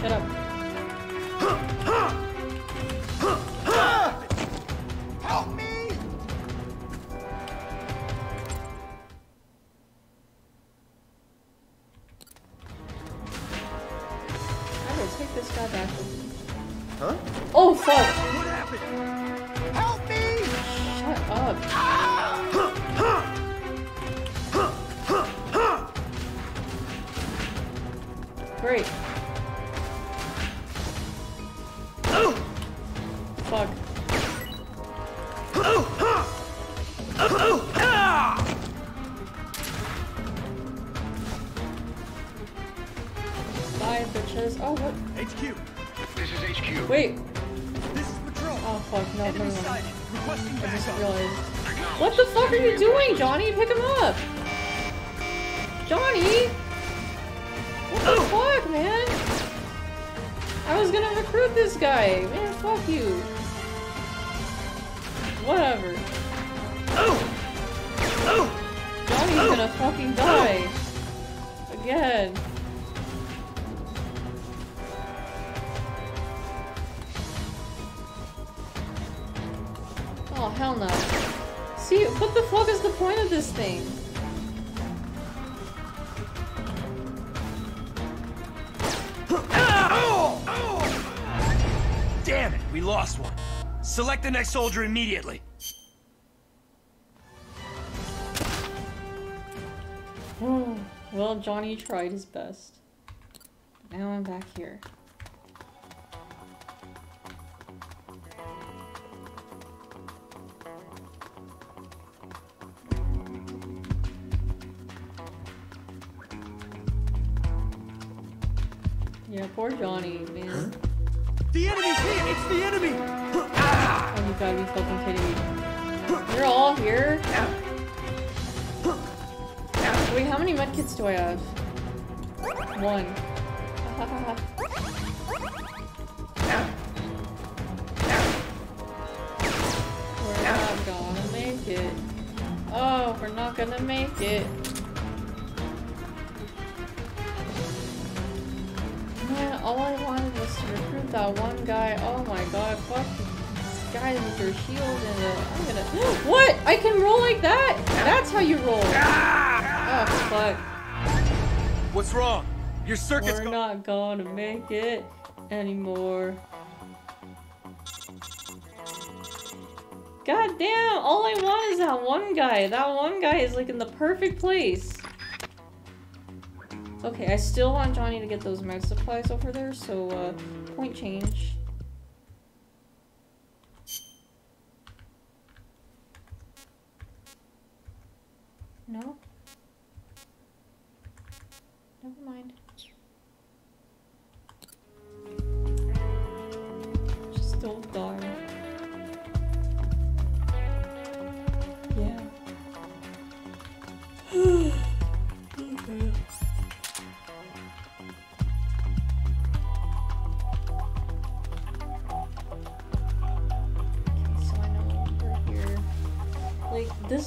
Shut up. The next soldier immediately. well, Johnny tried his best. Now I'm back here. Do I have? One. We're not gonna make it. Oh, we're not gonna make it. Man, all I wanted was to recruit that one guy. Oh my god, fuck guys with their shield and uh, I'm gonna- What? I can roll like that? That's how you roll. Oh, fuck. What's wrong? Your circuit's We're not gonna make it anymore. God damn, all I want is that one guy. That one guy is like in the perfect place. Okay, I still want Johnny to get those med supplies over there, so uh, point change. No?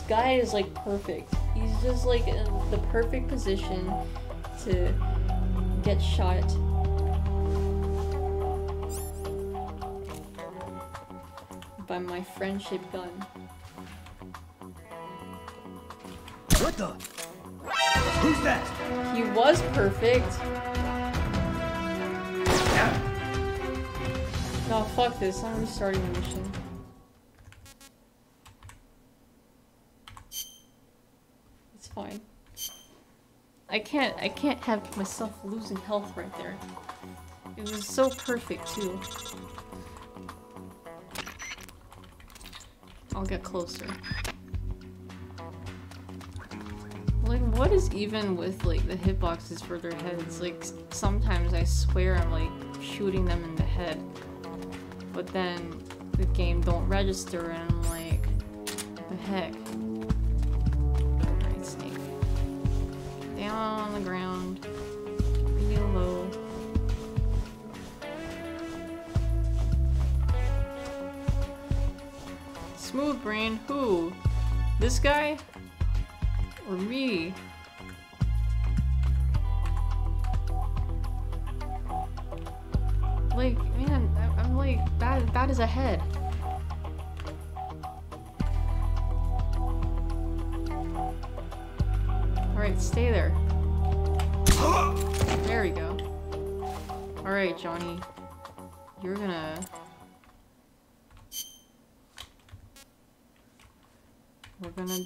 Guy is like perfect. He's just like in the perfect position to get shot. By my friendship gun. What the? Who's that? He was perfect. No, fuck this. I'm restarting the mission. It's fine. I can't I can't have myself losing health right there. It was so perfect too. I'll get closer. Like, what is even with like the hitboxes for their heads? Like, sometimes I swear I'm like shooting them in the head, but then the game don't register, and I'm like, the heck? This guy? Or me? Like, man, I'm like, that, that is a head.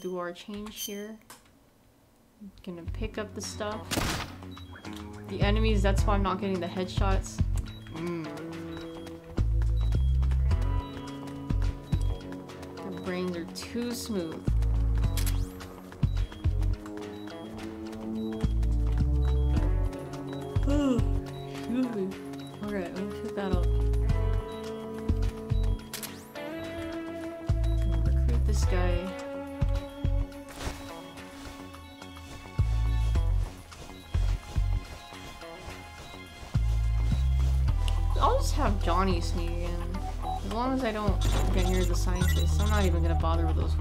Do our change here. Gonna pick up the stuff. The enemies, that's why I'm not getting the headshots. Mm. Their brains are too smooth.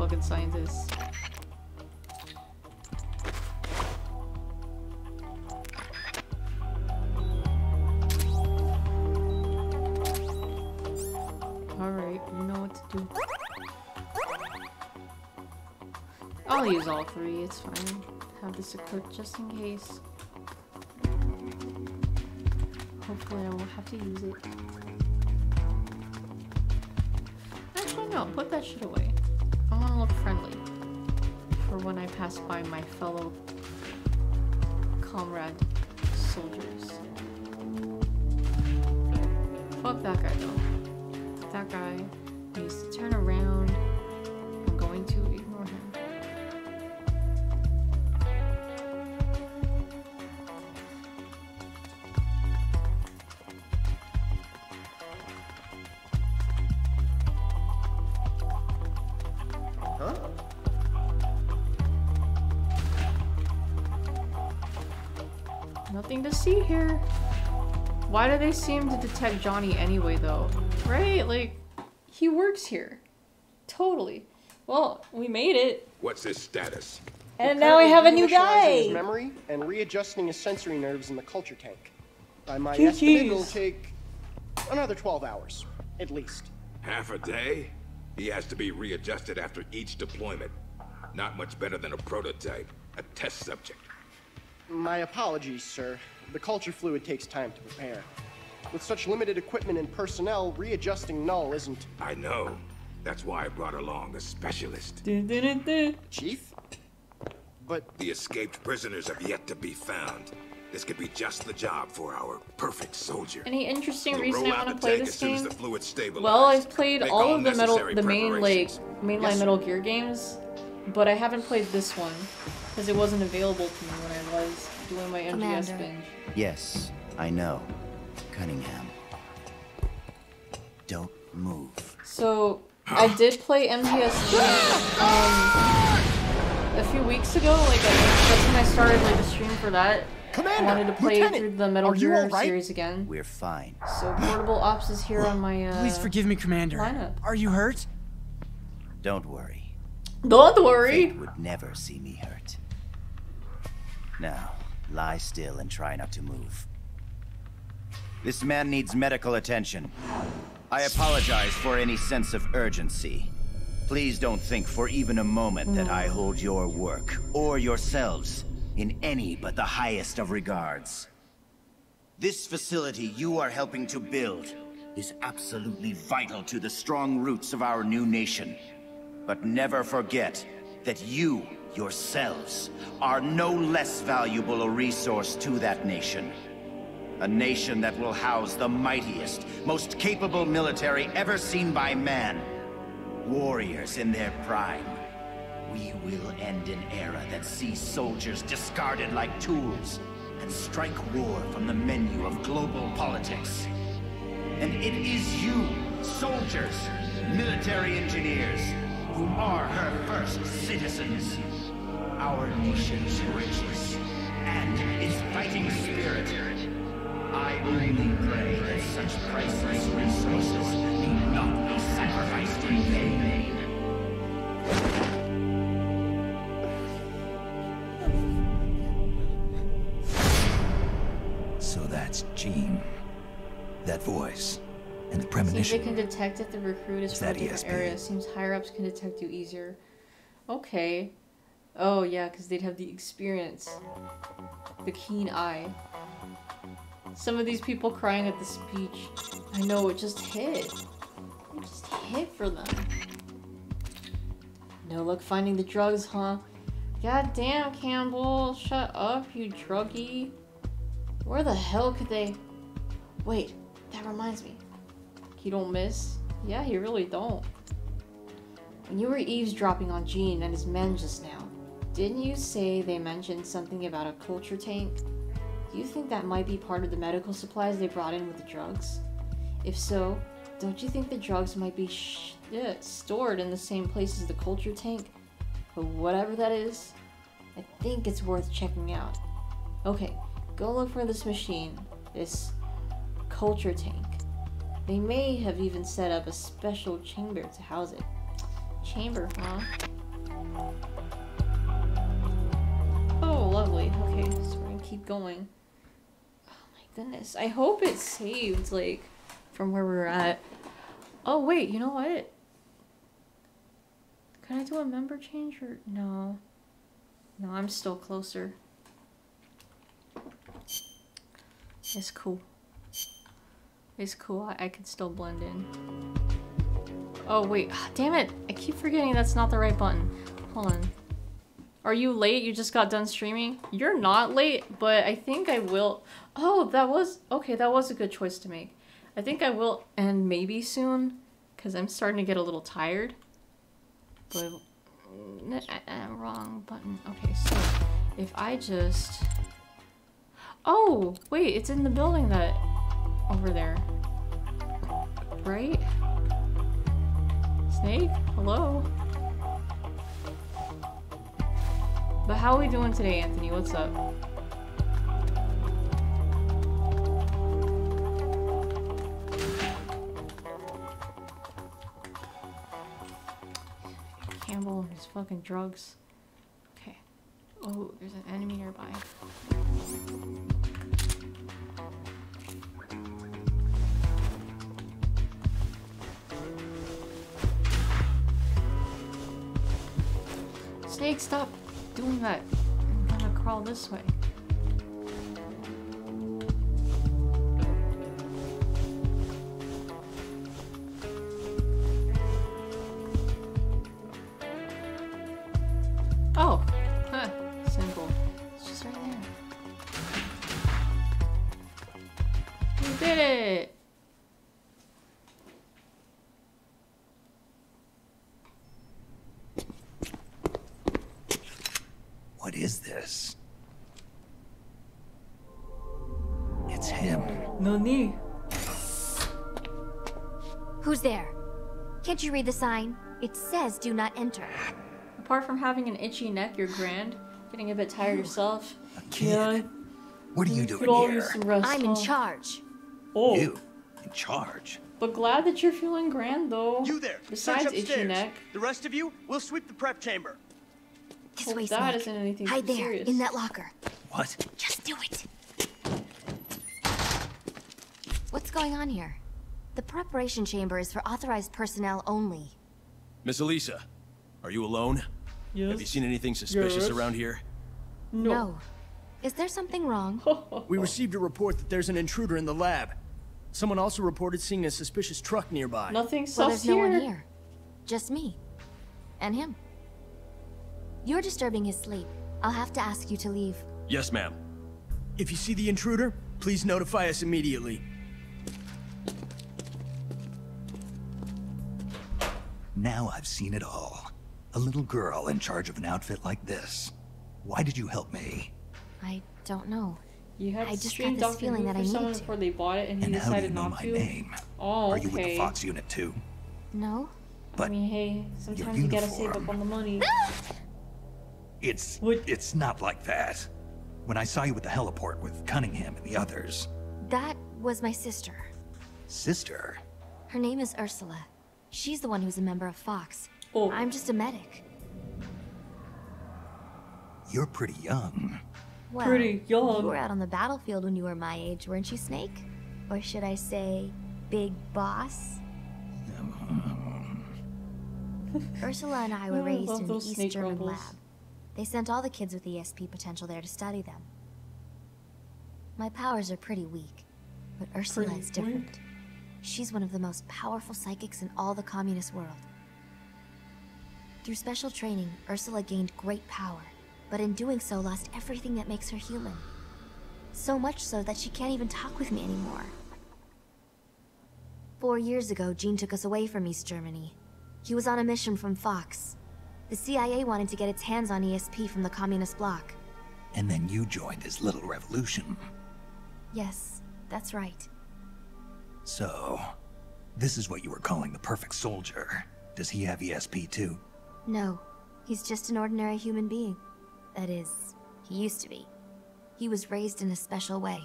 Fucking scientists. Alright, you know what to do. I'll use all three, it's fine. Have this equipped just in case. Hopefully I won't have to use it. Actually no, put that shit away. Pass by my fellow comrade soldiers. Fuck that guy though. That guy to see here. Why do they seem to detect Johnny anyway, though? Right? Like, he works here. Totally. Well, we made it. What's his status? And now I have a new Reinitializing guy. His memory and readjusting his sensory nerves in the culture tank. By my Gee, estimate, it'll take another 12 hours, at least. Half a day? He has to be readjusted after each deployment. Not much better than a prototype, a test subject. My apologies, sir. The culture fluid takes time to prepare. With such limited equipment and personnel, readjusting Null isn't. I know. That's why I brought along a specialist. Chief? But The escaped prisoners have yet to be found. This could be just the job for our perfect soldier. Any interesting We'll reason I out want to play tank this as soon as game? the fluid's stabilized. Well, I've played all all of the metal, the main like mainline Yes. Metal Gear games, but I haven't played this one because it wasn't available to me when I was doing my MGS Commander. binge. Yes, I know. Cunningham. Don't move. So I did play MGS um, a few weeks ago. Like I, that's when I started like a stream for that. I wanted to play Lieutenant, through the Metal are you Gear alright? series again. We're fine. So Portable Ops is here on my uh, Please forgive me, Commander. lineup. Are you hurt? Don't worry. Don't worry. Fate would never see me hurt. Now, lie still and try not to move. This man needs medical attention. I apologize for any sense of urgency. Please don't think for even a moment that I mm. hold your work, or yourselves, in any but the highest of regards. This facility you are helping to build is absolutely vital to the strong roots of our new nation. But never forget that you, yourselves, are no less valuable a resource to that nation. A nation that will house the mightiest, most capable military ever seen by man. Warriors in their prime. We will end an era that sees soldiers discarded like tools and strike war from the menu of global politics. And it is you, soldiers, military engineers, who are her first citizens. Our nation's riches and its fighting spirit. I only pray that such priceless resources need not be sacrificed in vain. So that's Gene. That voice. And the Seems premonition. they can detect if the recruit is Is from a that different ESP? area. Seems higher ups can detect you easier. Okay. Oh yeah, because they'd have the experience, the keen eye. Some of these people crying at the speech. I know it just hit. It just hit for them. No luck finding the drugs, huh? God damn, Campbell. Shut up, you druggie. Where the hell could they... Wait, that reminds me. You don't miss? Yeah, you really don't. When you were eavesdropping on Gene and his men just now, didn't you say they mentioned something about a culture tank? Do you think that might be part of the medical supplies they brought in with the drugs? If so, don't you think the drugs might be sh- yeah, stored in the same place as the culture tank? Or whatever that is? I think it's worth checking out. Okay, go look for this machine, this culture tank. They may have even set up a special chamber to house it. Chamber, huh? Oh, lovely. Okay, so we're gonna keep going. Oh my goodness. I hope it saved, like, from where we're at. Oh, wait, you know what? Can I do a member change or no? No, I'm still closer. It's cool. It's cool. I, I can still blend in. Oh, wait. Ah, damn it. I keep forgetting that's not the right button. Hold on. Are you late? You just got done streaming? You're not late, but I think I will. Oh, that was. Okay, that was a good choice to make. I think I will end maybe soon because I'm starting to get a little tired. But. mm, uh, uh, wrong button. Okay, so if I just. Oh, wait, it's in the building that. over there. Right? Snake? Hello? But how are we doing today, Anthony? What's up? Campbell and his fucking drugs. Okay. Oh, there's an enemy nearby. Snake, stop doing that. I'm gonna crawl this way. You read the sign? It says do not enter. Apart from having an itchy neck, you're grand. Getting a bit tired yourself. A kid. What are you doing here? rest, I'm in charge. Oh, You in charge? but glad that you're feeling grand though. You there. Besides itchy neck. The rest of you, we'll sweep the prep chamber. This Hope way, that Snake. isn't anything Hide there, serious. in that locker. What? Just do it. What's going on here? The preparation chamber is for authorized personnel only. Miss Elisa, are you alone? Yes. Have you seen anything suspicious Yes. around here? No. Is there something wrong? We received a report that there's an intruder in the lab. Someone also reported seeing a suspicious truck nearby. Nothing well, sus there's no one here. here. Just me. And him. You're disturbing his sleep. I'll have to ask you to leave. Yes, ma'am. If you see the intruder, please notify us immediately. Now I've seen it all. A little girl in charge of an outfit like this. Why did you help me? I don't know. You had I just streamed got this feeling that for I someone needed to. before they bought it, and And how do you know not my to. name? Oh, okay. Are you with the. Fox unit too? No? I mean, hey, sometimes you gotta save up on the money. It's it's not like that. When I saw you at the heliport with Cunningham and the others, That was my sister. sister, Her name is Ursula. She's the one who's a member of Fox. Oh. I'm just a medic. you're pretty young. Well, Pretty young. You were out on the battlefield when you were my age, weren't you, Snake? Or should I say, Big Boss? Ursula and I were I raised love in the East snake German rumbles. lab. They sent all the kids with ESP potential there to study them. My powers are pretty weak, but Ursula Pretty is different. She's one of the most powerful psychics in all the communist world. Through special training, Ursula gained great power, but in doing so lost everything that makes her human. So much so that she can't even talk with me anymore. Four years ago, Gene took us away from East Germany. He was on a mission from Fox. The CIA wanted to get its hands on ESP from the communist bloc. And then you joined his little revolution. Yes, that's right. So, this is what you were calling the perfect soldier. Does he have ESP too? No, he's just an ordinary human being. That is, he used to be. He was raised in a special way,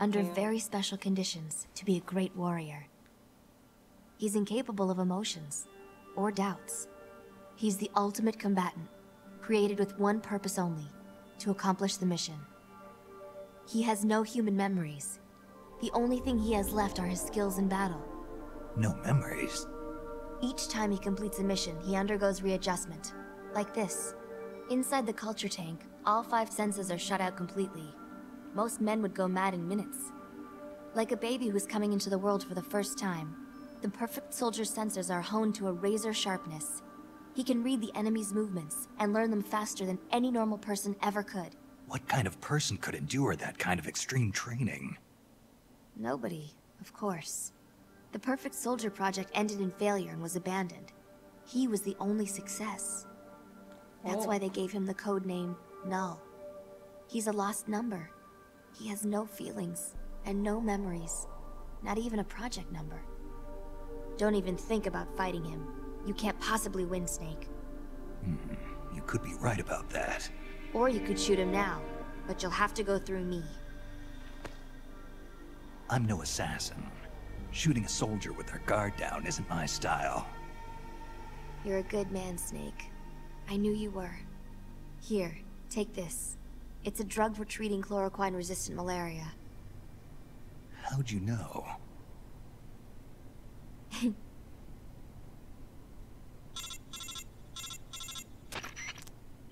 under Yeah. very special conditions, to be a great warrior. He's incapable of emotions or doubts. He's the ultimate combatant, created with one purpose only to accomplish the mission. He has no human memories. The only thing he has left are his skills in battle. No memories. Each time he completes a mission, he undergoes readjustment. Like this. Inside the culture tank, all five senses are shut out completely. Most men would go mad in minutes. Like a baby who's coming into the world for the first time, the perfect soldier's senses are honed to a razor sharpness. He can read the enemy's movements and learn them faster than any normal person ever could. What kind of person could endure that kind of extreme training? Nobody, of course. The Perfect Soldier project ended in failure and was abandoned. He was the only success. That's Oh. why they gave him the code name Null. He's a lost number. He has no feelings and no memories, not even a project number. Don't even think about fighting him. You can't possibly win, Snake. Hmm, You could be right about that. Or you could shoot him now, but you'll have to go through me. I'm no assassin. Shooting a soldier with their guard down isn't my style. You're a good man, Snake. I knew you were. Here, take this. It's a drug for treating chloroquine-resistant malaria. How'd you know?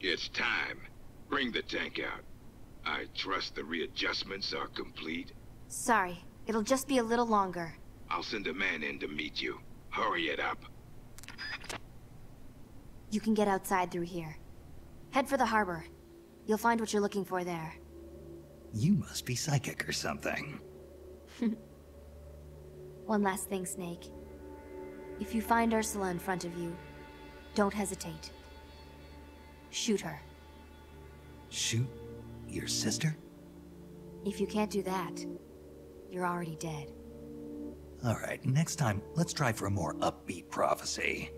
It's time. Bring the tank out. I trust the readjustments are complete. Sorry, it'll just be a little longer. I'll send a man in to meet you. Hurry it up. You can get outside through here. Head for the harbor. You'll find what you're looking for there. You must be psychic or something. One last thing, Snake. If you find Ursula in front of you, don't hesitate. Shoot her. Shoot your sister? If you can't do that, you're already dead. All right, next time, let's try for a more upbeat prophecy.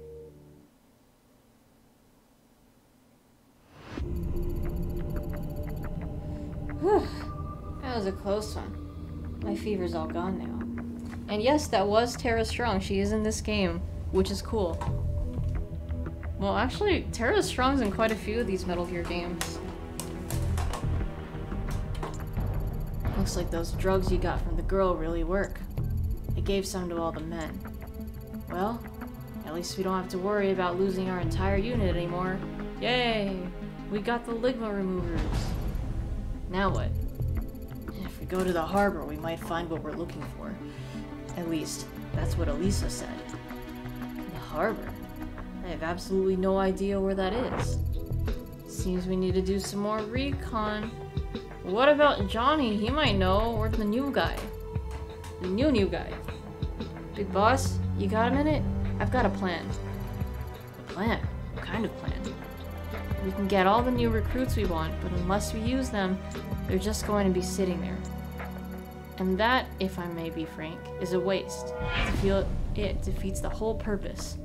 That was a close one. My fever's all gone now. And yes, that was Tara Strong. She is in this game, which is cool. Well, actually, Tara Strong's in quite a few of these Metal Gear games. Looks like those drugs you got from the girl really work. It gave some to all the men. Well, at least we don't have to worry about losing our entire unit anymore. Yay! We got the Ligma removers. Now what? If we go to the harbor, we might find what we're looking for. At least, that's what Elisa said. The harbor? I have absolutely no idea where that is. Seems we need to do some more recon. What about Johnny? He might know, or the new guy. The new new guy. Big boss, you got a minute? I've got a plan. A plan? What kind of plan. We can get all the new recruits we want, but unless we use them, they're just going to be sitting there. And that, if I may be frank, is a waste. Feel it defeats the whole purpose.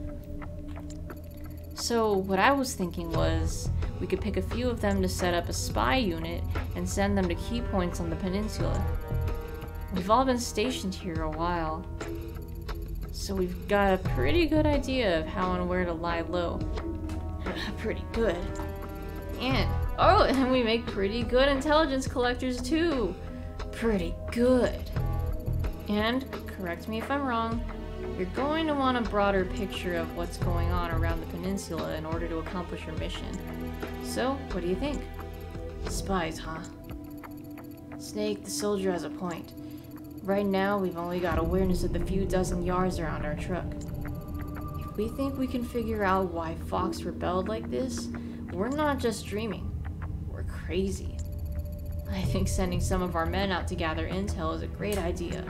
So, what I was thinking was we could pick a few of them to set up a spy unit and send them to key points on the peninsula. We've all been stationed here a while, so we've got a pretty good idea of how and where to lie low. pretty good. And, oh, and we make pretty good intelligence collectors too. Pretty good. And, correct me if I'm wrong, you're going to want a broader picture of what's going on around the peninsula in order to accomplish your mission. So, what do you think? Spies, huh? Snake, the soldier has a point. Right now, we've only got awareness of the few dozen yards around our truck. If we think we can figure out why Fox rebelled like this, we're not just dreaming. We're crazy. I think sending some of our men out to gather intel is a great idea.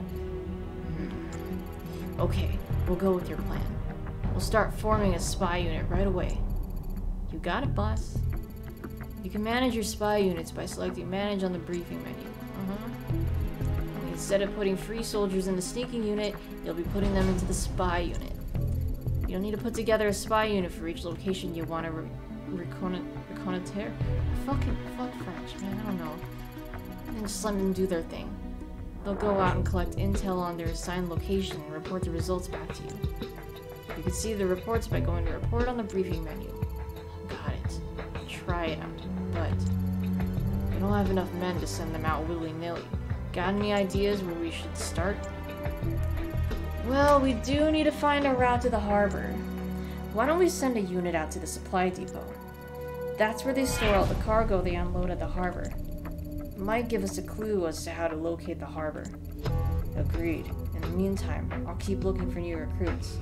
Hmm. Okay, we'll go with your plan. We'll start forming a spy unit right away. You got it, boss. You can manage your spy units by selecting Manage on the briefing menu. Uh-huh. Instead of putting free soldiers in the sneaking unit, you'll be putting them into the spy unit. You'll need to put together a spy unit for each location you want to re reconnoiter. Fucking fuck French, man, I don't know. And just let them do their thing. They'll go out and collect intel on their assigned location and report the results back to you. You can see the reports by going to Report on the briefing menu. Got it. Try it out, but we don't have enough men to send them out willy-nilly. Got any ideas where we should start? Well, we do need to find a route to the harbor. Why don't we send a unit out to the supply depot? That's where they store all the cargo they unload at the harbor. Might give us a clue as to how to locate the harbor. Agreed. In the meantime, I'll keep looking for new recruits.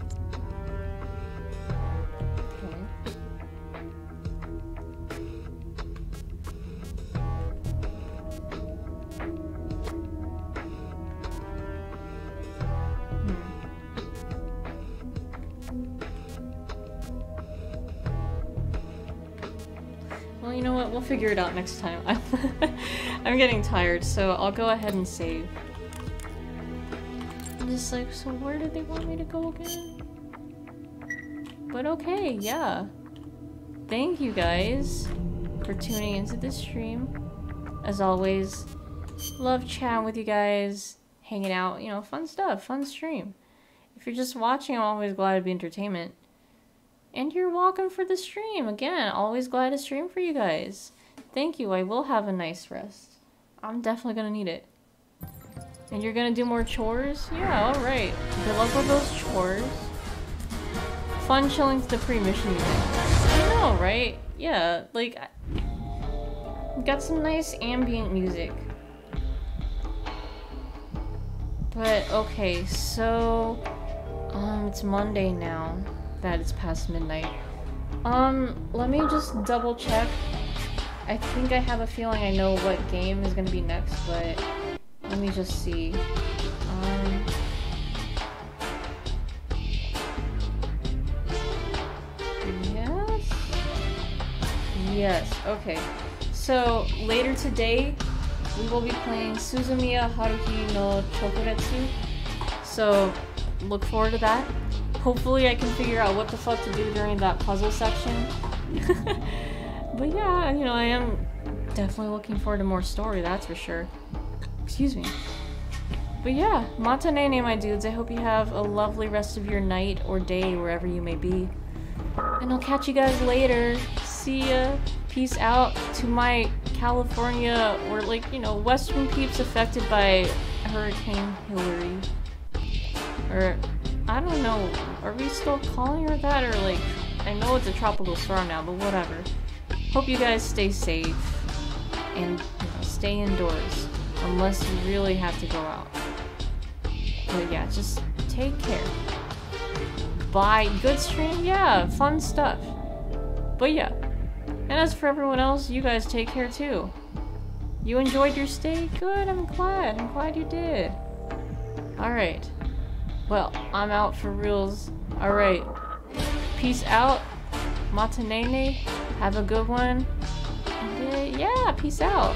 Know what? We'll figure it out next time. I'm, getting tired, so I'll go ahead and save. I'm just like, so where did they want me to go again? But okay, yeah. Thank you guys for tuning into this stream. As always, love chatting with you guys, hanging out, you know, fun stuff, fun stream. If you're just watching, I'm always glad to be entertainment. And you're welcome for the stream. Again, always glad to stream for you guys. Thank you. I will have a nice rest. I'm definitely to need it. And you're to do more chores? Yeah, alright. Good luck with those chores. Fun chilling to the pre-mission unit. I know, right? Yeah, like... Got some nice ambient music. But, okay, so... Um, it's Monday now that it's past midnight. Um, let me just double check. I think I have a feeling I know what game is gonna be next, but let me just see. Um, yes? Yes, okay. So, later today, we will be playing Suzumiya Haruhi no Chokuretsu. So, look forward to that. Hopefully I can figure out what the fuck to do during that puzzle section. but yeah, you know, I am definitely looking forward to more story, that's for sure. Excuse me. But yeah, mata nene, my dudes. I hope you have a lovely rest of your night or day wherever you may be. And I'll catch you guys later. See ya. Peace out to my California or like, you know, Western peeps affected by Hurricane Hilary. Or I don't know. Are we still calling her that? Or like, I know it's a tropical storm now, but whatever. Hope you guys stay safe and stay indoors unless you really have to go out. But yeah, just take care. Bye. Good stream? Yeah, fun stuff. But yeah. And as for everyone else, you guys take care too. You enjoyed your stay? Good, I'm glad. I'm glad you did. Alright. Well, I'm out for reals. Alright. Peace out. Matanene. Have a good one. And uh, yeah, peace out.